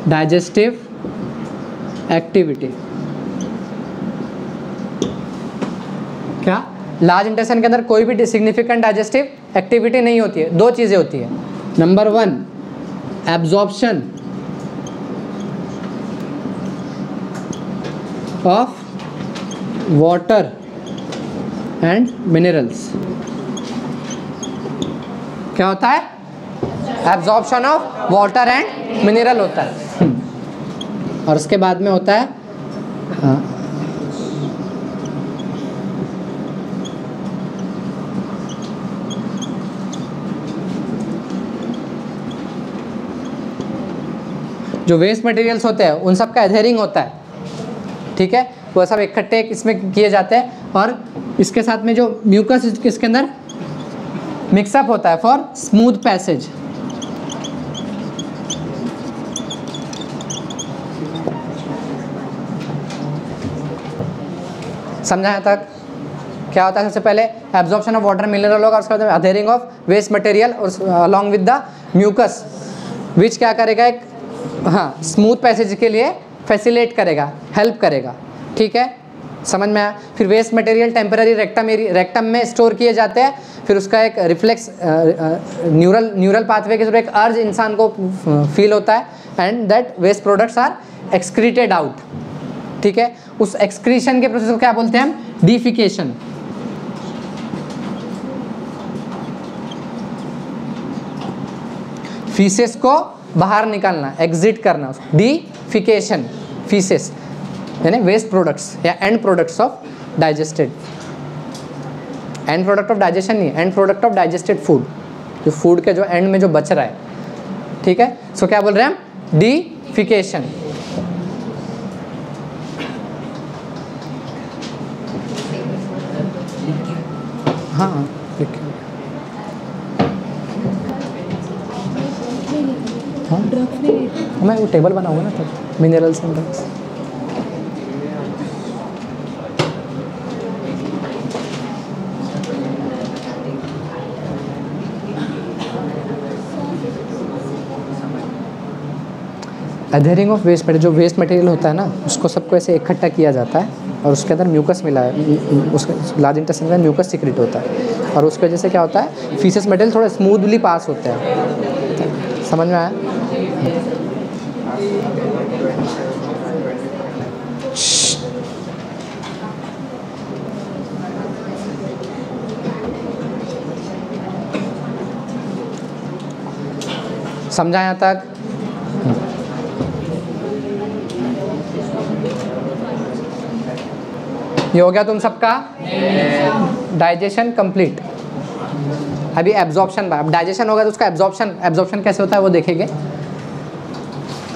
डाइजेस्टिव एक्टिविटी। क्या? लार्ज इंटेस्टाइन के अंदर कोई भी सिग्निफिकेंट डाइजेस्टिव एक्टिविटी नहीं होती है दो चीज़ें होती है। Number one absorption of water and minerals क्या होता है? Absorption of water and mineral होता है। और उसके बाद में होता है हाँ, जो वेस्ट मटेरियल्स होते हैं उन सब का एधेरिंग होता है। ठीक है? वो सब इकट्ठे इसमें किए जाते हैं और इसके साथ में जो म्यूकस इसके अंदर मिक्सअप होता है फॉर स्मूथ पैसेज समझा तक? क्या होता है सबसे पहले? एब्जॉर्प्शन ऑफ़ वाटर मिनरल होगा उसके बाद अधेरिंग ऑफ़ वेस्ट मटेरियल और along with the mucus which क्या करेगा एक? हाँ स्मूथ पैसेज के लिए फैसिलेट करेगा हेल्प करेगा। ठीक है? समझ में आया? फिर waste material temporary rectum rectum में स्टोर किए जाते हैं। फिर उसका एक रिफ्लेक्स न्यूरल न्यूरल पाथवे के थ्रू एक अर्ज़ इंसान को फील होता है। And that waste products are excreted out ठीक है? उस एक्सक्रीशन के प्रोसेस को क्या बोलते हैं डीफिकेशन फीसेस को बाहर निकालना एग्जिट करना डीफिकेशन फीसेस यानी वेस्ट प्रोडक्ट्स या end products of digested end product of digestion नहीं end product of digested food जो फ़ूड के जो एंड में जो बच रहा है ठीक है? सो so, क्या बोल रहे हैं हम? डीफिकेशन हाँ हाँ मैं वो टेबल बनाऊँगा ना तब minerals and drugs adhering of waste material जो वेस्ट मटेरियल होता है ना, उसको सबको ऐसे इकट्ठा किया जाता है। और उसके अंदर म्यूकस मिला है उसके लार्ज इंटेस्टाइन में म्यूकस सीक्रेट होता है। और उसकी वजह से क्या होता है फीसेस मटेरियल थोड़ा स्मूथली पास होते हैं। समझ में आया? समझा यहाँ तक ये हो गया तुम सबका? डाइजेशन कंप्लीट अभी एब्जॉर्प्शन अब डाइजेशन होगा तो उसका एब्जॉर्प्शन एब्जॉर्प्शन कैसे होता है वो देखेंगे।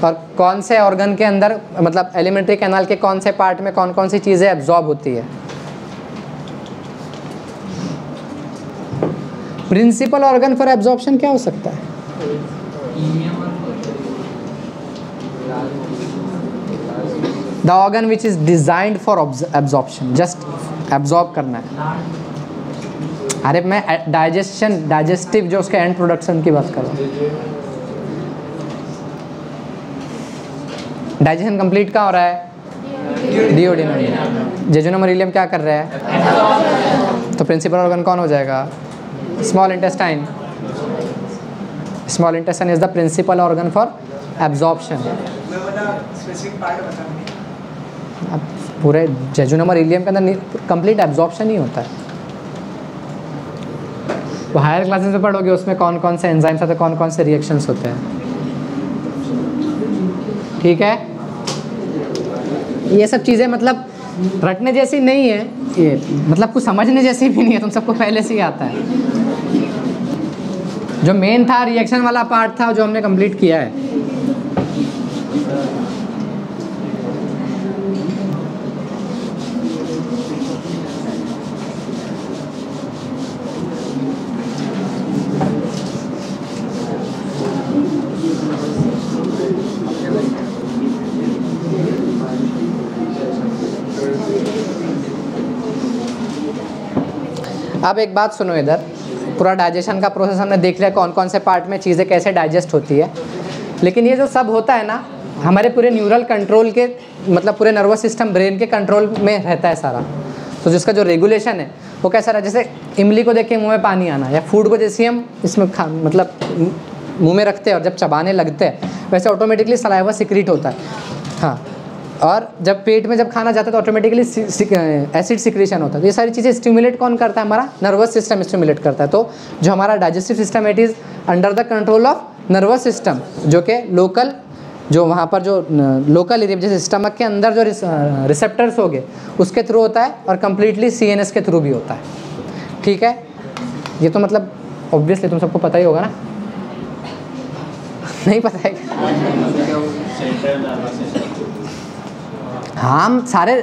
और कौन से ऑर्गन के अंदर मतलब एलिमेंट्री कैनाल के कौन से पार्ट में कौन कौन सी चीज़ें एब्जॉर्ब होती है? प्रिंसिपल ऑर्गन फॉर एब्जॉर्प्शन क्या हो सकता है? The organ which is designed for absorption just absorb करना है। अरे मैं डाइजेशन डाइजेस्टिव जो उसके एंड प्रोडक्शन की बात कर रहा हूँ। डाइजेशन कंप्लीट कहाँ हो रहा है? डिओडिनम जेजुनोमरीलियम क्या कर रहा है? तो प्रिंसिपल ऑर्गन कौन हो जाएगा? Small intestine small intestine is the principal organ for absorption अब पूरे जेजुनमर इलियम के अंदर कंप्लीट एब्जॉर्प्शन ही होता है। वो हायर क्लासेस में पढ़ोगे, उसमें कौन कौन से एंजाइम्स आते हैं कौन कौन से रिएक्शंस होते हैं? ठीक है? ये सब चीज़ें मतलब रटने जैसी नहीं है, ये मतलब कुछ समझने जैसी भी नहीं है, तुम सबको पहले से ही आता है। जो मेन था रिएक्शन वाला पार्ट था, जो हमने कंप्लीट किया है। अब एक बात सुनो इधर। पूरा डाइजेशन का प्रोसेस हमने देख लिया कौन कौन से पार्ट में चीज़ें कैसे डाइजेस्ट होती है। लेकिन ये जो सब होता है ना, हमारे पूरे न्यूरल कंट्रोल के मतलब पूरे नर्वस सिस्टम ब्रेन के कंट्रोल में रहता है सारा। तो जिसका जो रेगुलेशन है, वो कैसा रहा? जैसे इमली को देख के मुँह में पानी आना, या फ़ूड को जैसे हम इसमें खा मतलब मुँह में रखते हैं और जब चबाने लगते हैं, वैसे ऑटोमेटिकली सलाइवा सिक्रीट होता है। हाँ और जब पेट में जब खाना जाता है तो ऑटोमेटिकली एसिड सिक्रेशन होता है। तो ये सारी चीज़ें स्टिमुलेट कौन करता है? हमारा नर्वस सिस्टम स्टिमुलेट करता है। तो जो हमारा digestive system it is under the control of nervous system जो कि लोकल जो वहाँ पर जो लोकल एरिया जैसे स्टमक के अंदर जो रिसेप्टर्स हो गए, उसके थ्रू होता है और कम्प्लीटली सी के थ्रू भी होता है। ठीक है? ये तो मतलब ऑब्वियसली तुम सबको पता ही होगा ना? नहीं पता है सेंट्रल नर्वस सिस्टम हाँ हम सारे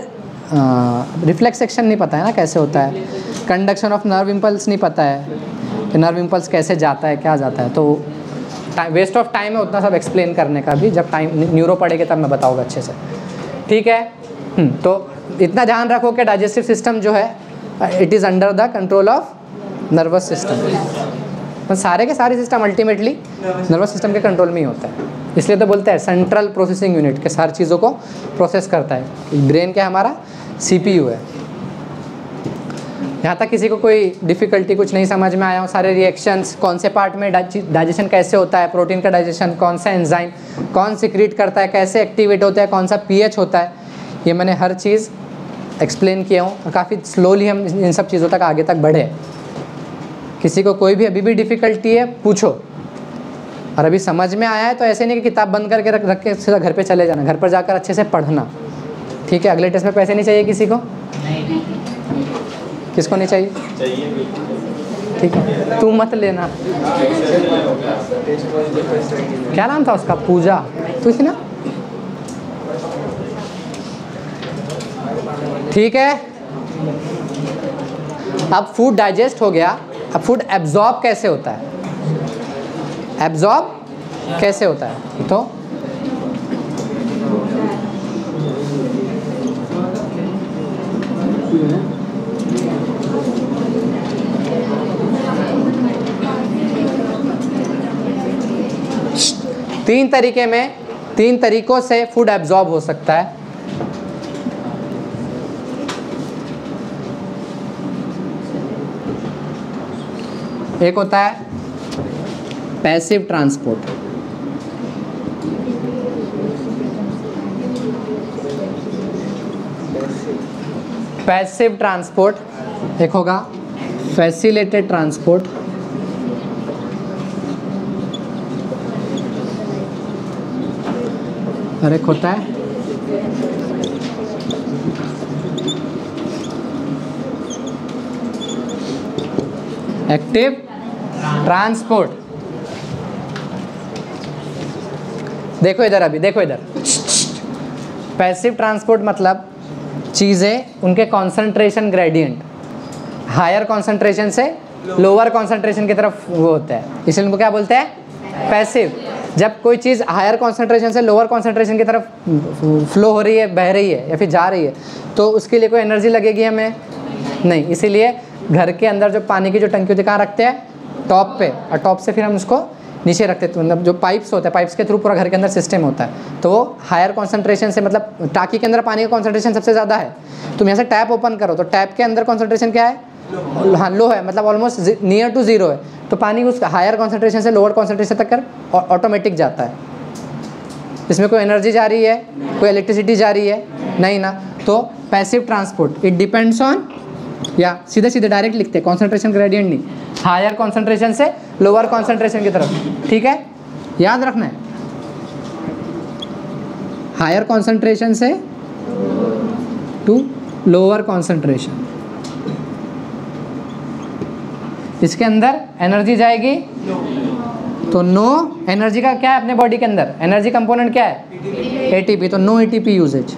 रिफ्लेक्स सेक्शन नहीं पता है ना कैसे होता है। कंडक्शन ऑफ़ नर्व इम्पल्स नहीं पता है कि नर्व इम्पल्स कैसे जाता है क्या जाता है। तो वेस्ट ऑफ़ टाइम है उतना सब एक्सप्लेन करने का भी। जब टाइम न्यूरो पड़ेगा तब मैं बताऊँगा अच्छे से। ठीक है? हम्म, तो इतना ध्यान रखो कि डाइजेस्टिव सिस्टम जो है it is under the control of nervous system सारे के सारे सिस्टम अल्टीमेटली नर्वस सिस्टम के कंट्रोल में ही होता है। इसलिए तो बोलते हैं सेंट्रल प्रोसेसिंग यूनिट के सारी चीज़ों को प्रोसेस करता है। ब्रेन क्या हमारा? सीपीयू है। यहाँ तक किसी को कोई डिफ़िकल्टी कुछ नहीं समझ में आया हो, सारे रिएक्शंस कौन से पार्ट में डाइजेशन कैसे होता है प्रोटीन का डाइजेशन कौन सा एंजाइम कौन सिक्रीट करता है, कैसे एक्टिवेट होता है, कौन सा पीएच होता है, ये मैंने हर चीज़ एक्सप्लेन किया हूँ। और काफ़ी स्लोली हम इन सब चीज़ों तक आगे तक बढ़े। किसी को कोई भी अभी भी डिफ़िकल्टी है, पूछो। और अभी समझ में आया है तो ऐसे नहीं कि किताब बंद करके रख रख के सीधा घर पे चले जाना, घर पर जाकर अच्छे से पढ़ना। ठीक है, अगले टेस्ट में पैसे नहीं चाहिए किसी को? किसको नहीं चाहिए? चाहिए ठीक है, तू मत लेना। क्या नाम था उसका? पूजा। तू थी ना? ठीक है। अब फ़ूड डाइजेस्ट हो गया। अब फ़ूड एब्जॉर्ब कैसे होता है? एब्जॉर्ब कैसे होता है? तो? तीन तरीके में, तीन तरीकों से फ़ूड एब्जॉर्ब हो सकता है। एक होता है पैसिव ट्रांसपोर्ट। पैसिव ट्रांसपोर्ट एक होगा फैसिलेटेड ट्रांसपोर्ट। अरे एक होता है। Active transport. देखो इधर अभी, देखो इधर। पैसिव ट्रांसपोर्ट मतलब चीज़ें, उनके कॉन्सेंट्रेशन ग्रेडियंट हायर कॉन्सेंट्रेशन से लोअर कॉन्सेंट्रेशन की तरफ़ वो होता है। इसलिए उनको क्या बोलते हैं? पैसिव जब कोई चीज़ हायर कॉन्सेंट्रेशन से लोअर कॉन्सेंट्रेशन की तरफ़ फ्लो हो रही है, बह रही है, या फिर जा रही है तो उसके लिए कोई एनर्जी लगेगी हमें? नहीं। इसीलिए घर के अंदर जो पानी की जो टंकी होती है, कहाँ रखते हैं? टॉप पे। और टॉप से फिर हम उसको नीचे रखते हैं मतलब जो पाइप्स होते हैं पाइप्स के थ्रू पूरा घर के अंदर सिस्टम होता है। तो वो हायर कॉन्सेंट्रेशन से मतलब टाकी के अंदर पानी का कॉन्सेंट्रेशन सबसे ज़्यादा है। तुम यहाँ से टैप ओपन करो तो टैप के अंदर कॉन्सेंट्रेशन क्या है? हाँ। लो है मतलब ऑलमोस्ट नियर टू ज़ीरो है। तो पानी उस हायर कॉन्सेंट्रेशन से लोअर कॉन्सेंट्रेशन तक कर ऑटोमेटिक जाता है। इसमें कोई एनर्जी जा रही है कोई इलेक्ट्रिसिटी जा रही है नहीं ना। तो passive transport it depends on या सीधे सीधे डायरेक्ट लिखते हैं कॉन्सेंट्रेशन ग्रेडियंट नहीं। हायर कॉन्सेंट्रेशन से लोअर कॉन्सेंट्रेशन की तरफ़। ठीक है? याद रखना है। हायर कॉन्सेंट्रेशन से टू लोअर कॉन्सेंट्रेशन इसके अंदर एनर्जी जाएगी? तो नो एनर्जी का क्या है अपने बॉडी के अंदर? एनर्जी कंपोनेंट क्या है? एटीपी तो नो एटीपी यूजेज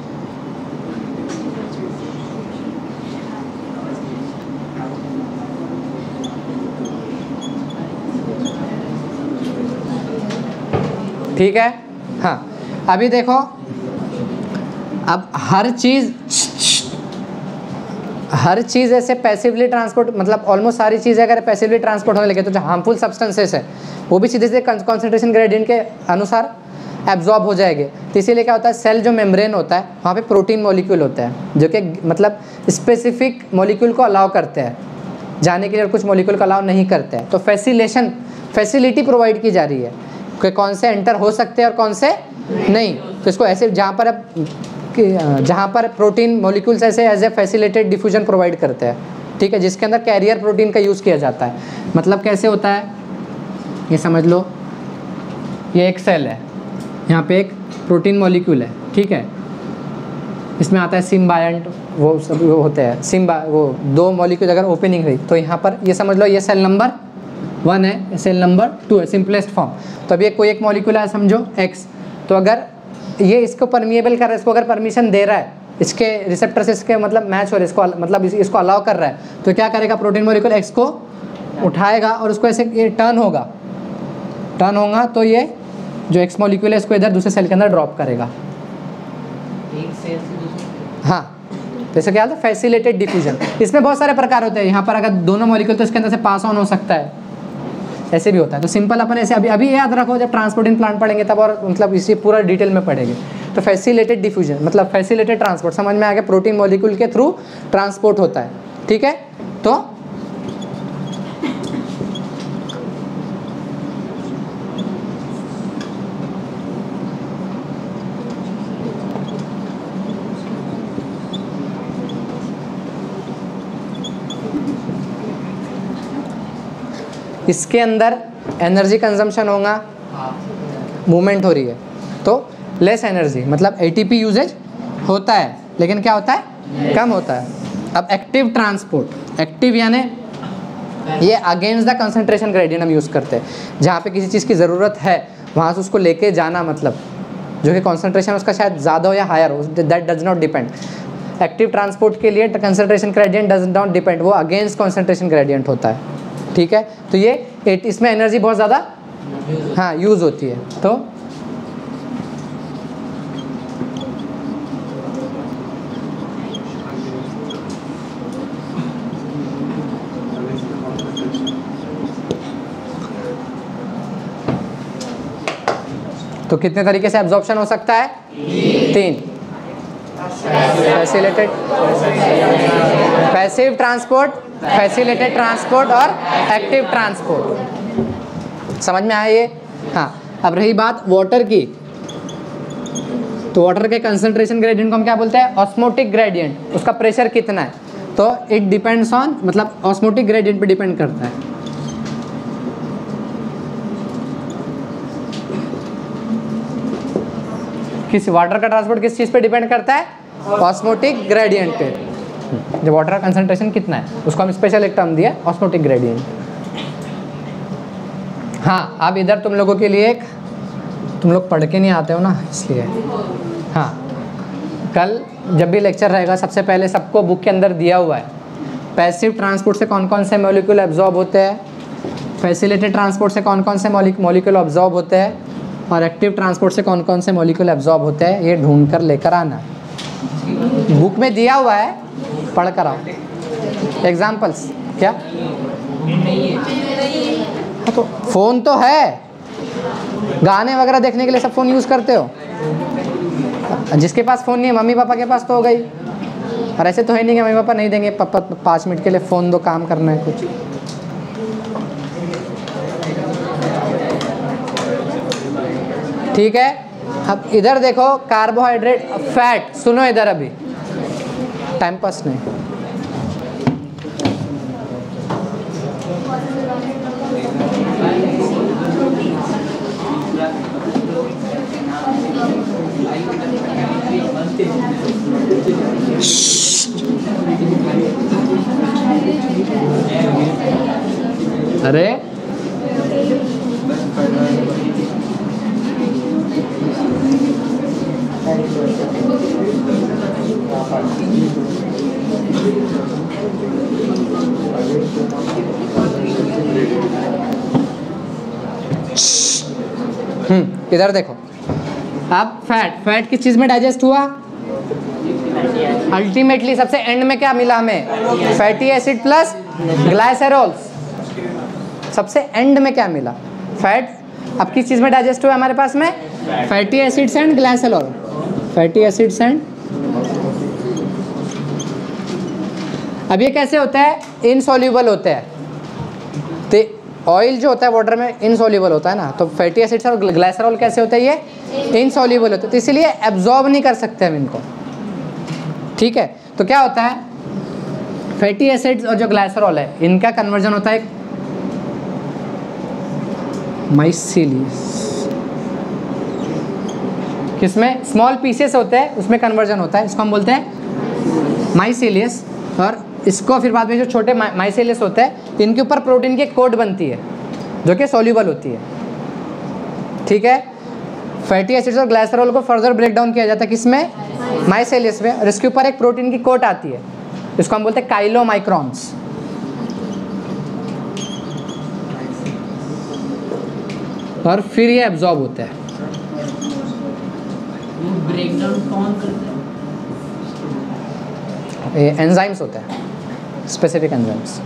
ठीक है? हाँ। अभी देखो। अब हर चीज़ हर चीज़ ऐसे पैसिवली ट्रांसपोर्ट मतलब ऑलमोस्ट सारी चीज़ें अगर पैसिवली ट्रांसपोर्ट होने लगे तो जो हार्मफुल सब्सटेंसेस है, वो भी सीधे सीधे कॉन्सेंट्रेशन ग्रेडियंट के अनुसार एब्जॉर्ब हो जाएँगे। तो इसीलिए क्या होता है सेल जो मेम्ब्रेन होता है, वहाँ पे प्रोटीन मॉलिक्यूल होता है, जो कि मतलब स्पेसिफिक मॉलिक्यूल को अलाउ करते हैं। जाने के लिए कुछ मॉलिक्यूल को अलाउ नहीं करते हैं। तो फैसिलेशन फैसिलिटी प्रोवाइड की जा रही है। कि कौन से एंटर हो सकते हैं और कौन से नहीं। तो इसको ऐसे जहाँ पर अब जहाँ पर प्रोटीन मॉलिक्यूल्स ऐसे as a facilitated diffusion provide करते हैं, ठीक है, जिसके अंदर कैरियर प्रोटीन का यूज़ किया जाता है। मतलब कैसे होता है? ये समझ लो, ये एक सेल है, यहाँ पे एक प्रोटीन मॉलिक्यूल है, ठीक है। इसमें आता है सिम्बायंट वो सब वो होते हैं सिम्बा वो दो मॉलिक्यूल अगर ओपनिंग हुई तो यहाँ पर ये समझ लो ये सेल नंबर वन है सेल नंबर टू है सिंपलेस्ट फॉर्म तो अब ये कोई एक मॉलिक्यूल है समझो एक्स तो अगर ये इसको परमिएबल कर रहा है इसको अगर परमिशन दे रहा है इसके रिसेप्टर से इसके मतलब मैच हो रहा है इसको मतलब इसको अलाउ कर रहा है तो क्या करेगा प्रोटीन मॉलिक्यूल एक्स को उठाएगा और उसको ऐसे ये टर्न होगा। टर्न होगा तो ये जो एक्स मॉलिक्यूल है इसको इधर दूसरे सेल के अंदर ड्रॉप करेगा। एक सेल से हाँ तो इसे क्या होता है फैसिलेटेड डिफ्यूजन इसमें बहुत सारे प्रकार होते हैं। यहाँ पर अगर दोनों मॉलिक्यूल तो इसके अंदर से पास ऑन हो सकता है। ऐसे भी होता है। तो सिंपल अपन ऐसे अभी अभी याद रखो, जब ट्रांसपोर्टिंग प्लांट पढ़ेंगे तब और मतलब इसी पूरा डिटेल में पढ़ेंगे। तो फैसिलेटेड डिफ्यूजन मतलब फैसिलेटेड ट्रांसपोर्ट समझ में आ गया? प्रोटीन मॉलिक्यूल के थ्रू ट्रांसपोर्ट होता है। ठीक है? तो इसके अंदर एनर्जी कंजम्पशन होगा। मूवमेंट हो रही है। तो लेस एनर्जी मतलब एटीपी यूजेज होता है, लेकिन क्या होता है? कम होता है। अब एक्टिव ट्रांसपोर्ट एक्टिव यानी ये अगेंस्ट द कंसंट्रेशन ग्रेडियंट हम यूज़ करते हैं। जहाँ पे किसी चीज़ की ज़रूरत है, वहाँ से उसको लेके जाना मतलब जो कि कॉन्सेंट्रेशन उसका शायद ज़्यादा हो या हायर हो that does not depend active transport के लिए concentration gradient does not depend वो अगेंस्ट कॉन्सेंट्रेशन ग्रेडियंट होता है। ठीक है? तो ये एट- इसमें एनर्जी बहुत ज़्यादा? हाँ यूज़ होती है। तो तो कितने तरीके से एब्जॉर्प्शन हो सकता है? तीन। Facilitated passive transport facilitated transport और एक्टिव ट्रांसपोर्ट समझ में आया ये? हाँ अब रही बात वाटर की. तो वाटर के कंसंट्रेशन ग्रेडियंट को हम क्या बोलते हैं? ऑस्मोटिक ग्रेडियंट उसका प्रेशर कितना है? तो इट डिपेंड्स ऑन मतलब ऑस्मोटिक ग्रेडियंट पे डिपेंड करता है. किस वाटर का ट्रांसपोर्ट किस चीज़ पे डिपेंड करता है? ऑस्मोटिक ग्रेडियंट पे। जो वाटर का कंसंट्रेशन कितना है, उसको हम स्पेशल एक टर्म दिया ऑस्मोटिक ग्रेडियंट हाँ अब इधर तुम लोगों के लिए एक, तुम लोग पढ़ के नहीं आते हो ना, इसलिए। हाँ कल जब भी लेक्चर रहेगा, सबसे पहले सबको बुक के अंदर दिया हुआ है। पैसिव ट्रांसपोर्ट से कौन कौन से मॉलिक्यूल एब्जॉर्ब होते हैं? फैसिलिटेड ट्रांसपोर्ट से कौन कौन से मॉलिक्यूल ऑब्जॉर्ब होते हैं? और एक्टिव ट्रांसपोर्ट से कौन कौन से मॉलिक्यूल एब्जॉर्ब होते हैं, ये ढूंढ कर लेकर आना। बुक में दिया हुआ है पढ़ कर आओ। एग्जाम्पल्स क्या? तो फ़ोन तो है। गाने वगैरह देखने के लिए सब फ़ोन यूज़ करते हो? जिसके पास फ़ोन नहीं है, मम्मी पापा के पास तो हो गई। और ऐसे तो है नहीं कि मम्मी पापा नहीं देंगे, पापा पाँच मिनट के लिए फ़ोन दो, काम करना है कुछ। ठीक है? अब इधर देखो कार्बोहाइड्रेट फैट सुनो इधर अभी। टाइम पास नहीं। अरे इधर देखो। अब फैट फैट किस चीज़ में डाइजेस्ट हुआ? अल्टीमेटली सबसे एंड में क्या मिला हमें? फैटी एसिड प्लस ग्लाइसेरोल्स सबसे एंड में क्या मिला? फैट अब किस चीज़ में डाइजेस्ट हुआ हमारे पास में? Fatty acids and glycerol fatty acids and अब ये कैसे होता है? इनसॉल्यूबल होता है। तो ऑयल जो होता है वाटर में इनसॉल्यूबल होता है ना? तो फैटी एसिड्स और ग्लाइसरॉल कैसे होता है ये? इनसॉल्यूबल होता है। तो इसीलिए एब्जॉर्ब नहीं कर सकते हम इनको। ठीक है? तो क्या होता है? फैटी एसिड्स और जो ग्लाइसरॉल है, इनका कन्वर्जन होता है माइसिलियस किसमें? स्मॉल पीसेस होते हैं, उसमें कन्वर्जन होता है। इसको हम बोलते हैं माइसिलियस और इसको फिर बाद में जो छोटे माइसेलियस होते हैं इनके ऊपर प्रोटीन की कोट बनती है जो कि सोल्यूबल होती है। ठीक है? फैटी एसिड्स और ग्लाइसरॉल को फर्दर ब्रेक डाउन किया जाता है किसमें? माइसेलियस में और इसके ऊपर एक प्रोटीन की कोट आती है। इसको हम बोलते हैं काइलो माइक्रॉन्स और फिर ये एब्जॉर्ब होता है। ब्रेकडाउन कौन करता है? ये एंजाइम्स होते हैं। स्पेसिफिक एंजाइम्स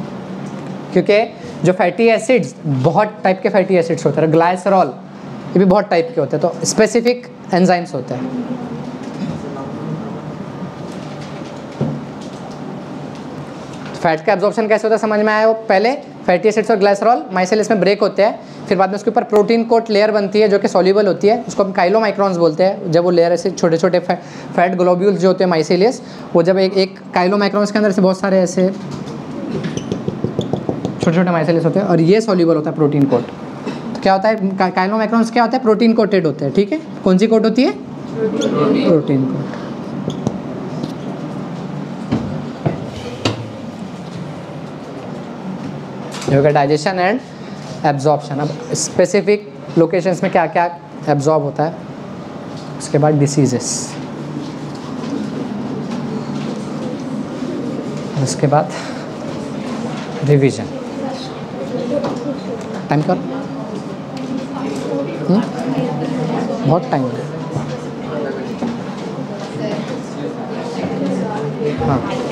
क्योंकि जो फैटी एसिड्स बहुत टाइप के फैटी एसिड्स होते हैं ग्लाइसरॉल ये भी बहुत टाइप के होते हैं तो स्पेसिफिक एंजाइम्स होते हैं। फैट का एब्जॉर्प्शन कैसे होता है समझ में आया वो? पहले फैटी एसिड्स और ग्लाइसरॉल माइसेलिस में ब्रेक होते हैं फिर बाद में उसके ऊपर प्रोटीन कोट लेयर बनती है जो कि सॉल्यूबल होती है उसको हम काइलो माइक्रॉन्स बोलते हैं जब वो लेयर ऐसे छोटे छोटे फैट ग्लोब्यूल्स जो होते हैं माइसेलियस वो जब एक एक काइलो माइक्रॉन्स के अंदर से बहुत सारे ऐसे छोटे छोटे माइसेलियस होते हैं और ये सॉल्यूबल होता है प्रोटीन कोट तो क्या होता है? का, काइलो माइक्रॉन्स क्या होता है? प्रोटीन कोटेड होते हैं ठीक है? कौन सी कोट होती है? प्रोटीन कोट ये हो डाइजेशन एंड एब्जॉर्प्शन अब स्पेसिफिक लोकेशंस में क्या क्या एब्जॉर्ब होता है? उसके बाद डिसीजेस उसके बाद रिवीजन टाइम कर? बहुत टाइम हाँ।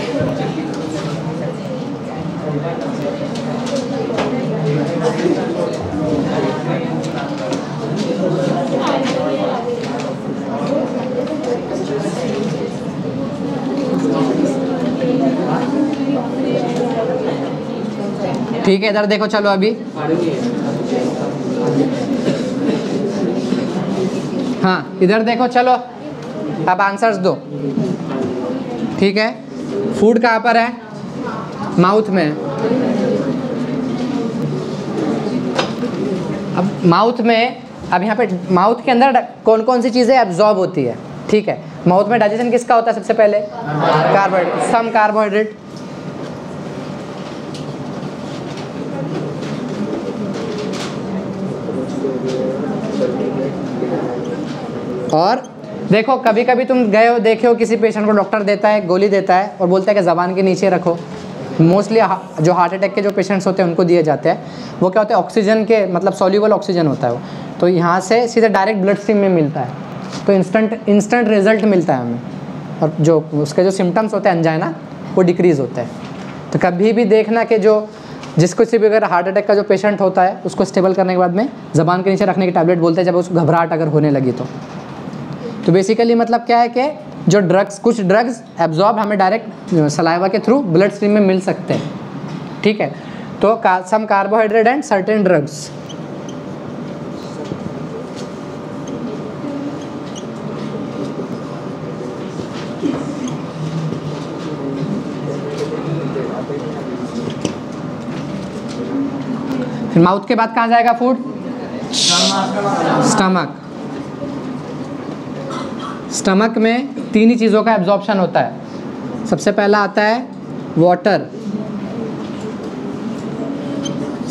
ठीक है, इधर देखो, चलो अभी। हाँ इधर देखो, चलो। अब आंसर्स दो। ठीक है? फ़ूड कहाँ पर है? माउथ में। अब माउथ में, अब यहाँ पे माउथ के अंदर कौन कौन सी चीज़ें एब्जॉर्ब होती है? ठीक है? माउथ में डाइजेशन किसका होता है सबसे पहले? कार्बोहाइड्रेट सम कार्बोहाइड्रेट और देखो कभी कभी तुम गए हो, देखे हो, किसी पेशेंट को डॉक्टर देता है, गोली देता है और बोलता है कि ज़बान के नीचे रखो। मोस्टली जो हार्ट अटैक के जो पेशेंट्स होते हैं, उनको दिए जाते हैं। वो क्या होता है ऑक्सीजन के मतलब सॉल्यूबल ऑक्सीजन होता है वो। तो यहाँ से सीधे डायरेक्ट ब्लड स्ट्रीम में मिलता है। तो इंस्टेंट इंस्टेंट रिज़ल्ट मिलता है हमें। और जो, उसके जो सिम्टम्स होते हैं अनजाना वो डिक्रीज़ होता है। तो कभी भी देखना कि जो, जिसको से भी अगर हार्ट अटैक का जो पेशेंट होता है, उसको स्टेबल करने के बाद में ज़बान के नीचे रखने की टैबलेट बोलते हैं, जब उसको घबराहट अगर होने लगी तो। तो बेसिकली मतलब क्या है कि जो ड्रग्स कुछ ड्रग्स एब्जॉर्ब हमें डायरेक्ट सलाइवा के थ्रू ब्लड स्ट्रीम में मिल सकते हैं। ठीक है? तो some carbohydrate and certain drugs फिर माउथ के बाद कहाँ जाएगा फ़ूड स्टमक स्टमक में तीन ही चीज़ों का एब्जॉर्प्शन होता है। सबसे पहला आता है वाटर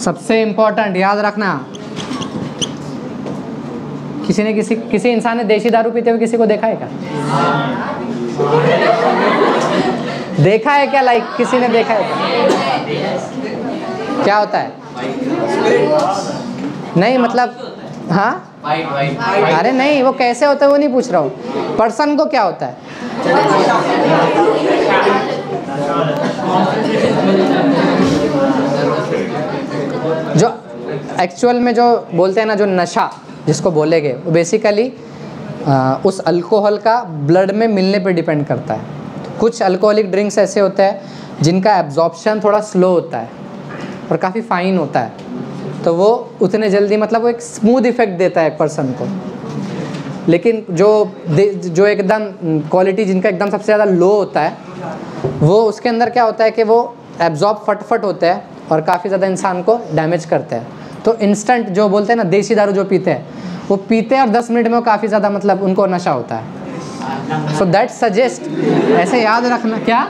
सबसे इम्पोर्टेंट याद रखना। किसी ने किसी किसी इंसान ने देशी दारू पीते हुए किसी को देखा है क्या? देखा है क्या लाइक किसी ने देखा है क्या? क्या होता है? नहीं मतलब हाँ? अरे नहीं, वो कैसे होता है वो नहीं पूछ रहा हूँ। पर्सन को क्या होता है? जो एक्चुअल में जो बोलते हैं ना, जो नशा, जिसको बोलेंगे, वो बेसिकली उस अल्कोहल का ब्लड में मिलने पे डिपेंड करता है। कुछ अल्कोहलिक ड्रिंक्स ऐसे होते हैं, जिनका एब्जॉर्प्शन थोड़ा स्लो होता है और काफ़ी फाइन होता है। तो वो उतने जल्दी मतलब वो एक स्मूथ इफ़ेक्ट देता है पर्सन को। लेकिन जो जो एकदम क्वालिटी जिनका एकदम सबसे ज़्यादा लो होता है, वो उसके अंदर क्या होता है कि वो एब्जॉर्ब फटफट होता है और काफ़ी ज़्यादा इंसान को डैमेज करते हैं। तो इंस्टेंट जो बोलते हैं ना, देसी दारू जो पीते हैं, वो पीते हैं और 10 मिनट में वो काफ़ी ज़्यादा मतलब उनको नशा होता है। सो दैट सजेस्ट ऐसे याद रखना, क्या?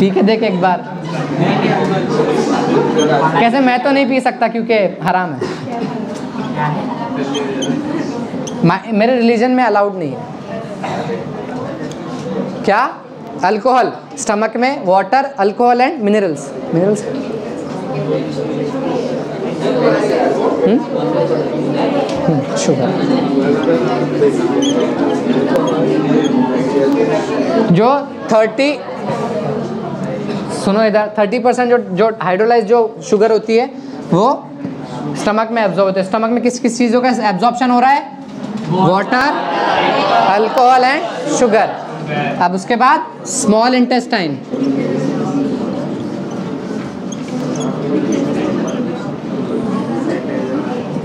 पी के देख एक बार। कैसे मैं तो नहीं पी सकता क्योंकि हराम है। मेरे रिलीजन में अलाउड नहीं है। क्या? अल्कोहल स्टमक में water alcohol and minerals minerals sugar जो थर्टी सुनो इधर थर्टी परसेंट जो जो हाइड्रोलाइज जो शुगर होती है, वो स्टमक में एब्जॉर्ब होते हैं। स्टमक में किस किस चीज़ों का एब्जॉर्प्शन हो रहा है? वाटर अल्कोहल एंड शुगर अब उसके बाद स्मॉल इंटेस्टाइन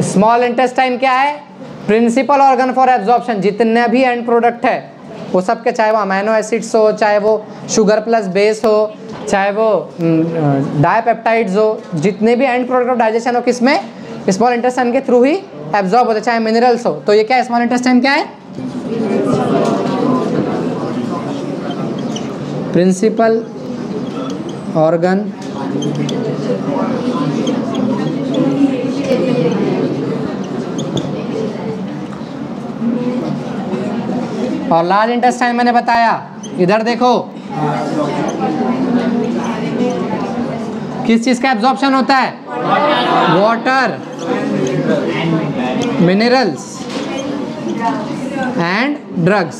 स्मॉल इंटेस्टाइन क्या है? प्रिंसिपल ऑर्गन फॉर एब्जॉर्प्शन जितने भी एंड प्रोडक्ट है, वो सब के चाहे वो अमाइनो एसिड्स हो, चाहे वो शुगर प्लस बेस हो चाहे वो डायपेप्टाइड्स हो, जितने भी एंड प्रोडक्ट ऑफ़ डाइजेशन हो, किसमें? स्मॉल इंटेस्टाइन के थ्रू ही एब्जॉर्ब होते, चाहे मिनरल्स हो। तो ये क्या स्मॉल इंटेस्टाइन क्या है? प्रिंसिपल ऑर्गन और लार्ज इंटेस्टाइन मैंने बताया। इधर देखो। किस चीज़ का एब्जॉर्प्शन होता है? वाटर मिनरल्स एंड ड्रग्स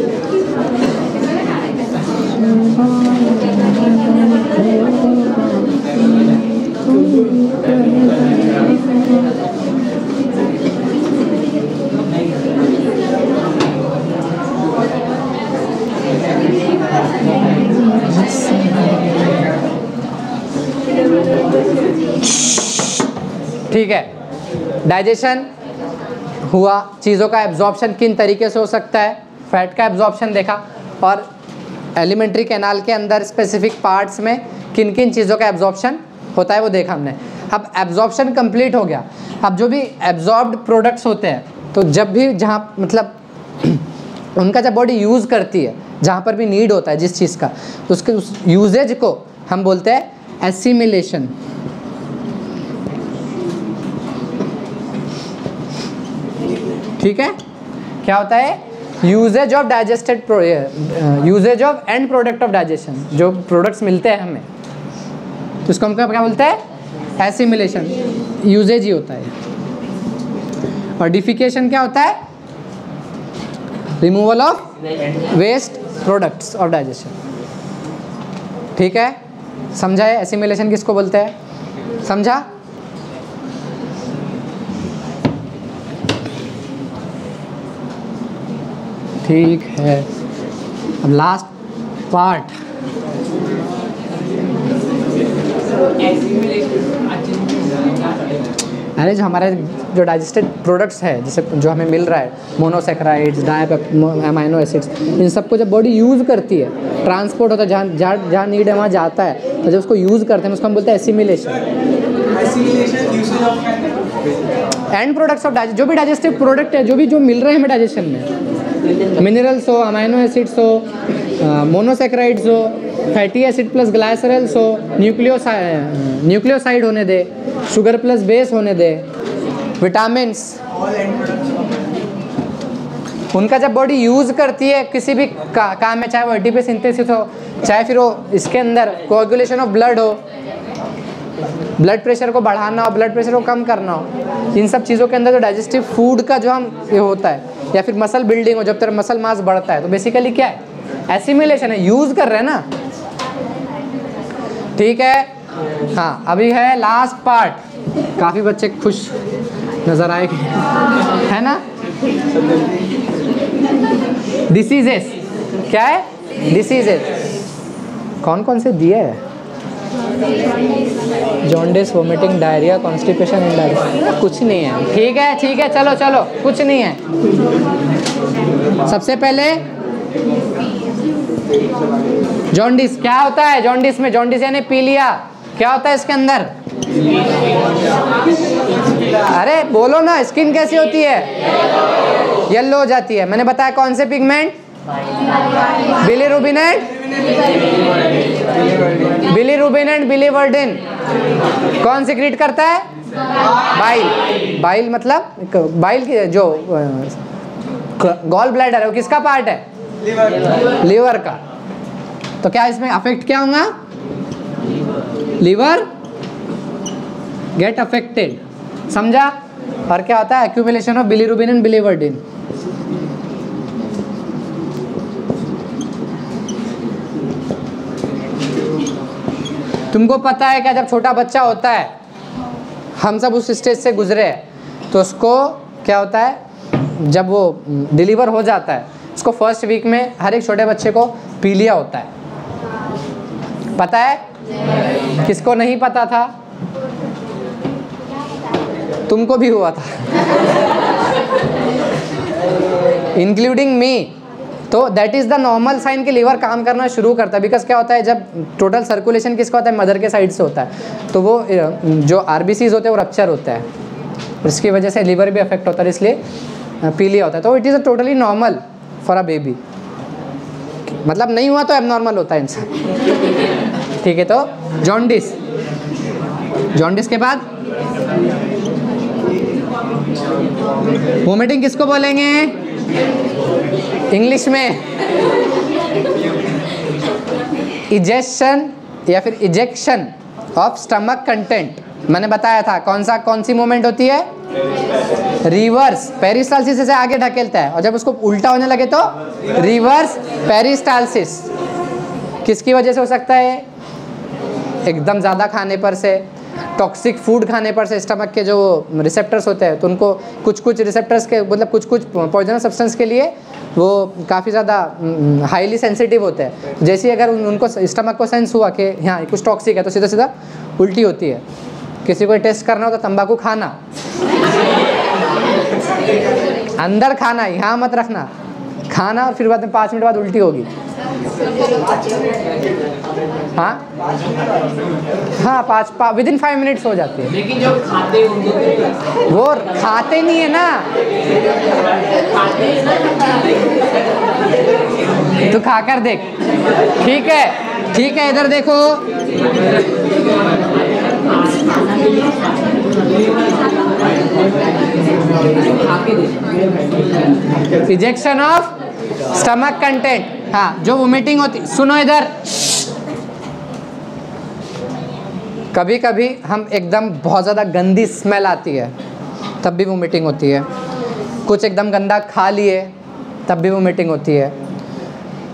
ठीक है। डाइजेशन हुआ, चीज़ों का एब्जॉर्प्शन किन तरीके से हो सकता है? फैट का एब्जॉर्प्शन देखा और एलिमेंट्री कैनाल के अंदर स्पेसिफिक पार्ट्स में किन किन चीज़ों का एब्जॉर्प्शन होता है वो देखा हमने। अब एब्जॉर्प्शन कंप्लीट हो गया। अब जो भी एब्जॉर्ब्ड प्रोडक्ट्स होते हैं तो जब भी जहाँ मतलब उनका जब बॉडी यूज़ करती है, जहाँ पर भी नीड होता है जिस चीज़ का, उसके, उस यूजेज को हम बोलते हैं एसिमिलेशन ठीक है? क्या होता है? Uses of digested uses of end product of digestion जो प्रोडक्ट्स मिलते हैं हमें तो इसको हम क्या बोलते हैं? एसिमिलेशन यूजेज ही होता है। और डिफिकेशन क्या होता है? Removal of waste products of digestion ठीक है? समझा है? एसिमिलेशन किसको बोलते हैं? समझा? ठीक है। अब लास्ट पार्ट अरे जो हमारे जो डाइजेस्टेड प्रोडक्ट्स है जैसे जो हमें मिल रहा है मोनोसेक्राइड्स डायप अमाइनो एसिड्स इन सबको जब बॉडी यूज़ करती है ट्रांसपोर्ट होता है जहाँ जहाँ जहाँ नीड है वहाँ जाता है तो जब उसको यूज़ करते हैं उसको हम बोलते हैं assimilation end products of digest जो भी डाइजेस्टिव प्रोडक्ट है जो भी जो मिल रहे हैं हमें डाइजेशन में मिनरल्स हो अमाइनो एसिड्स हो मोनोसेक्राइड्स हो फैटी एसिड प्लस ग्लाइसरल्स हो न्यूक्लियोसाइड न्यूक्लियोसाइड होने दे शुगर प्लस बेस होने दे products. उनका जब बॉडी यूज़ करती है किसी भी का, काम में चाहे वो एडीपी सिंथेसिस हो चाहे फिर वो इसके अंदर कोagulation ऑफ़ ब्लड हो ब्लड प्रेशर को बढ़ाना हो ब्लड प्रेशर को कम करना हो इन सब चीज़ों के अंदर जो डाइजेस्टिव फ़ूड का जो हम ये होता है या फिर मसल बिल्डिंग हो, जब तेरा मसल मास बढ़ता है तो बेसिकली क्या है? एसिमिलेशन है यूज़ कर रहे हैं ना? ठीक है? हाँ अभी है लास्ट पार्ट काफ़ी बच्चे खुश नज़र आएँगे। है ना? डिसीजेस क्या है? डिसीजेस कौन कौन से दिए है? Jaundice vomiting diarrhoea constipation diarrhoea कुछ नहीं है। ठीक है ठीक है, चलो चलो। कुछ नहीं है। सबसे पहले जॉन्डिस क्या होता है जॉन्डिस में? जॉन्डिस यानी पीलिया। क्या होता है इसके अंदर? अरे, बोलो ना स्किन कैसी होती है? येलो हो जाती है। मैंने बताया कौन से पिगमेंट बिलीरुबिनेंट बिलीरुबिनेंट बिलीवर्डिन कौन सिक्रीट करता है? बाइल। बाइल मतलब? बाइल की जो गॉल ब्लैडर है, वो किसका पार्ट है? लीवर का। तो क्या इसमें अफेक्ट क्या होगा? लीवर गेट अफेक्टेड समझा? और क्या होता है? Accumulation of bilirubin and biliverdin तुमको पता है क्या जब छोटा बच्चा होता है, हम सब उस स्टेज से गुजरे हैं तो उसको क्या होता है, जब वो डिलीवर हो जाता है, उसको फ़र्स्ट वीक में हर एक छोटे बच्चे को पीलिया होता है। पता है? किसको नहीं पता था? तुमको भी हुआ था। इंक्लूडिंग मी तो that is the normal sign कि लीवर काम करना शुरू करता है। बिकॉज़ क्या होता है, जब टोटल सर्कुलेशन किसका होता है? मदर के साइड से होता है। तो वो जो आर होते हैं, वो रप्चर होता है। इसकी वजह से लीवर भी अफेक्ट होता है इसलिए पीलिया होता है। तो it is a totally normal for a baby मतलब नहीं हुआ तो एबनॉर्मल होता है इंसान। ठीक है तो जॉन्डिस जॉन्डिस के बाद? वोमिटिंग किसको बोलेंगे? इंग्लिश में इजेक्शन या फिर इजेक्शन ऑफ़ स्टमक कंटेंट मैंने बताया था, कौन सा, कौन सी मूवमेंट होती है? रिवर्स पेरिस्टालसिस से आगे ढकेलता है। और जब उसको उल्टा होने लगे तो रिवर्स पेरिस्टालसिस किसकी वजह से हो सकता है? एकदम ज़्यादा खाने पर से टॉक्सिक फ़ूड खाने पर से स्टमक के जो रिसेप्टर्स होते हैं तो उनको कुछ कुछ रिसेप्टर्स के मतलब कुछ कुछ पॉइजनस सब्सटेंस के लिए वो काफ़ी ज़्यादा हाईली सेंसिटिव होते हैं। जैसे ही अगर उन, उनको स्टमक को सेंस हुआ कि हाँ कुछ टॉक्सिक है तो सीधा सीधा उल्टी होती है। किसी को टेस्ट करना हो तो तंबाकू खाना। अंदर खाना यहाँ मत रखना। खाना फिर बाद में पाँच मिनट बाद उल्टी होगी। हाँ? हाँ पाँच पा, विद इन फाइव मिनट्स हो जाती है। लेकिन जो खाते वो खाते नहीं है ना? तू खाकर देख। ठीक है ठीक है इधर देखो। इजेक्शन ऑफ़ स्टमक कंटेंट हाँ जो वोमिटिंग होती, सुनो इधर। कभी कभी हम एकदम बहुत ज़्यादा गंदी स्मेल आती है, तब भी वोमिटिंग होती है। कुछ एकदम गंदा खा लिए, तब भी वोमिटिंग होती है।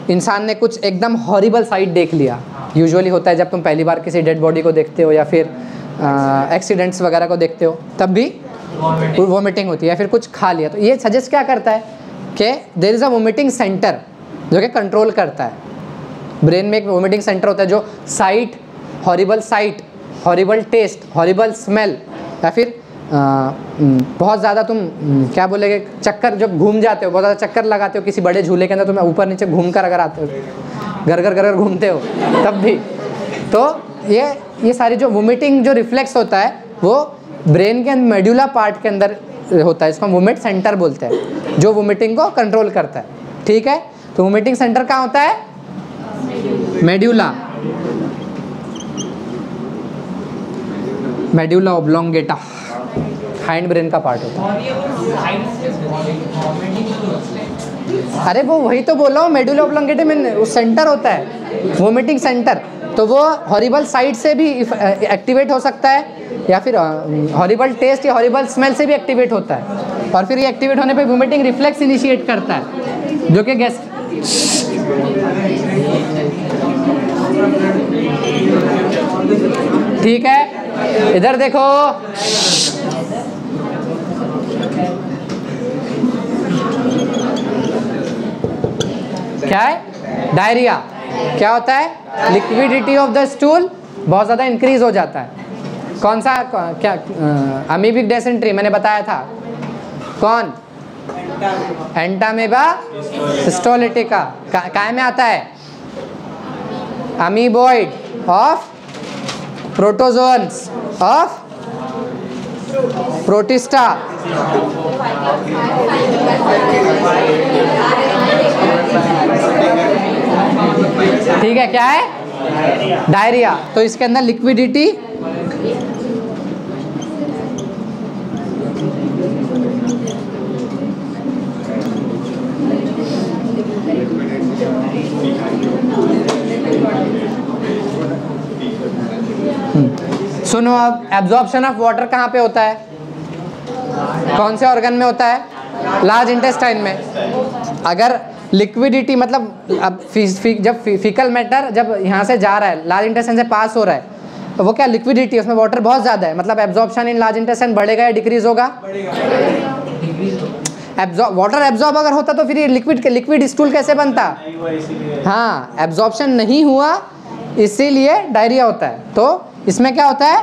इंसान ने कुछ एकदम हॉरिबल साइट देख लिया। यूजुअली होता है जब तुम पहली बार किसी डेड बॉडी को देखते हो या फिर एक्सीडेंट्स वगैरह को देखते हो, तब भी वोमिटिंग होती है या फिर कुछ खा लिया। तो ये सजेस्ट क्या करता है कि there is a vomiting centre जो कि कंट्रोल करता है। ब्रेन में एक वोमिटिंग सेंटर होता है जो sight horrible sight horrible taste horrible smell या फिर आ, बहुत ज़्यादा तुम क्या बोलेंगे चक्कर जब घूम जाते हो बहुत ज़्यादा चक्कर लगाते हो किसी बड़े झूले के अंदर तुम ऊपर नीचे घूम कर अगर आते हो घर घर घर घूमते हो तब भी। तो ये ये सारी जो वोमिटिंग जो रिफ्लेक्स होता है वो ब्रेन के अंदर मेड्यूला पार्ट के अंदर होता है, इसको हम वोमिट सेंटर बोलते हैं, जो वोमिटिंग को कंट्रोल करता है। ठीक है? तो वोमिटिंग सेंटर कहाँ होता है? Medulla medulla oblongata hind brain का पार्ट होता है। अरे वो वही तो बोल हूँ, मेडुला ओब्लोंगेटा में सेंटर होता है वोमिटिंग सेंटर तो वो हॉरिबल साइड से भी एक्टिवेट हो सकता है, या फिर हॉरिबल टेस्ट या हॉरिबल स्मेल से भी एक्टिवेट होता है। और फिर ये एक्टिवेट होने पे वोमिटिंग रिफ्लेक्स इनिशिएट करता है, जो कि गैस ठीक है, इधर देखो। क्या है? डायरिया। क्या होता है? लिक्विडिटी ऑफ़ द स्टूल बहुत ज़्यादा इंक्रीज हो जाता है। कौन सा क्या अमीबिक डेसेंट्री मैंने बताया था। कौन? एंटामेबा हिस्टोलिटिका का, काय में आता है? Amoeboid of protozoans of protista ठीक है, क्या है? डायरिया। तो इसके अंदर लिक्विडिटी। सुनो, अब एब्जॉर्प्शन ऑफ़ वाटर कहाँ पे होता है? कौन से ऑर्गन में होता है? लार्ज इंटेस्टाइन में। अगर लिक्विडिटी मतलब अब फ़ी, फ़ी, जब फ़ी, फीकल मैटर जब यहाँ से जा रहा है लार्ज इंटेस्टाइन से पास हो रहा है तो वो क्या लिक्विडिटी उसमें वाटर बहुत ज़्यादा है मतलब एब्जॉर्प्शन इन लार्ज इंटेस्टाइन बढ़ेगा या डिक्रीज होगा? एब्जॉर्ब वाटर एब्जॉर्ब अगर होता तो फिर ये लिक्विड लिक्विड स्टूल कैसे बनता? हाँ एब्जॉर्प्शन नहीं हुआ इसीलिए डायरिया होता है। तो इसमें क्या होता है?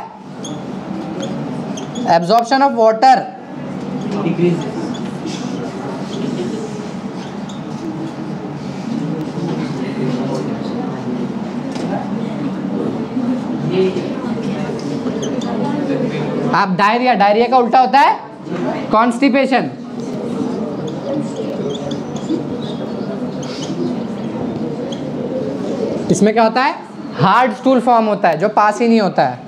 एब्जॉर्प्शन ऑफ़ वाटर आप डायरिया डायरिया का उल्टा होता है? कॉन्स्टिपेशन इसमें क्या होता है? हार्ड स्टूल फॉर्म होता है, जो पास ही नहीं होता है।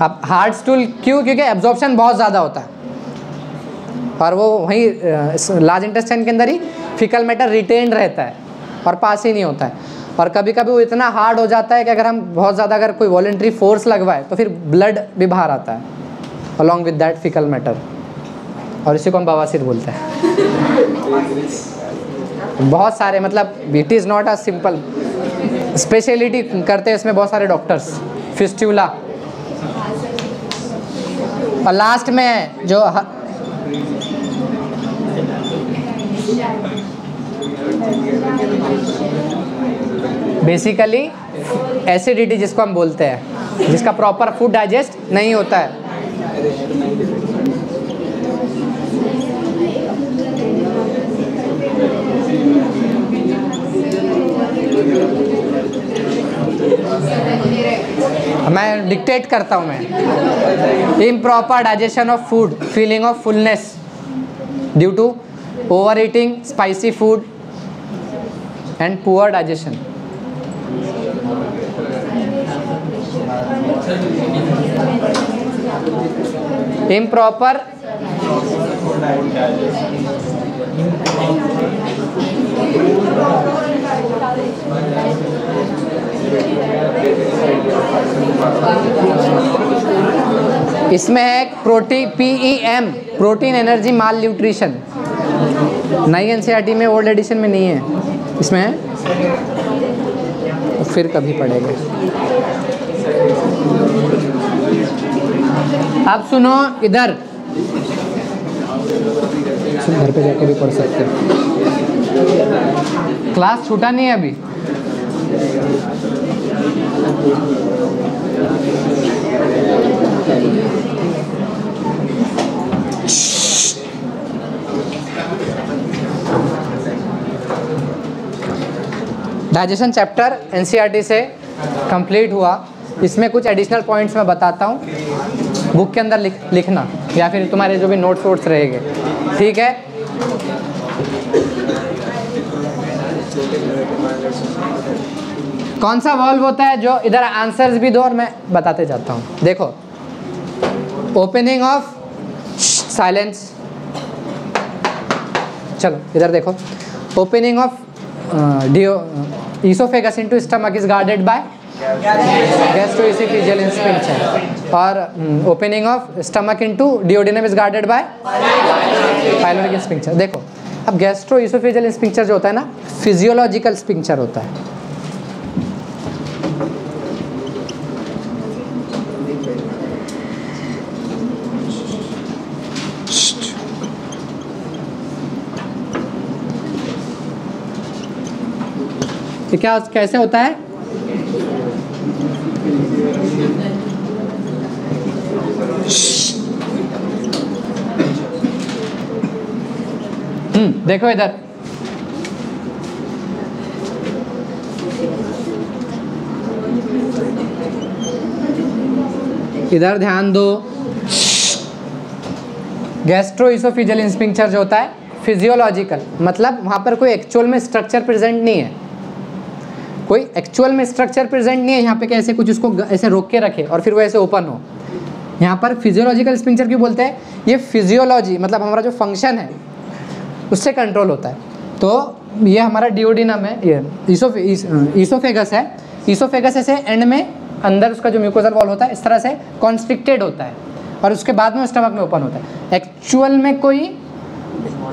अब हार्ड स्टूल क्यों? क्योंकि एब्जॉर्प्शन बहुत ज़्यादा होता है। और वो वहीं लार्ज इंटेस्टाइन के अंदर ही फिकल मैटर रिटेन रहता है और पास ही नहीं होता है। और कभी कभी वो इतना हार्ड हो जाता है कि अगर हम बहुत ज़्यादा अगर कोई वॉलेंट्री फोर्स लगवाए तो फिर ब्लड भी बाहर आता है along with that faecal matter और इसी को हम बवासीर बोलते हैं? बहुत सारे मतलब it is not a simple speciality करते हैं इसमें बहुत सारे डॉक्टर्स फिस्ट्यूला और लास्ट में जो बेसिकली एसिडिटी जिसको हम बोलते हैं, जिसका प्रॉपर फ़ूड डाइजेस्ट नहीं होता है। मैं डिक्टेट करता हूँ मैं। Improper digestion of food feeling of fullness due to over eating spicy food and poor digestion improper इसमें है protein P E M protein energy malnutrition नई एन में ओल्ड एडिशन में नहीं है। इसमें है फिर कभी पढ़ेंगे आप सुनो इधर। घर पे जाके भी पढ़ सकते क्लास छूटा नहीं है अभी। डाइजेशन चैप्टर एनसीईआरटी से कंप्लीट हुआ। इसमें कुछ एडिशनल पॉइंट्स मैं बताता हूँ। बुक के अंदर लिख लिखना, या फिर तुम्हारे जो भी नोट्स वोट्स रहेंगे। ठीक है? कौन सा वॉल्व होता है जो इधर आंसर्स भी दो और मैं बताते जाता हूँ? देखो ओपनिंग ऑफ़ साइलेंस चलो, इधर देखो। Opening of oesophagus into stomach is guarded by gastroesophageal sphincter और opening of stomach into duodenum is guarded by pyloric sphincter देखो अब गैस्ट्रो इसोफेजियल स्पिंक्चर जो होता है ना फिजियोलॉजिकल स्पिंक्चर होता है तो क्या कैसे होता है? हम्म देखो इधर। इधर ध्यान दो। गैस्ट्रो इसोफिजियल स्पिंक्चर जो होता है फिजियोलॉजिकल मतलब वहाँ पर कोई एक्चुअल में स्ट्रक्चर प्रेजेंट नहीं है। कोई एक्चुअल में स्ट्रक्चर प्रेजेंट नहीं है, यहाँ पे कैसे कुछ उसको ऐसे रोक के रखे और फिर वो ऐसे ओपन हो। यहाँ पर फिजियोलॉजिकल स्पिंक्चर क्यों बोलते हैं? ये फिजियोलॉजी मतलब हमारा जो फ़ंक्शन है, उससे कंट्रोल होता है। तो ये हमारा डिओडिनम है, ये ईसोफ ईसोफेगस है। ईसोफेगस ऐसे एंड में अंदर उसका जो म्यूकोजल वॉल होता है, इस तरह से कॉन्स्ट्रिक्टेड होता है और उसके बाद में स्टमक में ओपन होता है। एक्चुअल में कोई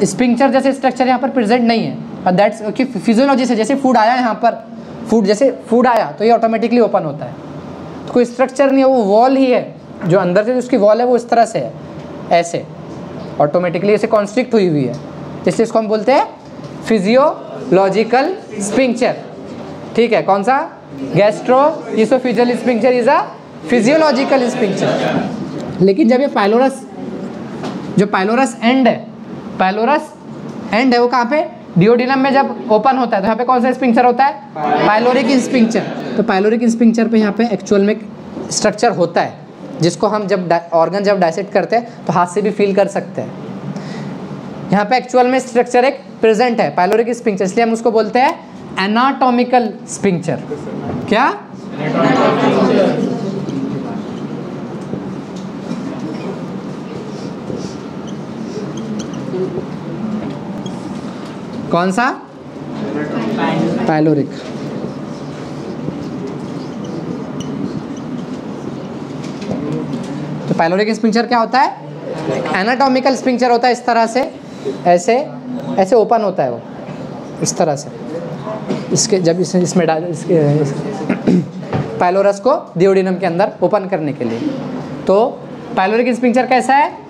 स्पिंक्चर जैसे स्ट्रक्चर यहाँ पर प्रेजेंट नहीं है। और दैट्स फिजियोलॉजी से जैसे फ़ूड आया यहाँ पर फ़ूड, जैसे फ़ूड आया तो ये ऑटोमेटिकली ओपन होता है। तो कोई स्ट्रक्चर नहीं है, वो वॉल ही है। जो अंदर से उसकी वॉल है, वो इस तरह से है, ऐसे। ऑटोमेटिकली ऐसे कॉन्स्ट्रिक्ट हुई हुई है। इसलिए इसको हम बोलते हैं फिजियोलॉजिकल स्पिंक्चर ठीक है, कौन सा? Gastro oesophageal sphincter is a physiological sphincter लेकिन जब ये पाइलोरस जो पाइलोरस एंड है पाइलोरस एंड है वो कहाँ पे? डिओडिनम में जब ओपन होता है तो यहाँ पे कौन सा स्पिंक्चर होता है? पाइलोरिक स्पिंक्चर तो पाइलोरिक स्पिंक्चर पे यहाँ पे एक्चुअल में स्ट्रक्चर होता है जिसको हम जब ऑर्गन जब डायसेक्ट करते हैं तो हाथ से भी फील कर सकते हैं। यहाँ पे एक्चुअल में स्ट्रक्चर एक प्रेजेंट है पाइलोरिक स्पिंक्चर इसलिए हम उसको बोलते हैं एनाटॉमिकल स्पिंक्चर क्या? कौन सा? पाइलोरिक तो पाइलोरिक स्पिंक्चर क्या होता है? एनाटॉमिकल स्पिंक्चर होता है इस तरह से। ऐसे ऐसे ओपन होता है वो। इस तरह से। इसके जब इस, इसमें डाल इसके इस, पाइलोरस को डिओडिनम के अंदर ओपन करने के लिए। तो पाइलोरिक स्पिंक्चर कैसा है?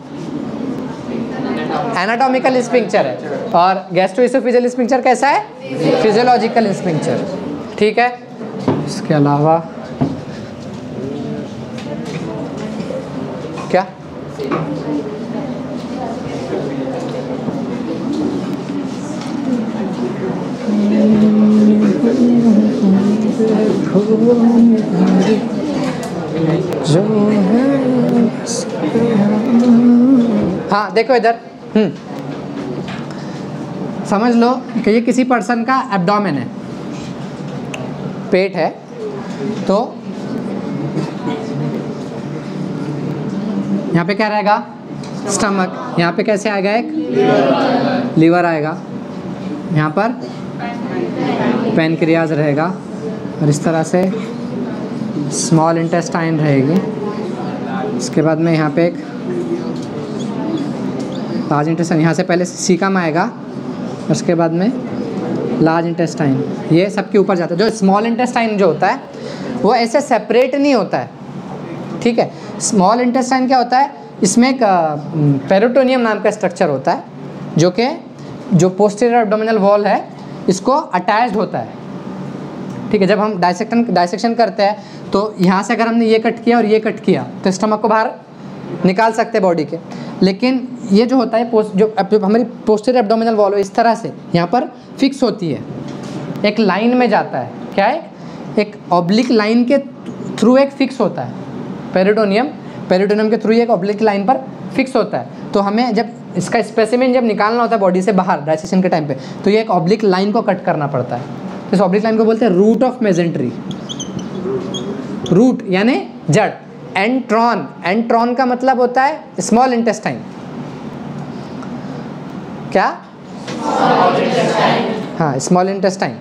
एनाटॉमिकल स्पिंक्चर है। और गैस्ट्रोइसोफिजियल स्पिंक्चर कैसा है? फिजियोलॉजिकल स्पिंक्चर ठीक है? इसके अलावा क्या? है, देखो इधर। समझ लो कि ये किसी पर्सन का एब्डोमेन है। पेट है तो यहाँ पे क्या रहेगा? स्टमक यहाँ पे कैसे आएगा एक? लीवर आएगा। यहाँ पर पेनक्रियाज रहेगा। और इस तरह से स्मॉल इंटेस्टाइन रहेगी। इसके बाद में यहाँ पे एक लार्ज इंटेस्टाइन, यहाँ से पहले सीकम आएगा, उसके बाद में लार्ज इंटेस्टाइन। ये सबके ऊपर जाता है। जो स्मॉल इंटेस्टाइन जो होता है, वो ऐसे सेपरेट नहीं होता है। ठीक है? स्मॉल इंटेस्टाइन क्या होता है? इसमें एक पेरोटोनियम नाम का स्ट्रक्चर होता है, जो कि, जो पोस्टीरियर एब्डोमिनल वॉल है, इसको अटैच्ड होता है। ठीक है? जब हम डायसेक्शन डायसेक्शन करते हैं तो यहाँ से अगर हमने ये कट किया और ये कट किया तो स्टमक को बाहर निकाल सकते हैं बॉडी के। लेकिन ये जो होता है पोस्ट जो हमारी पोस्टर एब्डोमिनल वॉल इस तरह से यहाँ पर फिक्स होती है। एक लाइन में जाता है। क्या है? एक ऑब्लिक लाइन के थ्रू एक फिक्स होता है। पेरिटोनियम पेरिटोनियम के थ्रू एक ऑब्लिक लाइन पर फिक्स होता है। तो हमें जब इसका स्पेसिमेन जब निकालना होता है बॉडी से बाहर डाइसेशन के टाइम पे तो ये एक ऑब्लिक लाइन को कट करना पड़ता है। इस ऑब्लिक लाइन को बोलते हैं रूट ऑफ़ मेजेंट्री रूट यानी जड़। एंट्रॉन एंट्रॉन का मतलब होता है स्मॉल इंटेस्टाइन क्या? हाँ स्मॉल इंटेस्टाइन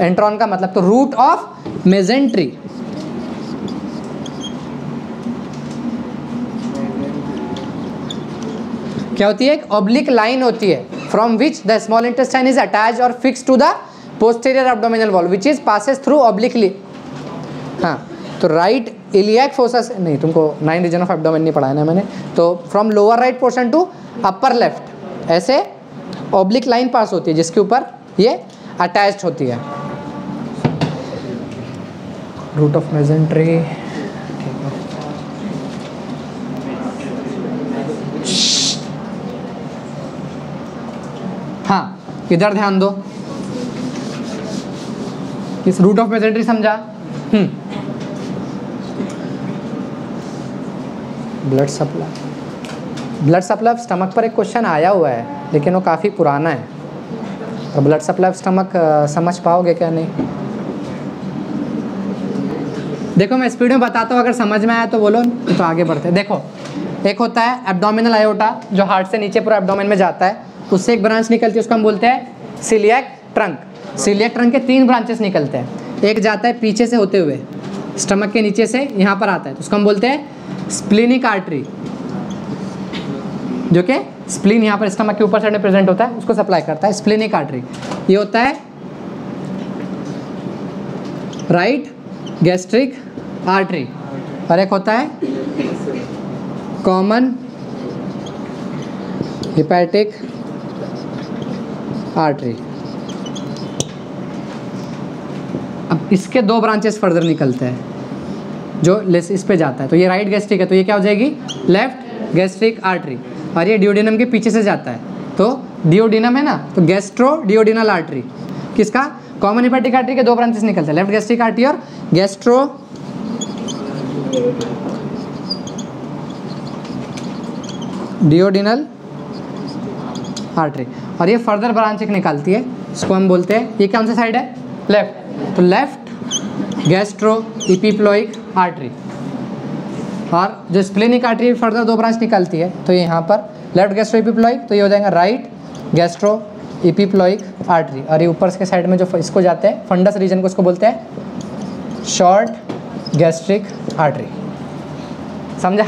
एंट्रॉन का मतलब तो रूट ऑफ़ मेजेंट्री क्या होती है? एक ऑब्लिक लाइन होती है from which the small intestine is attach और fix to the posterior abdominal wall which is passes through obliquely हाँ तो राइट इलियाक फोसस नहीं, तुमको नाइन रीजन ऑफ़ एब्डोमेन नहीं पढ़ाया ना मैंने। तो from lower right portion to upper left ऐसे ऑब्लिक लाइन पास होती है, जिसके ऊपर ये अटैच्ड होती है। रूट ऑफ़ मेजेंट्री हाँ। इधर ध्यान दो। इस रूट ऑफ़ मेजेंट्री समझा? हम्म। Blood supply blood supply stomach पर एक क्वेश्चन आया हुआ है, लेकिन वो काफ़ी पुराना है। और ब्लड सप्लाई स्टमक समझ पाओगे क्या नहीं? देखो, मैं स्पीड में बताता हूँ, अगर समझ में आया तो बोलो तो आगे बढ़ते देखो, एक होता है एब्डोमिनल आयोटा जो हार्ट से नीचे पूरा एब्डोमेन में जाता है, उससे एक ब्रांच निकलती है, उसको हम बोलते हैं सिलियक ट्रंक सिलियक ट्रंक के तीन ब्रांचेस निकलते हैं। एक जाता है पीछे से होते हुए। स्टमक के नीचे से यहाँ पर आता है। तो उसको हम बोलते हैं स्प्लिनिक आर्टरी जो कि स्प्लिन यहाँ पर स्टमक के ऊपर साइड में प्रेजेंट होता है, उसको सप्लाई करता है स्प्लिनिक आर्टरी ये होता है राइट गैस्ट्रिक आर्टरी और एक होता है कॉमन हिपैटिक आर्टरी अब इसके दो ब्रांचेस फर्दर निकलते हैं, जो लेस इस पे जाता है। तो ये राइट गैस्ट्रिक है तो ये क्या हो जाएगी? लेफ़्ट गैस्ट्रिक आर्टरी और ये डिओडिनम के पीछे से जाता है। तो डिओडिनम है ना तो गैस्ट्रो डिओडिनल आर्टरी किसका? कॉमन हिपैटिक आर्टरी के दो ब्रांचेस निकलते हैं। लेफ़्ट गैस्ट्रिक आर्टरी और गैस्ट्रो डिओडिनल आर्टरी और ये फर्दर ब्रांच एक निकालती है। इसको हम बोलते हैं, ये कौन सा साइड है? लेफ़्ट तो लेफ़्ट गैस्ट्रो इपीप्लोइक आर्टरी और जो स्प्लेनिक आर्टरी फर्दर दो ब्रांच निकलती है तो यहाँ पर लेफ़्ट गैस्ट्रो इपीप्लोइक तो ये हो जाएगा राइट गैस्ट्रो इपीप्लोइक आर्टरी और ये ऊपर के साइड में जो इसको जाते हैं फंडस रीजन को इसको बोलते हैं शॉर्ट गैस्ट्रिक आर्टरी समझा?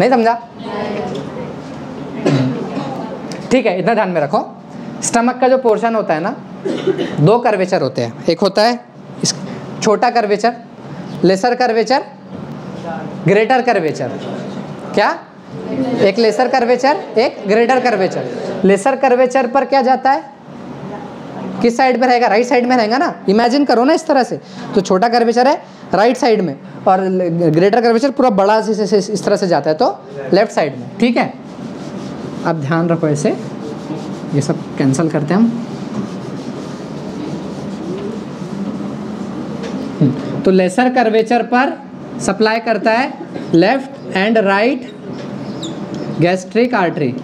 नहीं समझा? ठीक है, इतना ध्यान में रखो। स्टमक का जो पोर्शन होता है ना दो कर्वेचर होते हैं। एक होता है छोटा curvature lesser curvature greater curvature. क्या? एक लेसर कर्वेचर एक ग्रेटर कर्वेचर। लेसर कर्वेचर पर क्या जाता है? किस साइड में रहेगा? राइट साइड में रहेगा ना? इमेजिन करो ना इस तरह से। तो छोटा कर्वेचर है राइट साइड में और ग्रेटर कर्वेचर पूरा बड़ा से, से, से इस तरह से जाता है तो लेफ़्ट साइड में। ठीक है? अब ध्यान रखो ऐसे ये सब कैंसिल करते हैं हम। तो लेसर कर्वेचर पर सप्लाई करता है left and right gastric artery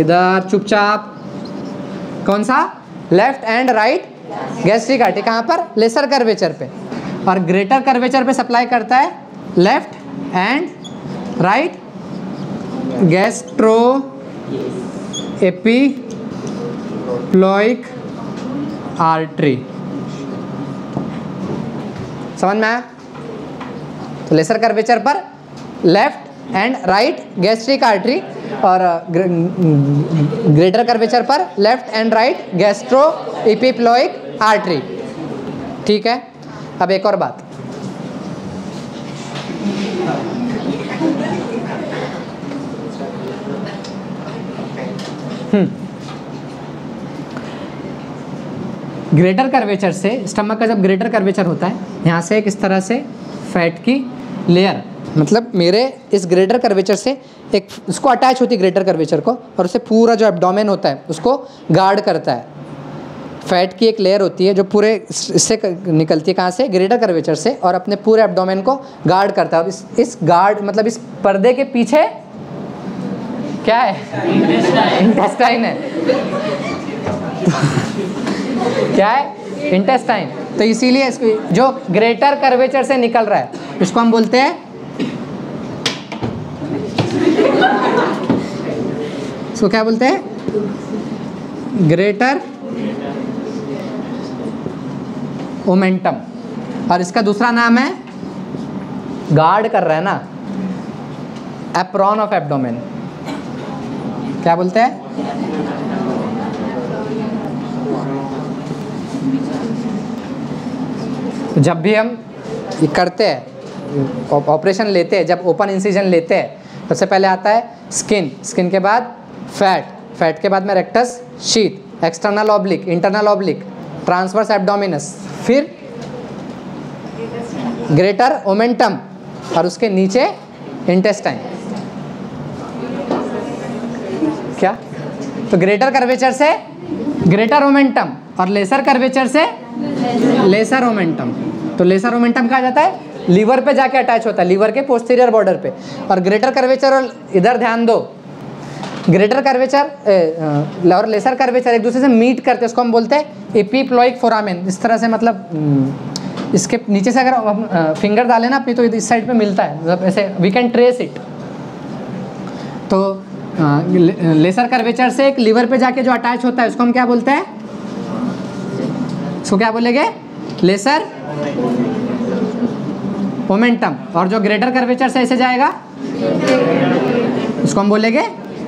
इधर चुपचाप। कौन सा? Left and right gastric artery कहाँ पर? लेसर कर्वेचर पे। और ग्रेटर कर्वेचर पे सप्लाई करता है left and right gastro epi epiploic artery समझ में आया? तो लेसर कर्वेचर पर left and right gastric artery और ग्रेटर कर्वेचर पर left and right gastro epiploic artery ठीक है? अब एक और बात. ग्रेटर कर्वेचर से, स्टमक का जब ग्रेटर कर्वेचर होता है, यहाँ से एक इस तरह से? फैट की लेयर। मतलब मेरे इस ग्रेटर कर्वेचर से एक, उसको अटैच होती है ग्रेटर कर्वेचर को, और उसे पूरा जो एब्डोमेन होता है, उसको गार्ड करता है। फैट की एक लेयर होती है जो पूरे इससे निकलती है कहाँ से? ग्रेटर कर्वेचर से, और अपने पूरे एब्डोमेन को गार्ड करता है। इस इस गार्ड मतलब इस पर्दे के पीछे क्या है? इंटेस्टाइन है। क्या है? इंटेस्टाइन तो इसीलिए इसको, जो ग्रेटर कर्वेचर से निकल रहा है, इसको हम बोलते हैं इसको क्या बोलते हैं? ग्रेटर ओमेंटम और इसका दूसरा नाम है गार्ड कर रहा है ना एप्रॉन ऑफ़ एब्डोमेन क्या बोलते हैं? तो जब भी हम ये करते हैं ऑपरेशन लेते हैं, जब ओपन इंसिजन लेते हैं, सबसे पहले आता है स्किन स्किन के बाद फैट फैट के बाद में rectus sheath external oblique internal oblique transversus abdominis फिर ग्रेटर ओमेंटम और उसके नीचे इंटेस्टाइन क्या? तो ग्रेटर कर्वेचर से ग्रेटर ओमेंटम और लेसर कर्वेचर से लेसर ओमेंटम तो लेसर ओमेंटम कहा जाता है? लीवर पे जाके अटैच होता है लीवर के पोस्टीरियर बॉर्डर पे. और ग्रेटर कर्वेचर और इधर ध्यान दो. ग्रेटर कर्वेचर और लेसर कर्वेचर एक दूसरे से मीट करते हैं उसको हम बोलते हैं एपीप्लॉइक फोरामेन इस तरह से मतलब हम्म, इसके नीचे से अगर हम फिंगर डालें ना अपनी तो इस साइड पे मिलता है. मतलब ऐसे वी कैन ट्रेस इट तो लेसर कर्वेचर से एक लीवर पे जाके जो अटैच होता है, उसको हम क्या बोलते हैं? इसको क्या बोलेंगे? Lesser momentum. और जो ग्रेटर कर्वेचर से ऐसे जाएगा, उसको हम बोलेंगे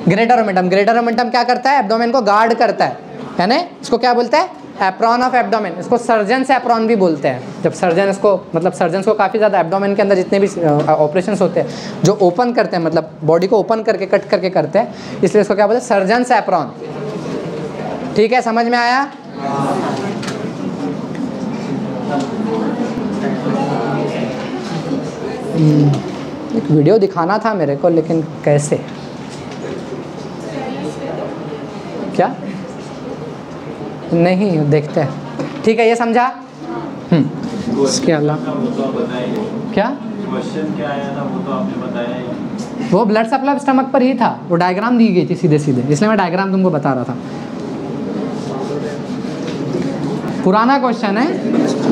ग्रेटर मोमेंटम। ग्रेटर मोमेंटम क्या करता है? एब्डोमेन को गार्ड करता है। है ना? इसको क्या बोलते हैं? एप्रॉन ऑफ़ एब्डोमेन इसको सर्जन से एप्रॉन भी बोलते हैं। जब सर्जन इसको मतलब सर्जन को काफ़ी ज़्यादा एब्डोमेन के अंदर जितने भी ऑपरेशन होते हैं, जो ओपन करते हैं मतलब बॉडी को ओपन करके कट करके करते हैं, इसलिए इसको क्या बोलते हैं? सर्जन से एप्रॉन ठीक है, समझ में आया? एक वीडियो दिखाना था मेरे को, लेकिन कैसे? क्या? नहीं देखते हैं। ठीक है ये समझा? हम्म, इसके अलावा। क्या? क्वेश्चन क्या आया था वो तो आपने बताया वो ब्लड सप्लाई स्टमक पर ही था। वो डायग्राम दी गई थी सीधे सीधे इसलिए मैं डायग्राम तुमको बता रहा था। पुराना क्वेश्चन है।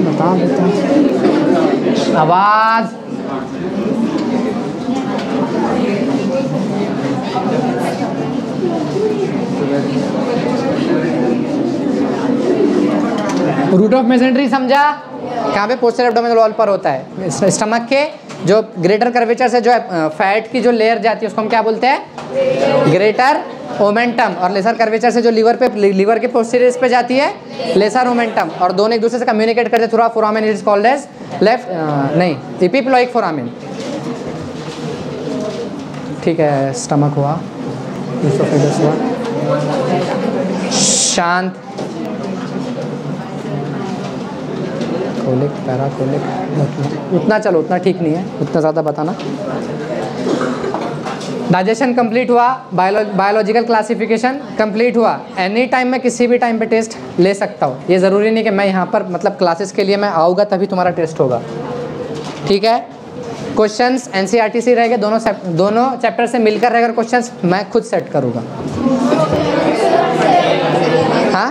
बता देता हूँ। आवाज़। रूट ऑफ़ मेसेंट्री समझा? कहाँ पे पोस्टर एब्डोमिनल वॉल पर होता है? स्टमक के जो ग्रेटर कर्वेचर से जो फैट की जो लेयर जाती है, उसको हम क्या बोलते हैं? ग्रेटर ओमेंटम और लेसर कर्वेचर से जो लीवर पे लीवर के पोस्टीरियर्स पे जाती है लेसर ओमेंटम और दोनों एक दूसरे से कम्युनिकेट करते through foramen is called as left नहीं इपीप्लॉइक फोरामेन ठीक है स्टमक हुआ। शांत। कोलिक पैरा कोलिक उतना चलो, उतना ठीक नहीं है, उतना ज़्यादा बताना। डाइजेशन कंप्लीट हुआ बायोलॉजिकल क्लासिफिकेशन कंप्लीट हुआ। एनी टाइम मैं किसी भी टाइम पे टेस्ट ले सकता हूँ। ये ज़रूरी नहीं कि मैं यहाँ पर मतलब क्लासेस के लिए मैं आऊँगा तभी तुम्हारा टेस्ट होगा। ठीक है? क्वेश्चंस सी सी रहेंगे, दोनों दोनों चैप्टर से मिलकर रहेगा क्वेश्चंस मैं खुद सेट करूँगा। हाँ?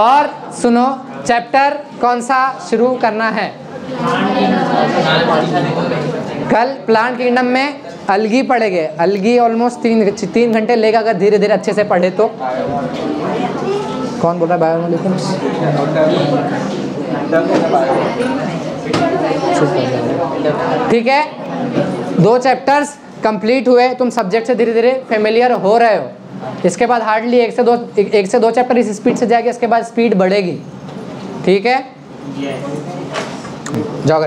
और सुनो चैप्टर कौन सा शुरू करना है? कल प्लांट किंगडम में अलगी पढ़ेंगे अलगी ऑलमोस्ट तीन तीन घंटे लेगा अगर धीरे धीरे अच्छे से पढ़े तो। कौन बोल रहा है बायोमोलिकुल्स ठीक है। दो चैप्टर्स कंप्लीट हुए। तुम सब्जेक्ट से धीरे धीरे फेमिलियर हो रहे हो। इसके बाद हार्डली एक से दो एक, से दो चैप्टर इस स्पीड से जाएगी इसके बाद स्पीड बढ़ेगी। ठीक है? जाओ